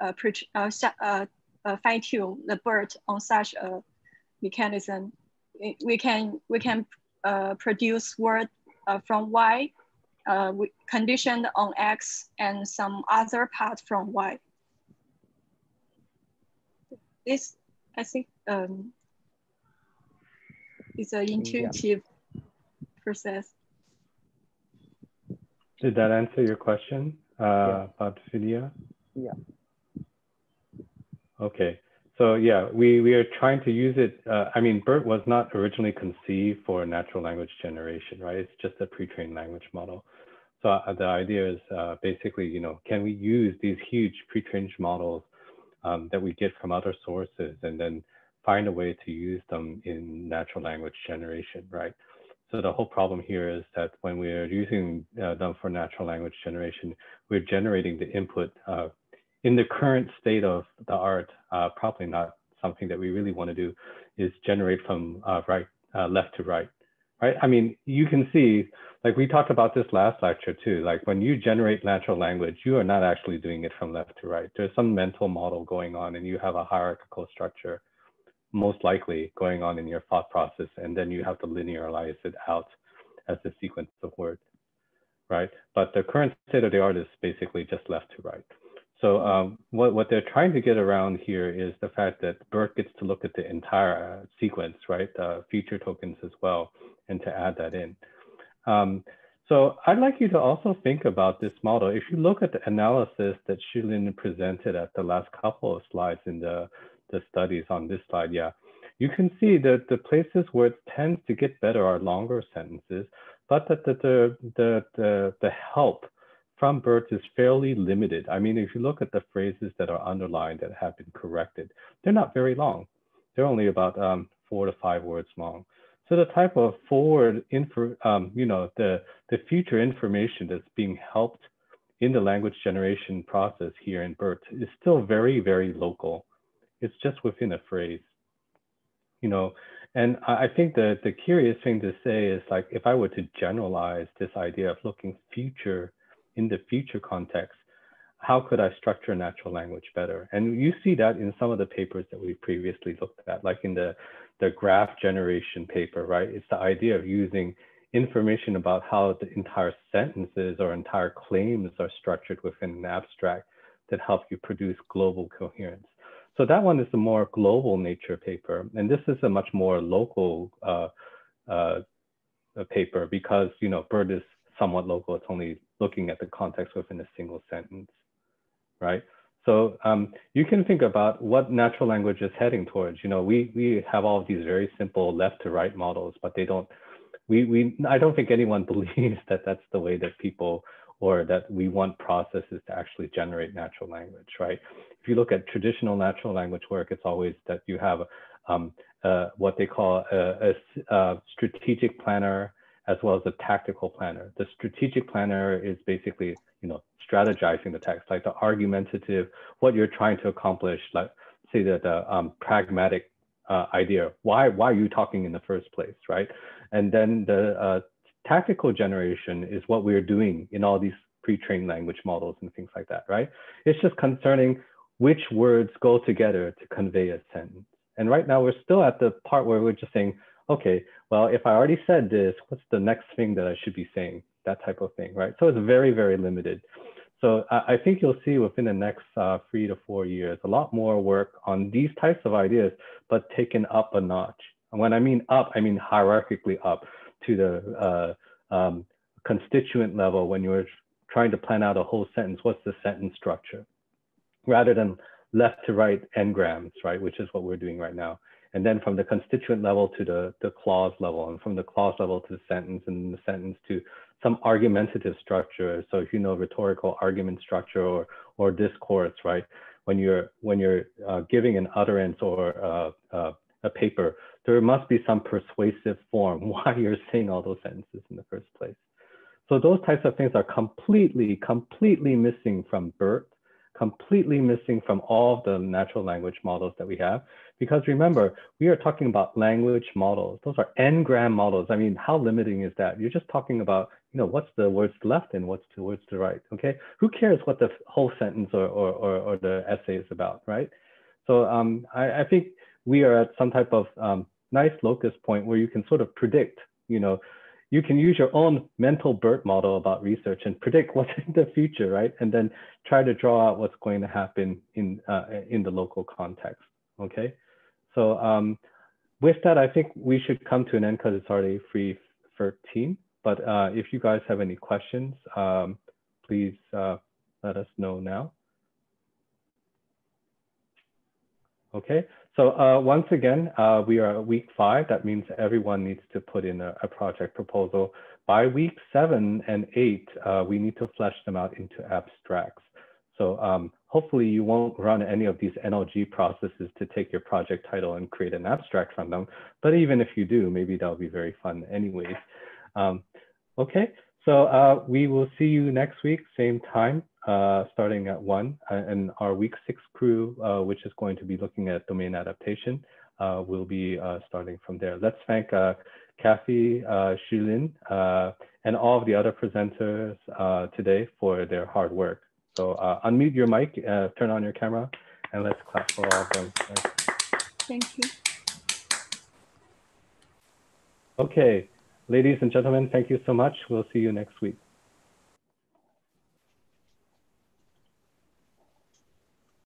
uh, uh, uh, uh, fine tune the BERT on such a mechanism. We can, we can uh, produce word uh, from Y uh, we conditioned on X and some other part from Y. This, I think, um, it's an intuitive yeah. process. Did that answer your question uh, yeah. about Fidia? Yeah. Okay. So yeah, we, we are trying to use it. Uh, I mean, BERT was not originally conceived for natural language generation, right? It's just a pre-trained language model. So uh, the idea is uh, basically, you know, can we use these huge pre-trained models um, that we get from other sources and then find a way to use them in natural language generation, right? So the whole problem here is that when we're using uh, them for natural language generation, we're generating the input uh, in the current state of the art, uh, probably not something that we really want to do is generate from uh, right, uh, left to right, right? I mean, you can see, like we talked about this last lecture too, like when you generate natural language, you are not actually doing it from left to right. There's some mental model going on and you have a hierarchical structure most likely going on in your thought process, and then you have to linearize it out as a sequence of words, right? But the current state of the art is basically just left to right. So um, what, what they're trying to get around here is the fact that BERT gets to look at the entire uh, sequence, right? Uh, feature tokens as well, and to add that in. Um, so I'd like you to also think about this model. If you look at the analysis that Shilin presented at the last couple of slides in the the studies on this slide, yeah, you can see that the places where it tends to get better are longer sentences, but that the, the, the, the, the help from BERT is fairly limited. I mean, if you look at the phrases that are underlined that have been corrected, they're not very long. They're only about um, four to five words long. So the type of forward info, um, you know, the, the future information that's being helped in the language generation process here in BERT is still very, very local. It's just within a phrase, you know, and I think that the curious thing to say is like, if I were to generalize this idea of looking future in the future context, how could I structure natural language better? And you see that in some of the papers that we previously looked at, like in the, the graph generation paper, right? It's the idea of using information about how the entire sentences or entire claims are structured within an abstract that help you produce global coherence. So that one is a more global nature paper, and this is a much more local uh, uh, paper because you know BERT is somewhat local. It's only looking at the context within a single sentence, right? So um, you can think about what natural language is heading towards. You know, we we have all of these very simple left to right models, but they don't. We we I don't think anyone believes that that's the way that people or that we want processes to actually generate natural language, right? If you look at traditional natural language work, it's always that you have um, uh, what they call a, a, a strategic planner as well as a tactical planner. The strategic planner is basically, you know, strategizing the text, like the argumentative, what you're trying to accomplish, like say that the um, pragmatic uh, idea, why, why are you talking in the first place, right? And then the uh, tactical generation is what we're doing in all these pre-trained language models and things like that, right? It's just concerning which words go together to convey a sentence. And right now we're still at the part where we're just saying, okay, well, if I already said this, what's the next thing that I should be saying? That type of thing, right? So it's very, very limited. So I, I think you'll see within the next uh, three to four years, a lot more work on these types of ideas, but taken up a notch. And when I mean up, I mean hierarchically up to the uh, um, constituent level when you're trying to plan out a whole sentence, what's the sentence structure? Rather than left to right n-grams, right, which is what we're doing right now and then from the constituent level to the, the clause level, and from the clause level to the sentence, and the sentence to some argumentative structure. So if you know rhetorical argument structure or or discourse, right? When you're when you're uh, giving an utterance or uh, uh, a paper, there must be some persuasive form why you're saying all those sentences in the first place. So those types of things are completely, completely missing from BERT completely missing from all of the natural language models that we have. Because remember, we are talking about language models. Those are n-gram models. I mean, how limiting is that? You're just talking about, you know, what's the words left and what's the words to right, okay? Who cares what the whole sentence or, or, or, or the essay is about, right? So um, I, I, think we are at some type of um, nice locus point where you can sort of predict, you know, you can use your own mental BERT model about research and predict what's in the future, right? And then try to draw out what's going to happen in, uh, in the local context, okay? So um, with that, I think we should come to an end because it's already 3.13. But uh, if you guys have any questions, um, please uh, let us know now. Okay, so uh, once again, uh, we are week five. That means everyone needs to put in a, a project proposal. By week seven and eight, uh, we need to flesh them out into abstracts. So um, hopefully you won't run any of these NLG processes to take your project title and create an abstract from them. But even if you do, maybe that'll be very fun anyways. Um, okay, so uh, we will see you next week, same time uh, starting at one, uh, and our week six crew, uh, which is going to be looking at domain adaptation, uh, will be uh, starting from there. Let's thank uh, Kathy uh, Shulin and all of the other presenters today for their hard work. So unmute your mic, turn on your camera, and let's clap for all of them. Thank you. Okay, ladies and gentlemen, thank you so much. We'll see you next week.